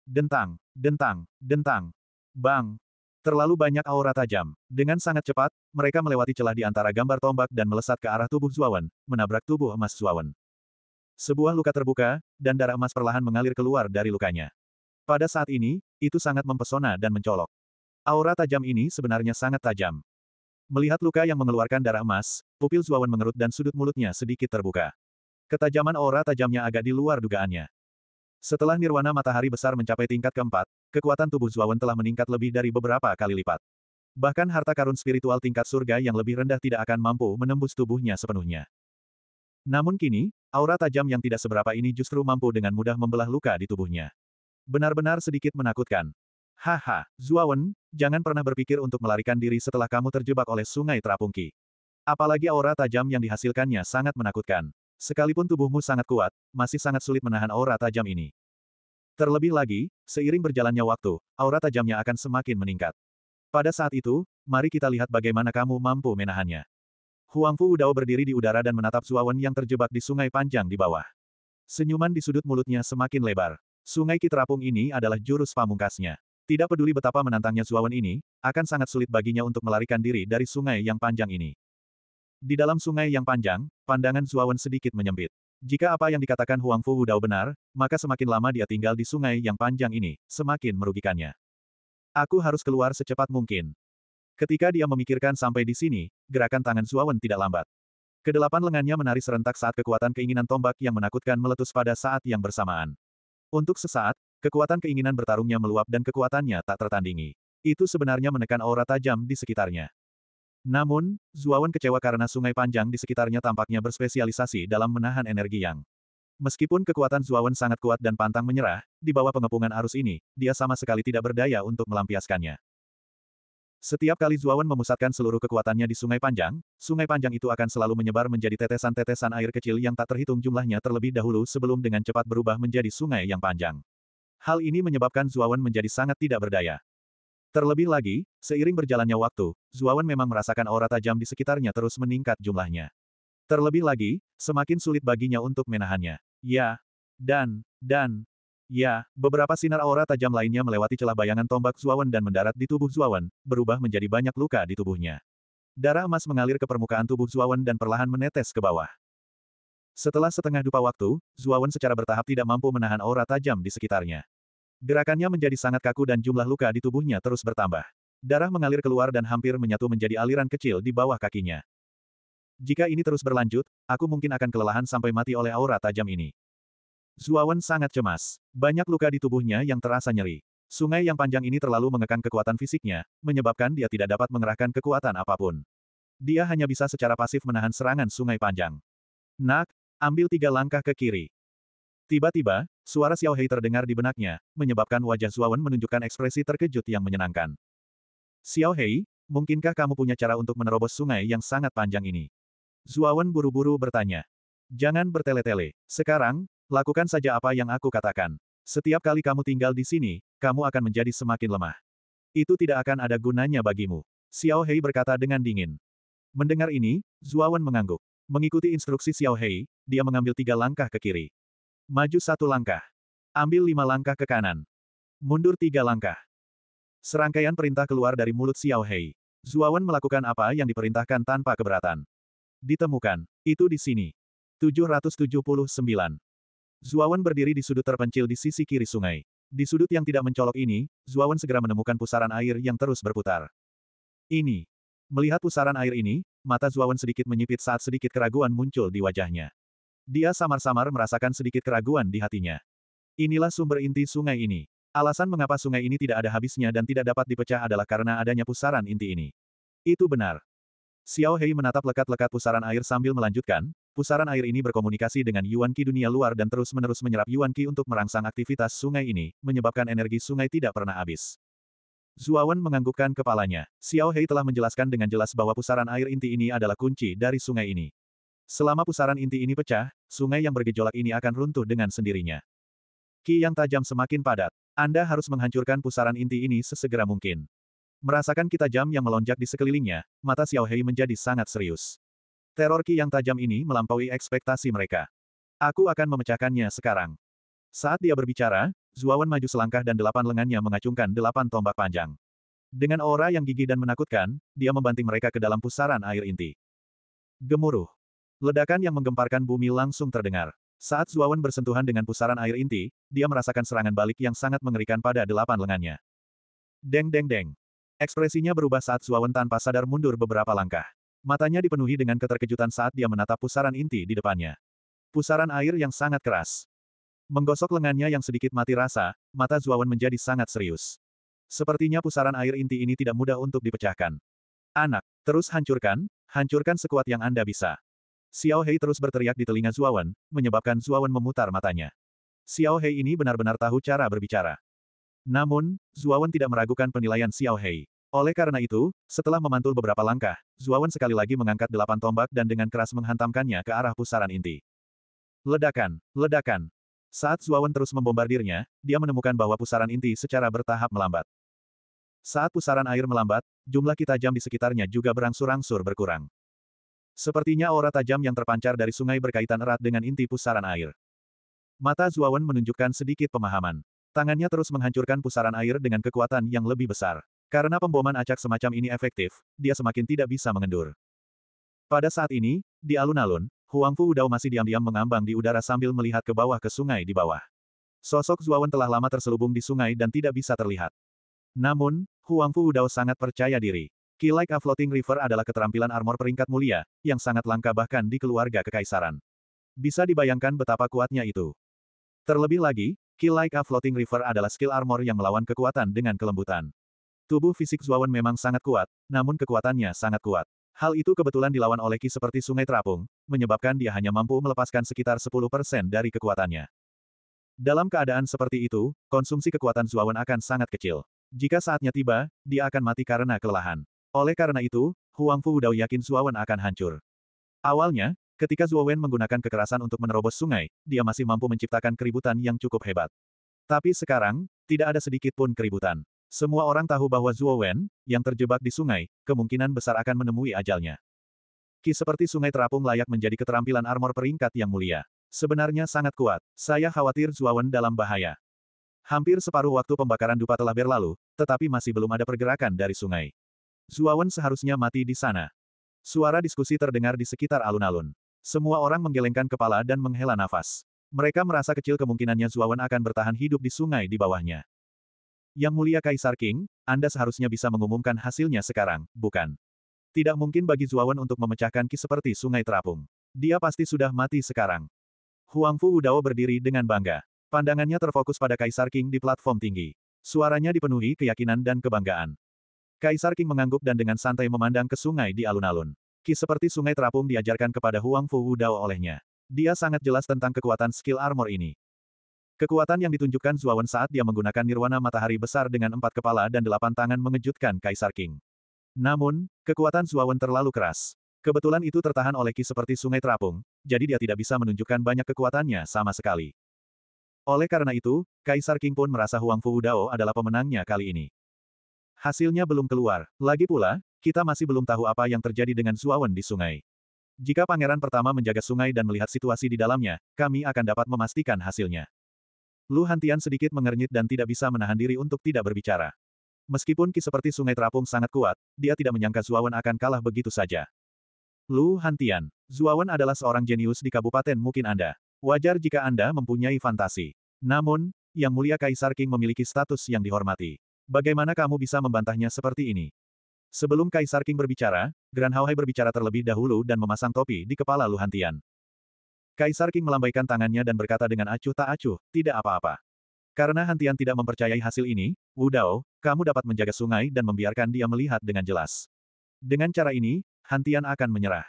Dentang, dentang, dentang. Bang, Terlalu banyak aura tajam. Dengan sangat cepat, mereka melewati celah di antara gambar tombak dan melesat ke arah tubuh Zuawan, menabrak tubuh emas Zuawan. Sebuah luka terbuka, dan darah emas perlahan mengalir keluar dari lukanya. Pada saat ini, itu sangat mempesona dan mencolok. Aura tajam ini sebenarnya sangat tajam. Melihat luka yang mengeluarkan darah emas, pupil Zuawan mengerut dan sudut mulutnya sedikit terbuka. Ketajaman aura tajamnya agak di luar dugaannya. Setelah nirwana matahari besar mencapai tingkat keempat, kekuatan tubuh Zuawan telah meningkat lebih dari beberapa kali lipat. Bahkan harta karun spiritual tingkat surga yang lebih rendah tidak akan mampu menembus tubuhnya sepenuhnya. Namun kini, aura tajam yang tidak seberapa ini justru mampu dengan mudah membelah luka di tubuhnya. Benar-benar sedikit menakutkan. Haha, Zuawan, jangan pernah berpikir untuk melarikan diri setelah kamu terjebak oleh sungai terapungki. Apalagi aura tajam yang dihasilkannya sangat menakutkan. Sekalipun tubuhmu sangat kuat, masih sangat sulit menahan aura tajam ini. Terlebih lagi, seiring berjalannya waktu, aura tajamnya akan semakin meningkat. Pada saat itu, mari kita lihat bagaimana kamu mampu menahannya. Huang Fu Udao berdiri di udara dan menatap Zuawan yang terjebak di sungai panjang di bawah. Senyuman di sudut mulutnya semakin lebar. Sungai Kitrapung ini adalah jurus pamungkasnya. Tidak peduli betapa menantangnya Zuawan ini, akan sangat sulit baginya untuk melarikan diri dari sungai yang panjang ini. Di dalam sungai yang panjang, pandangan Zuawan sedikit menyempit. Jika apa yang dikatakan Huang Fu Wudao benar, maka semakin lama dia tinggal di sungai yang panjang ini, semakin merugikannya. Aku harus keluar secepat mungkin. Ketika dia memikirkan sampai di sini, gerakan tangan Zuawan tidak lambat. Kedelapan lengannya menari serentak saat kekuatan keinginan tombak yang menakutkan meletus pada saat yang bersamaan. Untuk sesaat, kekuatan keinginan bertarungnya meluap dan kekuatannya tak tertandingi. Itu sebenarnya menekan aura tajam di sekitarnya. Namun, Zuawan kecewa karena sungai panjang di sekitarnya tampaknya berspesialisasi dalam menahan energi yang. Meskipun kekuatan Zuawan sangat kuat dan pantang menyerah, di bawah pengepungan arus ini, dia sama sekali tidak berdaya untuk melampiaskannya. Setiap kali Zuawan memusatkan seluruh kekuatannya di sungai panjang, sungai panjang itu akan selalu menyebar menjadi tetesan-tetesan air kecil yang tak terhitung jumlahnya terlebih dahulu sebelum dengan cepat berubah menjadi sungai yang panjang. Hal ini menyebabkan Zuawan menjadi sangat tidak berdaya. Terlebih lagi, seiring berjalannya waktu, Zuawan memang merasakan aura tajam di sekitarnya terus meningkat jumlahnya. Terlebih lagi, semakin sulit baginya untuk menahannya. Ya, dan, dan, ya, beberapa sinar aura tajam lainnya melewati celah bayangan tombak Zuawan dan mendarat di tubuh Zuawan, berubah menjadi banyak luka di tubuhnya. Darah emas mengalir ke permukaan tubuh Zuawan dan perlahan menetes ke bawah. Setelah setengah dupa waktu, Zuawan secara bertahap tidak mampu menahan aura tajam di sekitarnya. Gerakannya menjadi sangat kaku dan jumlah luka di tubuhnya terus bertambah. Darah mengalir keluar dan hampir menyatu menjadi aliran kecil di bawah kakinya. Jika ini terus berlanjut, aku mungkin akan kelelahan sampai mati oleh aura tajam ini. Zuawan sangat cemas. Banyak luka di tubuhnya yang terasa nyeri. Sungai yang panjang ini terlalu mengekang kekuatan fisiknya, menyebabkan dia tidak dapat mengerahkan kekuatan apa pun. Dia hanya bisa secara pasif menahan serangan sungai panjang. Nak, ambil tiga langkah ke kiri. Tiba-tiba, suara Xiao Hei terdengar di benaknya, menyebabkan wajah Zuawan menunjukkan ekspresi terkejut yang menyenangkan. Xiao Hei, mungkinkah kamu punya cara untuk menerobos sungai yang sangat panjang ini? Zuawan buru-buru bertanya. Jangan bertele-tele. Sekarang, lakukan saja apa yang aku katakan. Setiap kali kamu tinggal di sini, kamu akan menjadi semakin lemah. Itu tidak akan ada gunanya bagimu. Xiao Hei berkata dengan dingin. Mendengar ini, Zuawan mengangguk. Mengikuti instruksi Xiao Hei, dia mengambil tiga langkah ke kiri. Maju satu langkah. Ambil lima langkah ke kanan. Mundur tiga langkah. Serangkaian perintah keluar dari mulut Xiao Hei. Zuawan melakukan apa yang diperintahkan tanpa keberatan. Ditemukan. Itu di sini. 779. Zuawan berdiri di sudut terpencil di sisi kiri sungai. Di sudut yang tidak mencolok ini, Zuawan segera menemukan pusaran air yang terus berputar. Ini. Melihat pusaran air ini, mata Zuawan sedikit menyipit saat sedikit keraguan muncul di wajahnya. Dia samar-samar merasakan sedikit keraguan di hatinya. Inilah sumber inti sungai ini. Alasan mengapa sungai ini tidak ada habisnya dan tidak dapat dipecah adalah karena adanya pusaran inti ini. Itu benar. Xiao Hei menatap lekat-lekat pusaran air sambil melanjutkan, pusaran air ini berkomunikasi dengan Yuan Qi dunia luar dan terus-menerus menyerap Yuan Qi untuk merangsang aktivitas sungai ini, menyebabkan energi sungai tidak pernah habis. Zuawan menganggukkan kepalanya. Xiao Hei telah menjelaskan dengan jelas bahwa pusaran air inti ini adalah kunci dari sungai ini. Selama pusaran inti ini pecah, sungai yang bergejolak ini akan runtuh dengan sendirinya. Ki yang tajam semakin padat. Anda harus menghancurkan pusaran inti ini sesegera mungkin. Merasakan kita jam yang melonjak di sekelilingnya, mata Xiao Hei menjadi sangat serius. Teror ki yang tajam ini melampaui ekspektasi mereka. Aku akan memecahkannya sekarang. Saat dia berbicara, Zuawan maju selangkah dan delapan lengannya mengacungkan delapan tombak panjang. Dengan aura yang gigih dan menakutkan, dia membanting mereka ke dalam pusaran air inti. Gemuruh. Ledakan yang menggemparkan bumi langsung terdengar. Saat Zuawan bersentuhan dengan pusaran air inti, dia merasakan serangan balik yang sangat mengerikan pada delapan lengannya. Deng deng deng. Ekspresinya berubah saat Zuawan tanpa sadar mundur beberapa langkah. Matanya dipenuhi dengan keterkejutan saat dia menatap pusaran inti di depannya. Pusaran air yang sangat keras. Menggosok lengannya yang sedikit mati rasa, mata Zuawan menjadi sangat serius. Sepertinya pusaran air inti ini tidak mudah untuk dipecahkan. Anak, terus hancurkan, hancurkan sekuat yang Anda bisa. Xiao Hei terus berteriak di telinga Zuawan, menyebabkan Zuawan memutar matanya. Xiao Hei ini benar-benar tahu cara berbicara. Namun, Zuawan tidak meragukan penilaian Xiao Hei. Oleh karena itu, setelah memantul beberapa langkah, Zuawan sekali lagi mengangkat delapan tombak dan dengan keras menghantamkannya ke arah pusaran inti. Ledakan, ledakan. Saat Zuawan terus membombardirnya, dia menemukan bahwa pusaran inti secara bertahap melambat. Saat pusaran air melambat, jumlah kita tajam di sekitarnya juga berangsur-angsur berkurang. Sepertinya aura tajam yang terpancar dari sungai berkaitan erat dengan inti pusaran air. Mata Zuawan menunjukkan sedikit pemahaman. Tangannya terus menghancurkan pusaran air dengan kekuatan yang lebih besar. Karena pemboman acak semacam ini efektif, dia semakin tidak bisa mengendur. Pada saat ini, di alun-alun, Huang Fu Udao masih diam-diam mengambang di udara sambil melihat ke bawah ke sungai di bawah. Sosok Zuawan telah lama terselubung di sungai dan tidak bisa terlihat. Namun, Huang Fu Udao sangat percaya diri. Ki Like a Floating River adalah keterampilan armor peringkat mulia, yang sangat langka bahkan di keluarga kekaisaran. Bisa dibayangkan betapa kuatnya itu. Terlebih lagi, Ki Like a Floating River adalah skill armor yang melawan kekuatan dengan kelembutan. Tubuh fisik Zuawan memang sangat kuat, namun kekuatannya sangat kuat. Hal itu kebetulan dilawan oleh Ki seperti sungai terapung, menyebabkan dia hanya mampu melepaskan sekitar 10% dari kekuatannya. Dalam keadaan seperti itu, konsumsi kekuatan Zuawan akan sangat kecil. Jika saatnya tiba, dia akan mati karena kelelahan. Oleh karena itu, Huang Fu Dao yakin Zuawan akan hancur. Awalnya, ketika Zuawan menggunakan kekerasan untuk menerobos sungai, dia masih mampu menciptakan keributan yang cukup hebat. Tapi sekarang, tidak ada sedikit pun keributan. Semua orang tahu bahwa Zuawan, yang terjebak di sungai, kemungkinan besar akan menemui ajalnya. Ki seperti sungai terapung layak menjadi keterampilan armor peringkat yang mulia. Sebenarnya sangat kuat. Saya khawatir Zuawan dalam bahaya. Hampir separuh waktu pembakaran dupa telah berlalu, tetapi masih belum ada pergerakan dari sungai. Zuawan seharusnya mati di sana. Suara diskusi terdengar di sekitar alun-alun. Semua orang menggelengkan kepala dan menghela nafas. Mereka merasa kecil kemungkinannya Zuawan akan bertahan hidup di sungai di bawahnya. Yang mulia Kaisar King, Anda seharusnya bisa mengumumkan hasilnya sekarang, bukan? Tidak mungkin bagi Zuawan untuk memecahkan ki seperti sungai terapung. Dia pasti sudah mati sekarang. Huang Fu Udao berdiri dengan bangga. Pandangannya terfokus pada Kaisar King di platform tinggi. Suaranya dipenuhi keyakinan dan kebanggaan. Kaisar King mengangguk dan dengan santai memandang ke sungai di alun-alun. Ki seperti sungai terapung diajarkan kepada Huang Fu Wudao olehnya. Dia sangat jelas tentang kekuatan skill armor ini. Kekuatan yang ditunjukkan Zuawan saat dia menggunakan nirwana matahari besar dengan empat kepala dan delapan tangan mengejutkan Kaisar King. Namun, kekuatan Zuawan terlalu keras. Kebetulan itu tertahan oleh Ki seperti sungai terapung, jadi dia tidak bisa menunjukkan banyak kekuatannya sama sekali. Oleh karena itu, Kaisar King pun merasa Huang Fu Dao adalah pemenangnya kali ini. Hasilnya belum keluar. Lagi pula, kita masih belum tahu apa yang terjadi dengan Zuawan di sungai. Jika pangeran pertama menjaga sungai dan melihat situasi di dalamnya, kami akan dapat memastikan hasilnya. Lu Hantian sedikit mengernyit dan tidak bisa menahan diri untuk tidak berbicara. Meskipun Ki seperti sungai terapung sangat kuat, dia tidak menyangka Zuawan akan kalah begitu saja. Lu Hantian, Zuawan adalah seorang jenius di Kabupaten mungkin Anda. Wajar jika Anda mempunyai fantasi. Namun, Yang Mulia Kaisar King memiliki status yang dihormati. Bagaimana kamu bisa membantahnya seperti ini? Sebelum Kaisar King berbicara, Gran Hao Hai berbicara terlebih dahulu dan memasang topi di kepala Lu Hantian. Kaisar King melambaikan tangannya dan berkata dengan acuh tak acuh, tidak apa-apa. Karena Hantian tidak mempercayai hasil ini, Wu Dao, kamu dapat menjaga sungai dan membiarkan dia melihat dengan jelas. Dengan cara ini, Hantian akan menyerah.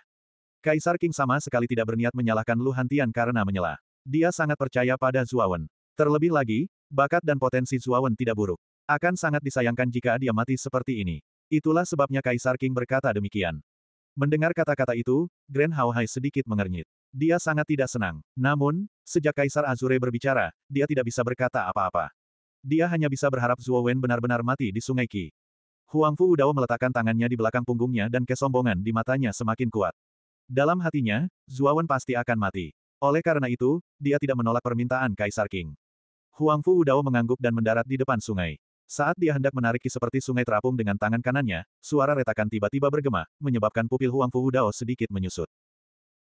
Kaisar King sama sekali tidak berniat menyalahkan Lu Hantian karena menyela. Dia sangat percaya pada Zuawan. Terlebih lagi, bakat dan potensi Zuawan tidak buruk. Akan sangat disayangkan jika dia mati seperti ini. Itulah sebabnya Kaisar King berkata demikian. Mendengar kata-kata itu, Grand Hao Hai sedikit mengernyit. Dia sangat tidak senang. Namun, sejak Kaisar Azure berbicara, dia tidak bisa berkata apa-apa. Dia hanya bisa berharap Zuo Wen benar-benar mati di Sungai Qi. Huang Fu Udao meletakkan tangannya di belakang punggungnya dan kesombongan di matanya semakin kuat. Dalam hatinya, Zuawan pasti akan mati. Oleh karena itu, dia tidak menolak permintaan Kaisar King. Huang Fu Udao mengangguk dan mendarat di depan sungai. Saat dia hendak menarik seperti sungai terapung dengan tangan kanannya, suara retakan tiba-tiba bergema, menyebabkan pupil Huang Fu Udao sedikit menyusut.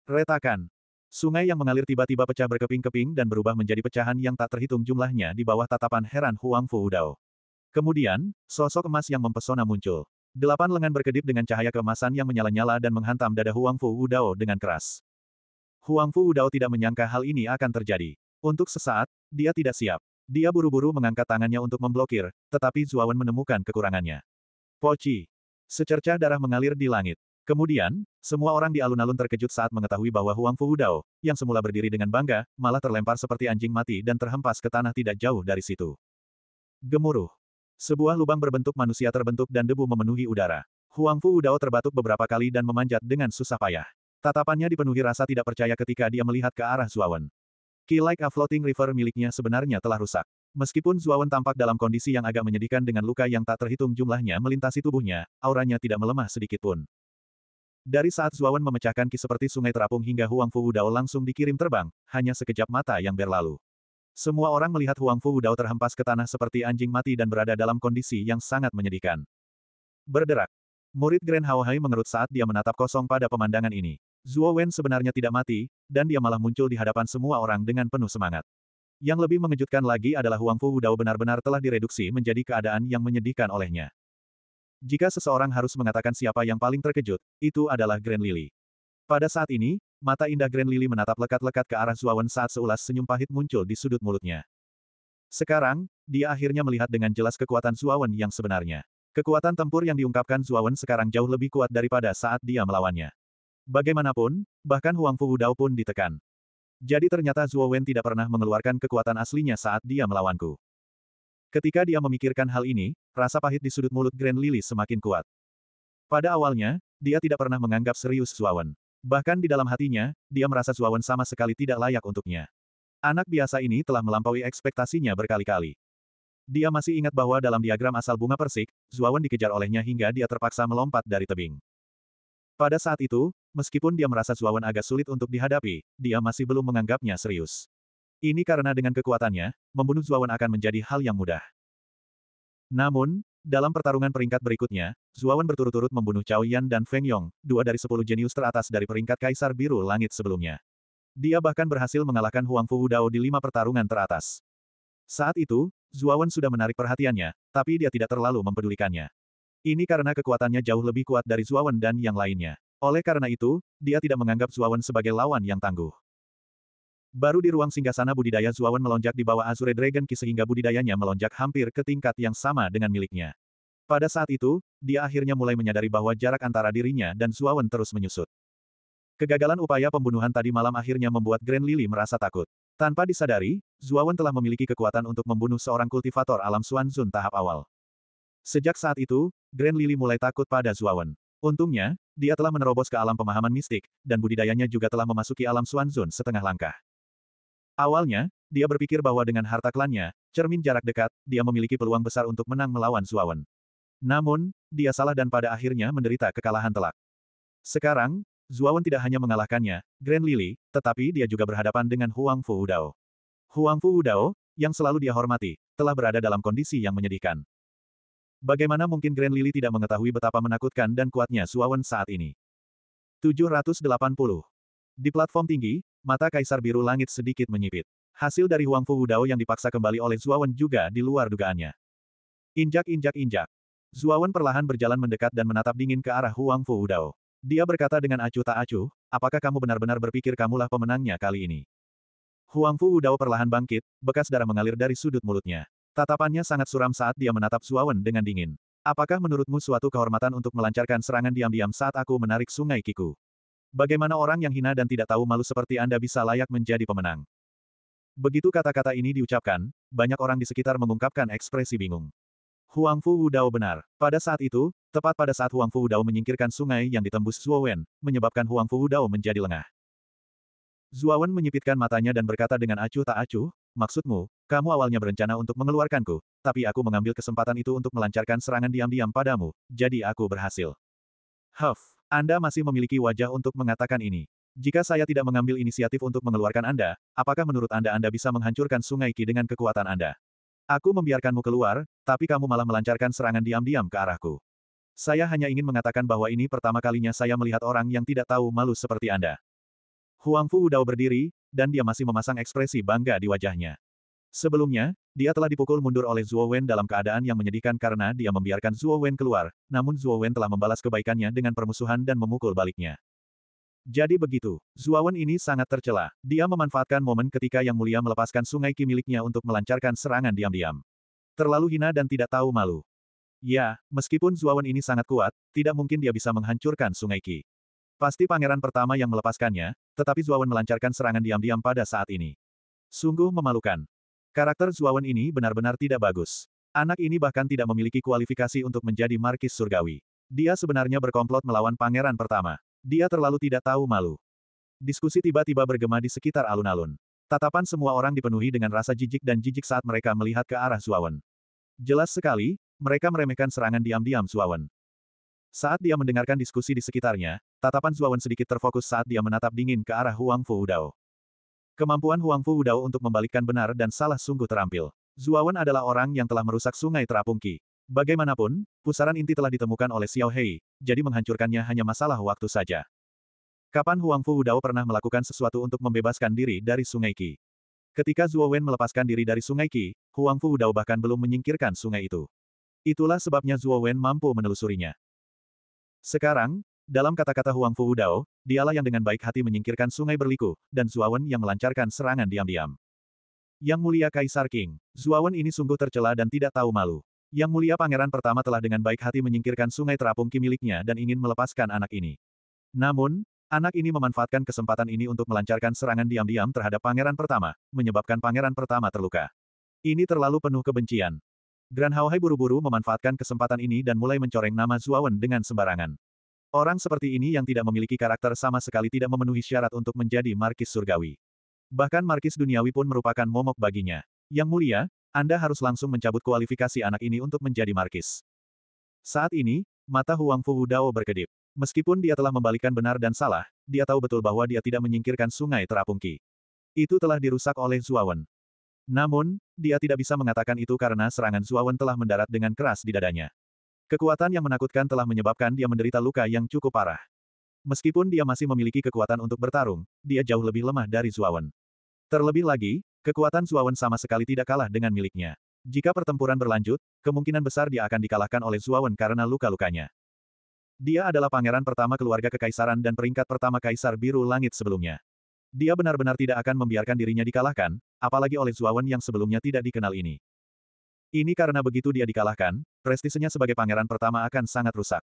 Retakan. Sungai yang mengalir tiba-tiba pecah berkeping-keping dan berubah menjadi pecahan yang tak terhitung jumlahnya di bawah tatapan heran Huang Fu Udao. Kemudian, sosok emas yang mempesona muncul. Delapan lengan berkedip dengan cahaya keemasan yang menyala-nyala dan menghantam dada Huang Fu Udao dengan keras. Huang Fu Udao tidak menyangka hal ini akan terjadi. Untuk sesaat, dia tidak siap. Dia buru-buru mengangkat tangannya untuk memblokir, tetapi Zuawan menemukan kekurangannya. Poci. Secercah darah mengalir di langit. Kemudian, semua orang di alun-alun terkejut saat mengetahui bahwa Huang Fu Wudao, yang semula berdiri dengan bangga, malah terlempar seperti anjing mati dan terhempas ke tanah tidak jauh dari situ. Gemuruh. Sebuah lubang berbentuk manusia terbentuk dan debu memenuhi udara. Huang Fu Wudao terbatuk beberapa kali dan memanjat dengan susah payah. Tatapannya dipenuhi rasa tidak percaya ketika dia melihat ke arah Zuawan. Key like a floating river miliknya sebenarnya telah rusak. Meskipun Zuawan tampak dalam kondisi yang agak menyedihkan dengan luka yang tak terhitung jumlahnya melintasi tubuhnya, auranya tidak melemah sedikit pun. Dari saat Zuawan memecahkan ki seperti sungai terapung hingga Huang Fu Wudao langsung dikirim terbang, hanya sekejap mata yang berlalu. Semua orang melihat Huang Fu Wudao terhempas ke tanah seperti anjing mati dan berada dalam kondisi yang sangat menyedihkan. Berderak. Murid Grand Hao Hai mengerut saat dia menatap kosong pada pemandangan ini. Zuo Wen sebenarnya tidak mati, dan dia malah muncul di hadapan semua orang dengan penuh semangat. Yang lebih mengejutkan lagi adalah Huang Fu Wudao benar-benar telah direduksi menjadi keadaan yang menyedihkan olehnya. Jika seseorang harus mengatakan siapa yang paling terkejut, itu adalah Grand Lily. Pada saat ini, mata indah Grand Lily menatap lekat-lekat ke arah Zuawan saat seulas senyum pahit muncul di sudut mulutnya. Sekarang, dia akhirnya melihat dengan jelas kekuatan Zuawan yang sebenarnya. Kekuatan tempur yang diungkapkan Zuawan sekarang jauh lebih kuat daripada saat dia melawannya. Bagaimanapun, bahkan Huang Fu Wudao pun ditekan. Jadi ternyata Zuo tidak pernah mengeluarkan kekuatan aslinya saat dia melawanku. Ketika dia memikirkan hal ini, rasa pahit di sudut mulut Grand Lily semakin kuat. Pada awalnya, dia tidak pernah menganggap serius Zuawan. Bahkan di dalam hatinya, dia merasa Zuawan sama sekali tidak layak untuknya. Anak biasa ini telah melampaui ekspektasinya berkali-kali. Dia masih ingat bahwa dalam diagram asal bunga persik, Zuawan dikejar olehnya hingga dia terpaksa melompat dari tebing. Pada saat itu, meskipun dia merasa Zuawan agak sulit untuk dihadapi, dia masih belum menganggapnya serius. Ini karena dengan kekuatannya, membunuh Zuawan akan menjadi hal yang mudah. Namun, dalam pertarungan peringkat berikutnya, Zuawan berturut-turut membunuh Chao Yan dan Feng Yong, dua dari sepuluh jenius teratas dari peringkat Kaisar Biru Langit sebelumnya. Dia bahkan berhasil mengalahkan Huang Fu Wudao di lima pertarungan teratas. Saat itu, Zuawan sudah menarik perhatiannya, tapi dia tidak terlalu mempedulikannya. Ini karena kekuatannya jauh lebih kuat dari Zuawan dan yang lainnya. Oleh karena itu, dia tidak menganggap Zuawan sebagai lawan yang tangguh. Baru di ruang singgasana budidaya Zuawan melonjak di bawah Azure Dragon Ki sehingga budidayanya melonjak hampir ke tingkat yang sama dengan miliknya. Pada saat itu, dia akhirnya mulai menyadari bahwa jarak antara dirinya dan Zuawan terus menyusut. Kegagalan upaya pembunuhan tadi malam akhirnya membuat Grand Lily merasa takut. Tanpa disadari, Zuawan telah memiliki kekuatan untuk membunuh seorang kultivator alam Xuanzun tahap awal. Sejak saat itu, Grand Lily mulai takut pada Zuawan. Untungnya, dia telah menerobos ke alam pemahaman mistik, dan budidayanya juga telah memasuki alam Xuanzun setengah langkah. Awalnya, dia berpikir bahwa dengan harta klannya, cermin jarak dekat, dia memiliki peluang besar untuk menang melawan Zuawan. Namun, dia salah dan pada akhirnya menderita kekalahan telak. Sekarang, Zuawan tidak hanya mengalahkannya, Grand Lily, tetapi dia juga berhadapan dengan Huang Fu Wudao. Huang Fu Wudao, yang selalu dia hormati, telah berada dalam kondisi yang menyedihkan. Bagaimana mungkin Grand Lily tidak mengetahui betapa menakutkan dan kuatnya Zuawan saat ini? 780. Di platform tinggi, mata Kaisar Biru Langit sedikit menyipit. Hasil dari Huang Fu Wudao yang dipaksa kembali oleh Zuawan juga di luar dugaannya. Injak-injak-injak. Zuawan perlahan berjalan mendekat dan menatap dingin ke arah Huang Fu Wudao. Dia berkata dengan acuh tak acuh, apakah kamu benar-benar berpikir kamulah pemenangnya kali ini? Huang Fu Wudao perlahan bangkit, bekas darah mengalir dari sudut mulutnya. Tatapannya sangat suram saat dia menatap Zuawan dengan dingin. Apakah menurutmu suatu kehormatan untuk melancarkan serangan diam-diam saat aku menarik sungai Kiku? Bagaimana orang yang hina dan tidak tahu malu seperti Anda bisa layak menjadi pemenang? Begitu kata-kata ini diucapkan, banyak orang di sekitar mengungkapkan ekspresi bingung. Huang Fu Wudao benar. Pada saat itu, tepat pada saat Huang Fu Wudao menyingkirkan sungai yang ditembus Zuowen, menyebabkan Huang Fu Wudao menjadi lengah. Zuowen menyipitkan matanya dan berkata dengan acuh tak acuh, maksudmu, kamu awalnya berencana untuk mengeluarkanku, tapi aku mengambil kesempatan itu untuk melancarkan serangan diam-diam padamu, jadi aku berhasil. Huff, Anda masih memiliki wajah untuk mengatakan ini. Jika saya tidak mengambil inisiatif untuk mengeluarkan Anda, apakah menurut Anda Anda bisa menghancurkan sungai Qi dengan kekuatan Anda? Aku membiarkanmu keluar, tapi kamu malah melancarkan serangan diam-diam ke arahku. Saya hanya ingin mengatakan bahwa ini pertama kalinya saya melihat orang yang tidak tahu malu seperti Anda. Huang Fu Udao berdiri, dan dia masih memasang ekspresi bangga di wajahnya. Sebelumnya, dia telah dipukul mundur oleh Zuo Wen dalam keadaan yang menyedihkan karena dia membiarkan Zuo Wen keluar, namun Zuo Wen telah membalas kebaikannya dengan permusuhan dan memukul baliknya. Jadi begitu, Zuawan ini sangat tercela. Dia memanfaatkan momen ketika Yang Mulia melepaskan sungai ki miliknya untuk melancarkan serangan diam-diam. Terlalu hina dan tidak tahu malu. Ya, meskipun Zuawan ini sangat kuat, tidak mungkin dia bisa menghancurkan sungai ki. Pasti pangeran pertama yang melepaskannya, tetapi Zuawan melancarkan serangan diam-diam pada saat ini. Sungguh memalukan. Karakter Zuawan ini benar-benar tidak bagus. Anak ini bahkan tidak memiliki kualifikasi untuk menjadi markis surgawi. Dia sebenarnya berkomplot melawan pangeran pertama. Dia terlalu tidak tahu malu. Diskusi tiba-tiba bergema di sekitar alun-alun. Tatapan semua orang dipenuhi dengan rasa jijik dan jijik saat mereka melihat ke arah Zuawan. Jelas sekali, mereka meremehkan serangan diam-diam Zuawan. Saat dia mendengarkan diskusi di sekitarnya, tatapan Zuawan sedikit terfokus saat dia menatap dingin ke arah Huang Fu Udao. Kemampuan Huang Fu untuk membalikkan benar dan salah sungguh terampil. Zuawan adalah orang yang telah merusak sungai terapung Qi. Bagaimanapun, pusaran inti telah ditemukan oleh Xiao Hei, jadi menghancurkannya hanya masalah waktu saja. Kapan Huang Fu pernah melakukan sesuatu untuk membebaskan diri dari sungai Qi? Ketika Zuo Wen melepaskan diri dari sungai Qi, Huang Fu bahkan belum menyingkirkan sungai itu. Itulah sebabnya Zuo Wen mampu menelusurinya. Sekarang, dalam kata-kata Huang Fu dialah yang dengan baik hati menyingkirkan sungai berliku, dan Zuawan yang melancarkan serangan diam-diam. Yang mulia Kaisar King, Zuawan ini sungguh tercela dan tidak tahu malu. Yang mulia pangeran pertama telah dengan baik hati menyingkirkan sungai terapung ki miliknya dan ingin melepaskan anak ini. Namun, anak ini memanfaatkan kesempatan ini untuk melancarkan serangan diam-diam terhadap pangeran pertama, menyebabkan pangeran pertama terluka. Ini terlalu penuh kebencian. Gran Haohai buru-buru memanfaatkan kesempatan ini dan mulai mencoreng nama Zuawan dengan sembarangan. Orang seperti ini yang tidak memiliki karakter sama sekali tidak memenuhi syarat untuk menjadi markis surgawi. Bahkan markis duniawi pun merupakan momok baginya. Yang mulia, Anda harus langsung mencabut kualifikasi anak ini untuk menjadi markis. Saat ini, mata Huang Fu Dao berkedip. Meskipun dia telah membalikan benar dan salah, dia tahu betul bahwa dia tidak menyingkirkan sungai terapung Qi. Itu telah dirusak oleh Zuawan. Namun, dia tidak bisa mengatakan itu karena serangan Zuawan telah mendarat dengan keras di dadanya. Kekuatan yang menakutkan telah menyebabkan dia menderita luka yang cukup parah. Meskipun dia masih memiliki kekuatan untuk bertarung, dia jauh lebih lemah dari Zuawan. Terlebih lagi, kekuatan Zuawan sama sekali tidak kalah dengan miliknya. Jika pertempuran berlanjut, kemungkinan besar dia akan dikalahkan oleh Zuawan karena luka-lukanya. Dia adalah pangeran pertama keluarga kekaisaran dan peringkat pertama kaisar biru langit sebelumnya. Dia benar-benar tidak akan membiarkan dirinya dikalahkan, apalagi oleh Zuawan yang sebelumnya tidak dikenal ini. Ini karena begitu dia dikalahkan, prestisenya sebagai pangeran pertama akan sangat rusak.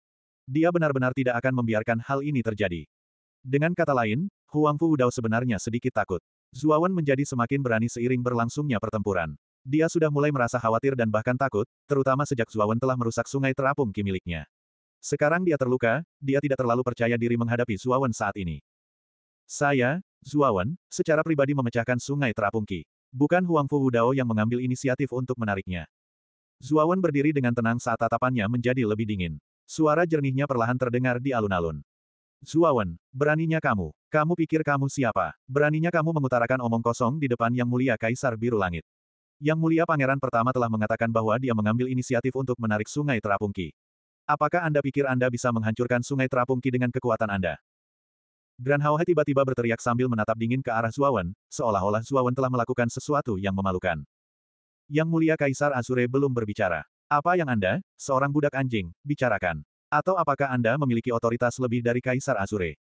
Dia benar-benar tidak akan membiarkan hal ini terjadi. Dengan kata lain, Huang Fu Udao sebenarnya sedikit takut. Zuawan menjadi semakin berani seiring berlangsungnya pertempuran. Dia sudah mulai merasa khawatir dan bahkan takut, terutama sejak Zuawan telah merusak sungai terapung ki miliknya. Sekarang dia terluka, dia tidak terlalu percaya diri menghadapi Zuawan saat ini. Saya, Zuawan, secara pribadi memecahkan sungai terapung ki. Bukan Huang Fu Wudao yang mengambil inisiatif untuk menariknya. Zuawan berdiri dengan tenang saat tatapannya menjadi lebih dingin. Suara jernihnya perlahan terdengar di alun-alun. Zuawan, beraninya kamu. Kamu pikir kamu siapa? Beraninya kamu mengutarakan omong kosong di depan Yang Mulia Kaisar Biru Langit. Yang Mulia Pangeran pertama telah mengatakan bahwa dia mengambil inisiatif untuk menarik sungai Terapung Ki. Apakah Anda pikir Anda bisa menghancurkan sungai Terapung Ki dengan kekuatan Anda? Gran Haohe tiba-tiba berteriak sambil menatap dingin ke arah Zuawan, seolah-olah Zuawan telah melakukan sesuatu yang memalukan. Yang Mulia Kaisar Azure belum berbicara. Apa yang Anda, seorang budak anjing, bicarakan? Atau apakah Anda memiliki otoritas lebih dari Kaisar Azure?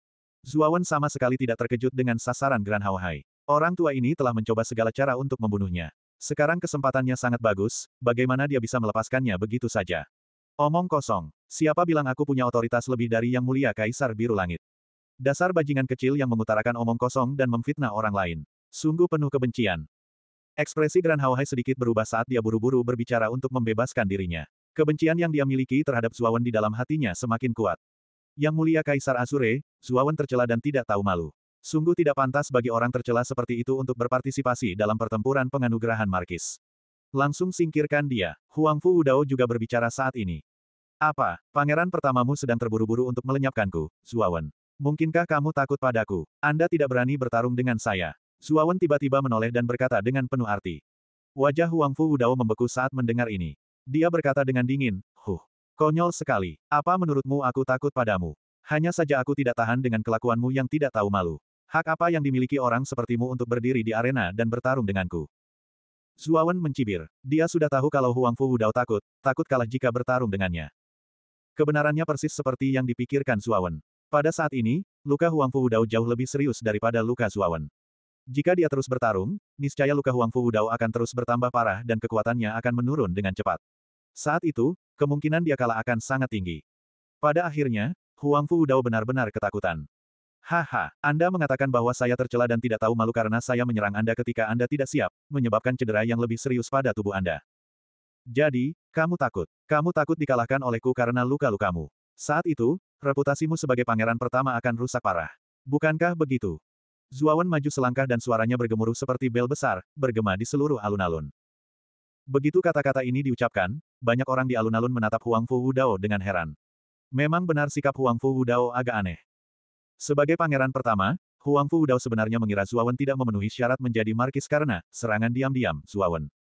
Zuawan sama sekali tidak terkejut dengan sasaran Gran Haohai. Orang tua ini telah mencoba segala cara untuk membunuhnya. Sekarang kesempatannya sangat bagus, bagaimana dia bisa melepaskannya begitu saja? Omong kosong. Siapa bilang aku punya otoritas lebih dari Yang Mulia Kaisar Biru Langit? Dasar bajingan kecil yang mengutarakan omong kosong dan memfitnah orang lain. Sungguh penuh kebencian. Ekspresi Gran Haohai sedikit berubah saat dia buru-buru berbicara untuk membebaskan dirinya. Kebencian yang dia miliki terhadap Zuawan di dalam hatinya semakin kuat. Yang mulia Kaisar Azure, Zuawan tercela dan tidak tahu malu. Sungguh tidak pantas bagi orang tercela seperti itu untuk berpartisipasi dalam pertempuran penganugerahan Markis. Langsung singkirkan dia. Huang Fu Udao juga berbicara saat ini. Apa, pangeran pertamamu sedang terburu-buru untuk melenyapkanku, Zuawan? Mungkinkah kamu takut padaku? Anda tidak berani bertarung dengan saya. Zuawan tiba-tiba menoleh dan berkata dengan penuh arti. Wajah Huang Fu Udao membeku saat mendengar ini. Dia berkata dengan dingin, Huh, konyol sekali. Apa menurutmu aku takut padamu? Hanya saja aku tidak tahan dengan kelakuanmu yang tidak tahu malu. Hak apa yang dimiliki orang sepertimu untuk berdiri di arena dan bertarung denganku? Zuawan mencibir. Dia sudah tahu kalau Huang Fu Wudao takut, takut kalah jika bertarung dengannya. Kebenarannya persis seperti yang dipikirkan Zuawan. Pada saat ini, luka Huang Fu Wudao jauh lebih serius daripada luka Zuawan. Jika dia terus bertarung, niscaya luka Huang Fu Wudao akan terus bertambah parah dan kekuatannya akan menurun dengan cepat. Saat itu, kemungkinan dia kalah akan sangat tinggi. Pada akhirnya, Huang Fu Wudao benar-benar ketakutan. Haha, Anda mengatakan bahwa saya tercela dan tidak tahu malu karena saya menyerang Anda ketika Anda tidak siap, menyebabkan cedera yang lebih serius pada tubuh Anda. Jadi, kamu takut. Kamu takut dikalahkan olehku karena luka-lukamu. Saat itu, reputasimu sebagai pangeran pertama akan rusak parah. Bukankah begitu? Zuawan maju selangkah dan suaranya bergemuruh seperti bel besar, bergema di seluruh alun-alun. Begitu kata-kata ini diucapkan, banyak orang di alun-alun menatap Huang Fu Wudao dengan heran. Memang benar sikap Huang Fu Wudao agak aneh. Sebagai pangeran pertama, Huang Fu Wudao sebenarnya mengira Zuawan tidak memenuhi syarat menjadi markis karena serangan diam-diam Zuawan.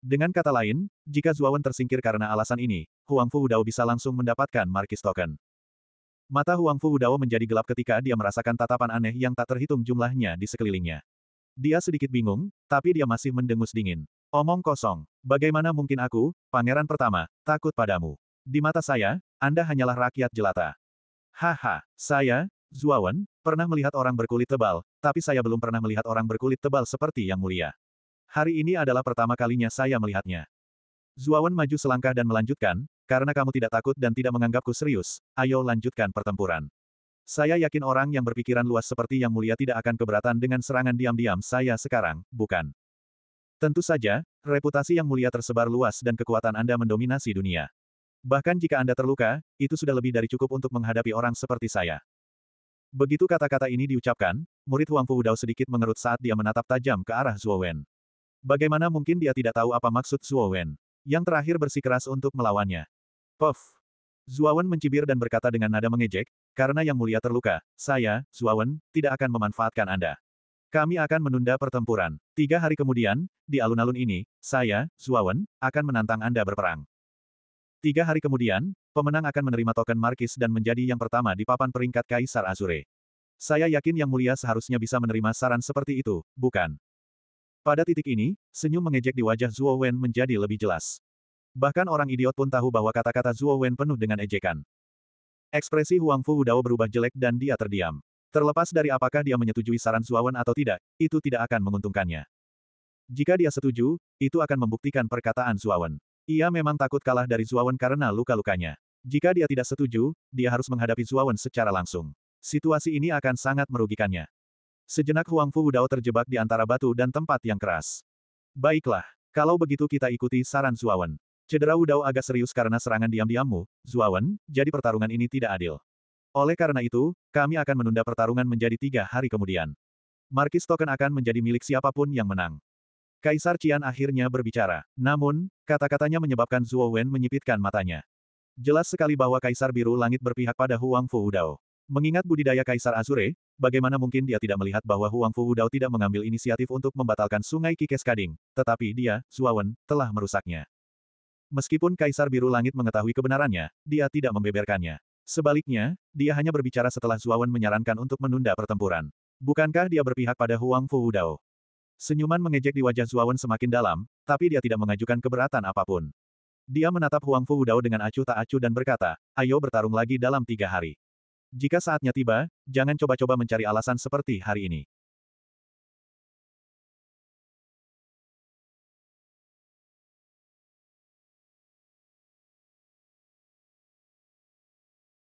Dengan kata lain, jika Zuawan tersingkir karena alasan ini, Huang Fu Wudao bisa langsung mendapatkan markis token. Mata Huang Fu Wudao menjadi gelap ketika dia merasakan tatapan aneh yang tak terhitung jumlahnya di sekelilingnya. Dia sedikit bingung, tapi dia masih mendengus dingin. Omong kosong. Bagaimana mungkin aku, pangeran pertama, takut padamu? Di mata saya, Anda hanyalah rakyat jelata. Haha, saya, Zuawan, pernah melihat orang berkulit tebal, tapi saya belum pernah melihat orang berkulit tebal seperti yang mulia. Hari ini adalah pertama kalinya saya melihatnya. Zuawan maju selangkah dan melanjutkan, karena kamu tidak takut dan tidak menganggapku serius, ayo lanjutkan pertempuran. Saya yakin orang yang berpikiran luas seperti yang mulia tidak akan keberatan dengan serangan diam-diam saya sekarang, bukan? Tentu saja, reputasi yang mulia tersebar luas dan kekuatan Anda mendominasi dunia. Bahkan jika Anda terluka, itu sudah lebih dari cukup untuk menghadapi orang seperti saya. Begitu kata-kata ini diucapkan, murid Huang Fu Wudao sedikit mengerut saat dia menatap tajam ke arah Zuo Wen. Bagaimana mungkin dia tidak tahu apa maksud Zuo Wen? Yang terakhir bersikeras untuk melawannya. Puff. Zuawan mencibir dan berkata dengan nada mengejek, karena yang mulia terluka, saya, Zuawan, tidak akan memanfaatkan Anda. Kami akan menunda pertempuran. Tiga hari kemudian, di alun-alun ini, saya, Zuawan, akan menantang Anda berperang. Tiga hari kemudian, pemenang akan menerima token Markis dan menjadi yang pertama di papan peringkat Kaisar Azure. Saya yakin Yang Mulia seharusnya bisa menerima saran seperti itu, bukan? Pada titik ini, senyum mengejek di wajah Zuo Wen menjadi lebih jelas. Bahkan orang idiot pun tahu bahwa kata-kata Zuo Wen penuh dengan ejekan. Ekspresi Huang Fu Wudao berubah jelek dan dia terdiam. Terlepas dari apakah dia menyetujui saran Zuawan atau tidak, itu tidak akan menguntungkannya. Jika dia setuju, itu akan membuktikan perkataan Zuawan. Ia memang takut kalah dari Zuawan karena luka-lukanya. Jika dia tidak setuju, dia harus menghadapi Zuawan secara langsung. Situasi ini akan sangat merugikannya. Sejenak Huang Fu Wudao terjebak di antara batu dan tempat yang keras. Baiklah, kalau begitu kita ikuti saran Zuawan. Cedera Wudao agak serius karena serangan diam-diammu, Zuawan, jadi pertarungan ini tidak adil. Oleh karena itu, kami akan menunda pertarungan menjadi tiga hari kemudian. Markis Token akan menjadi milik siapa pun yang menang. Kaisar Qian akhirnya berbicara. Namun, kata-katanya menyebabkan Zuo Wen menyipitkan matanya. Jelas sekali bahwa Kaisar Biru Langit berpihak pada Huang Fu Wudao. Mengingat budidaya Kaisar Azure, bagaimana mungkin dia tidak melihat bahwa Huang Fu Wudao tidak mengambil inisiatif untuk membatalkan sungai Kikes Kading, tetapi dia, Zuo Wen, telah merusaknya. Meskipun Kaisar Biru Langit mengetahui kebenarannya, dia tidak membeberkannya. Sebaliknya, dia hanya berbicara setelah Zuawan menyarankan untuk menunda pertempuran. Bukankah dia berpihak pada Huang Fu Wudao? Senyuman mengejek di wajah Zuawan semakin dalam, tapi dia tidak mengajukan keberatan apa pun. Dia menatap Huang Fu Wudao dengan acuh tak acuh dan berkata, ayo bertarung lagi dalam tiga hari. Jika saatnya tiba, jangan coba-coba mencari alasan seperti hari ini.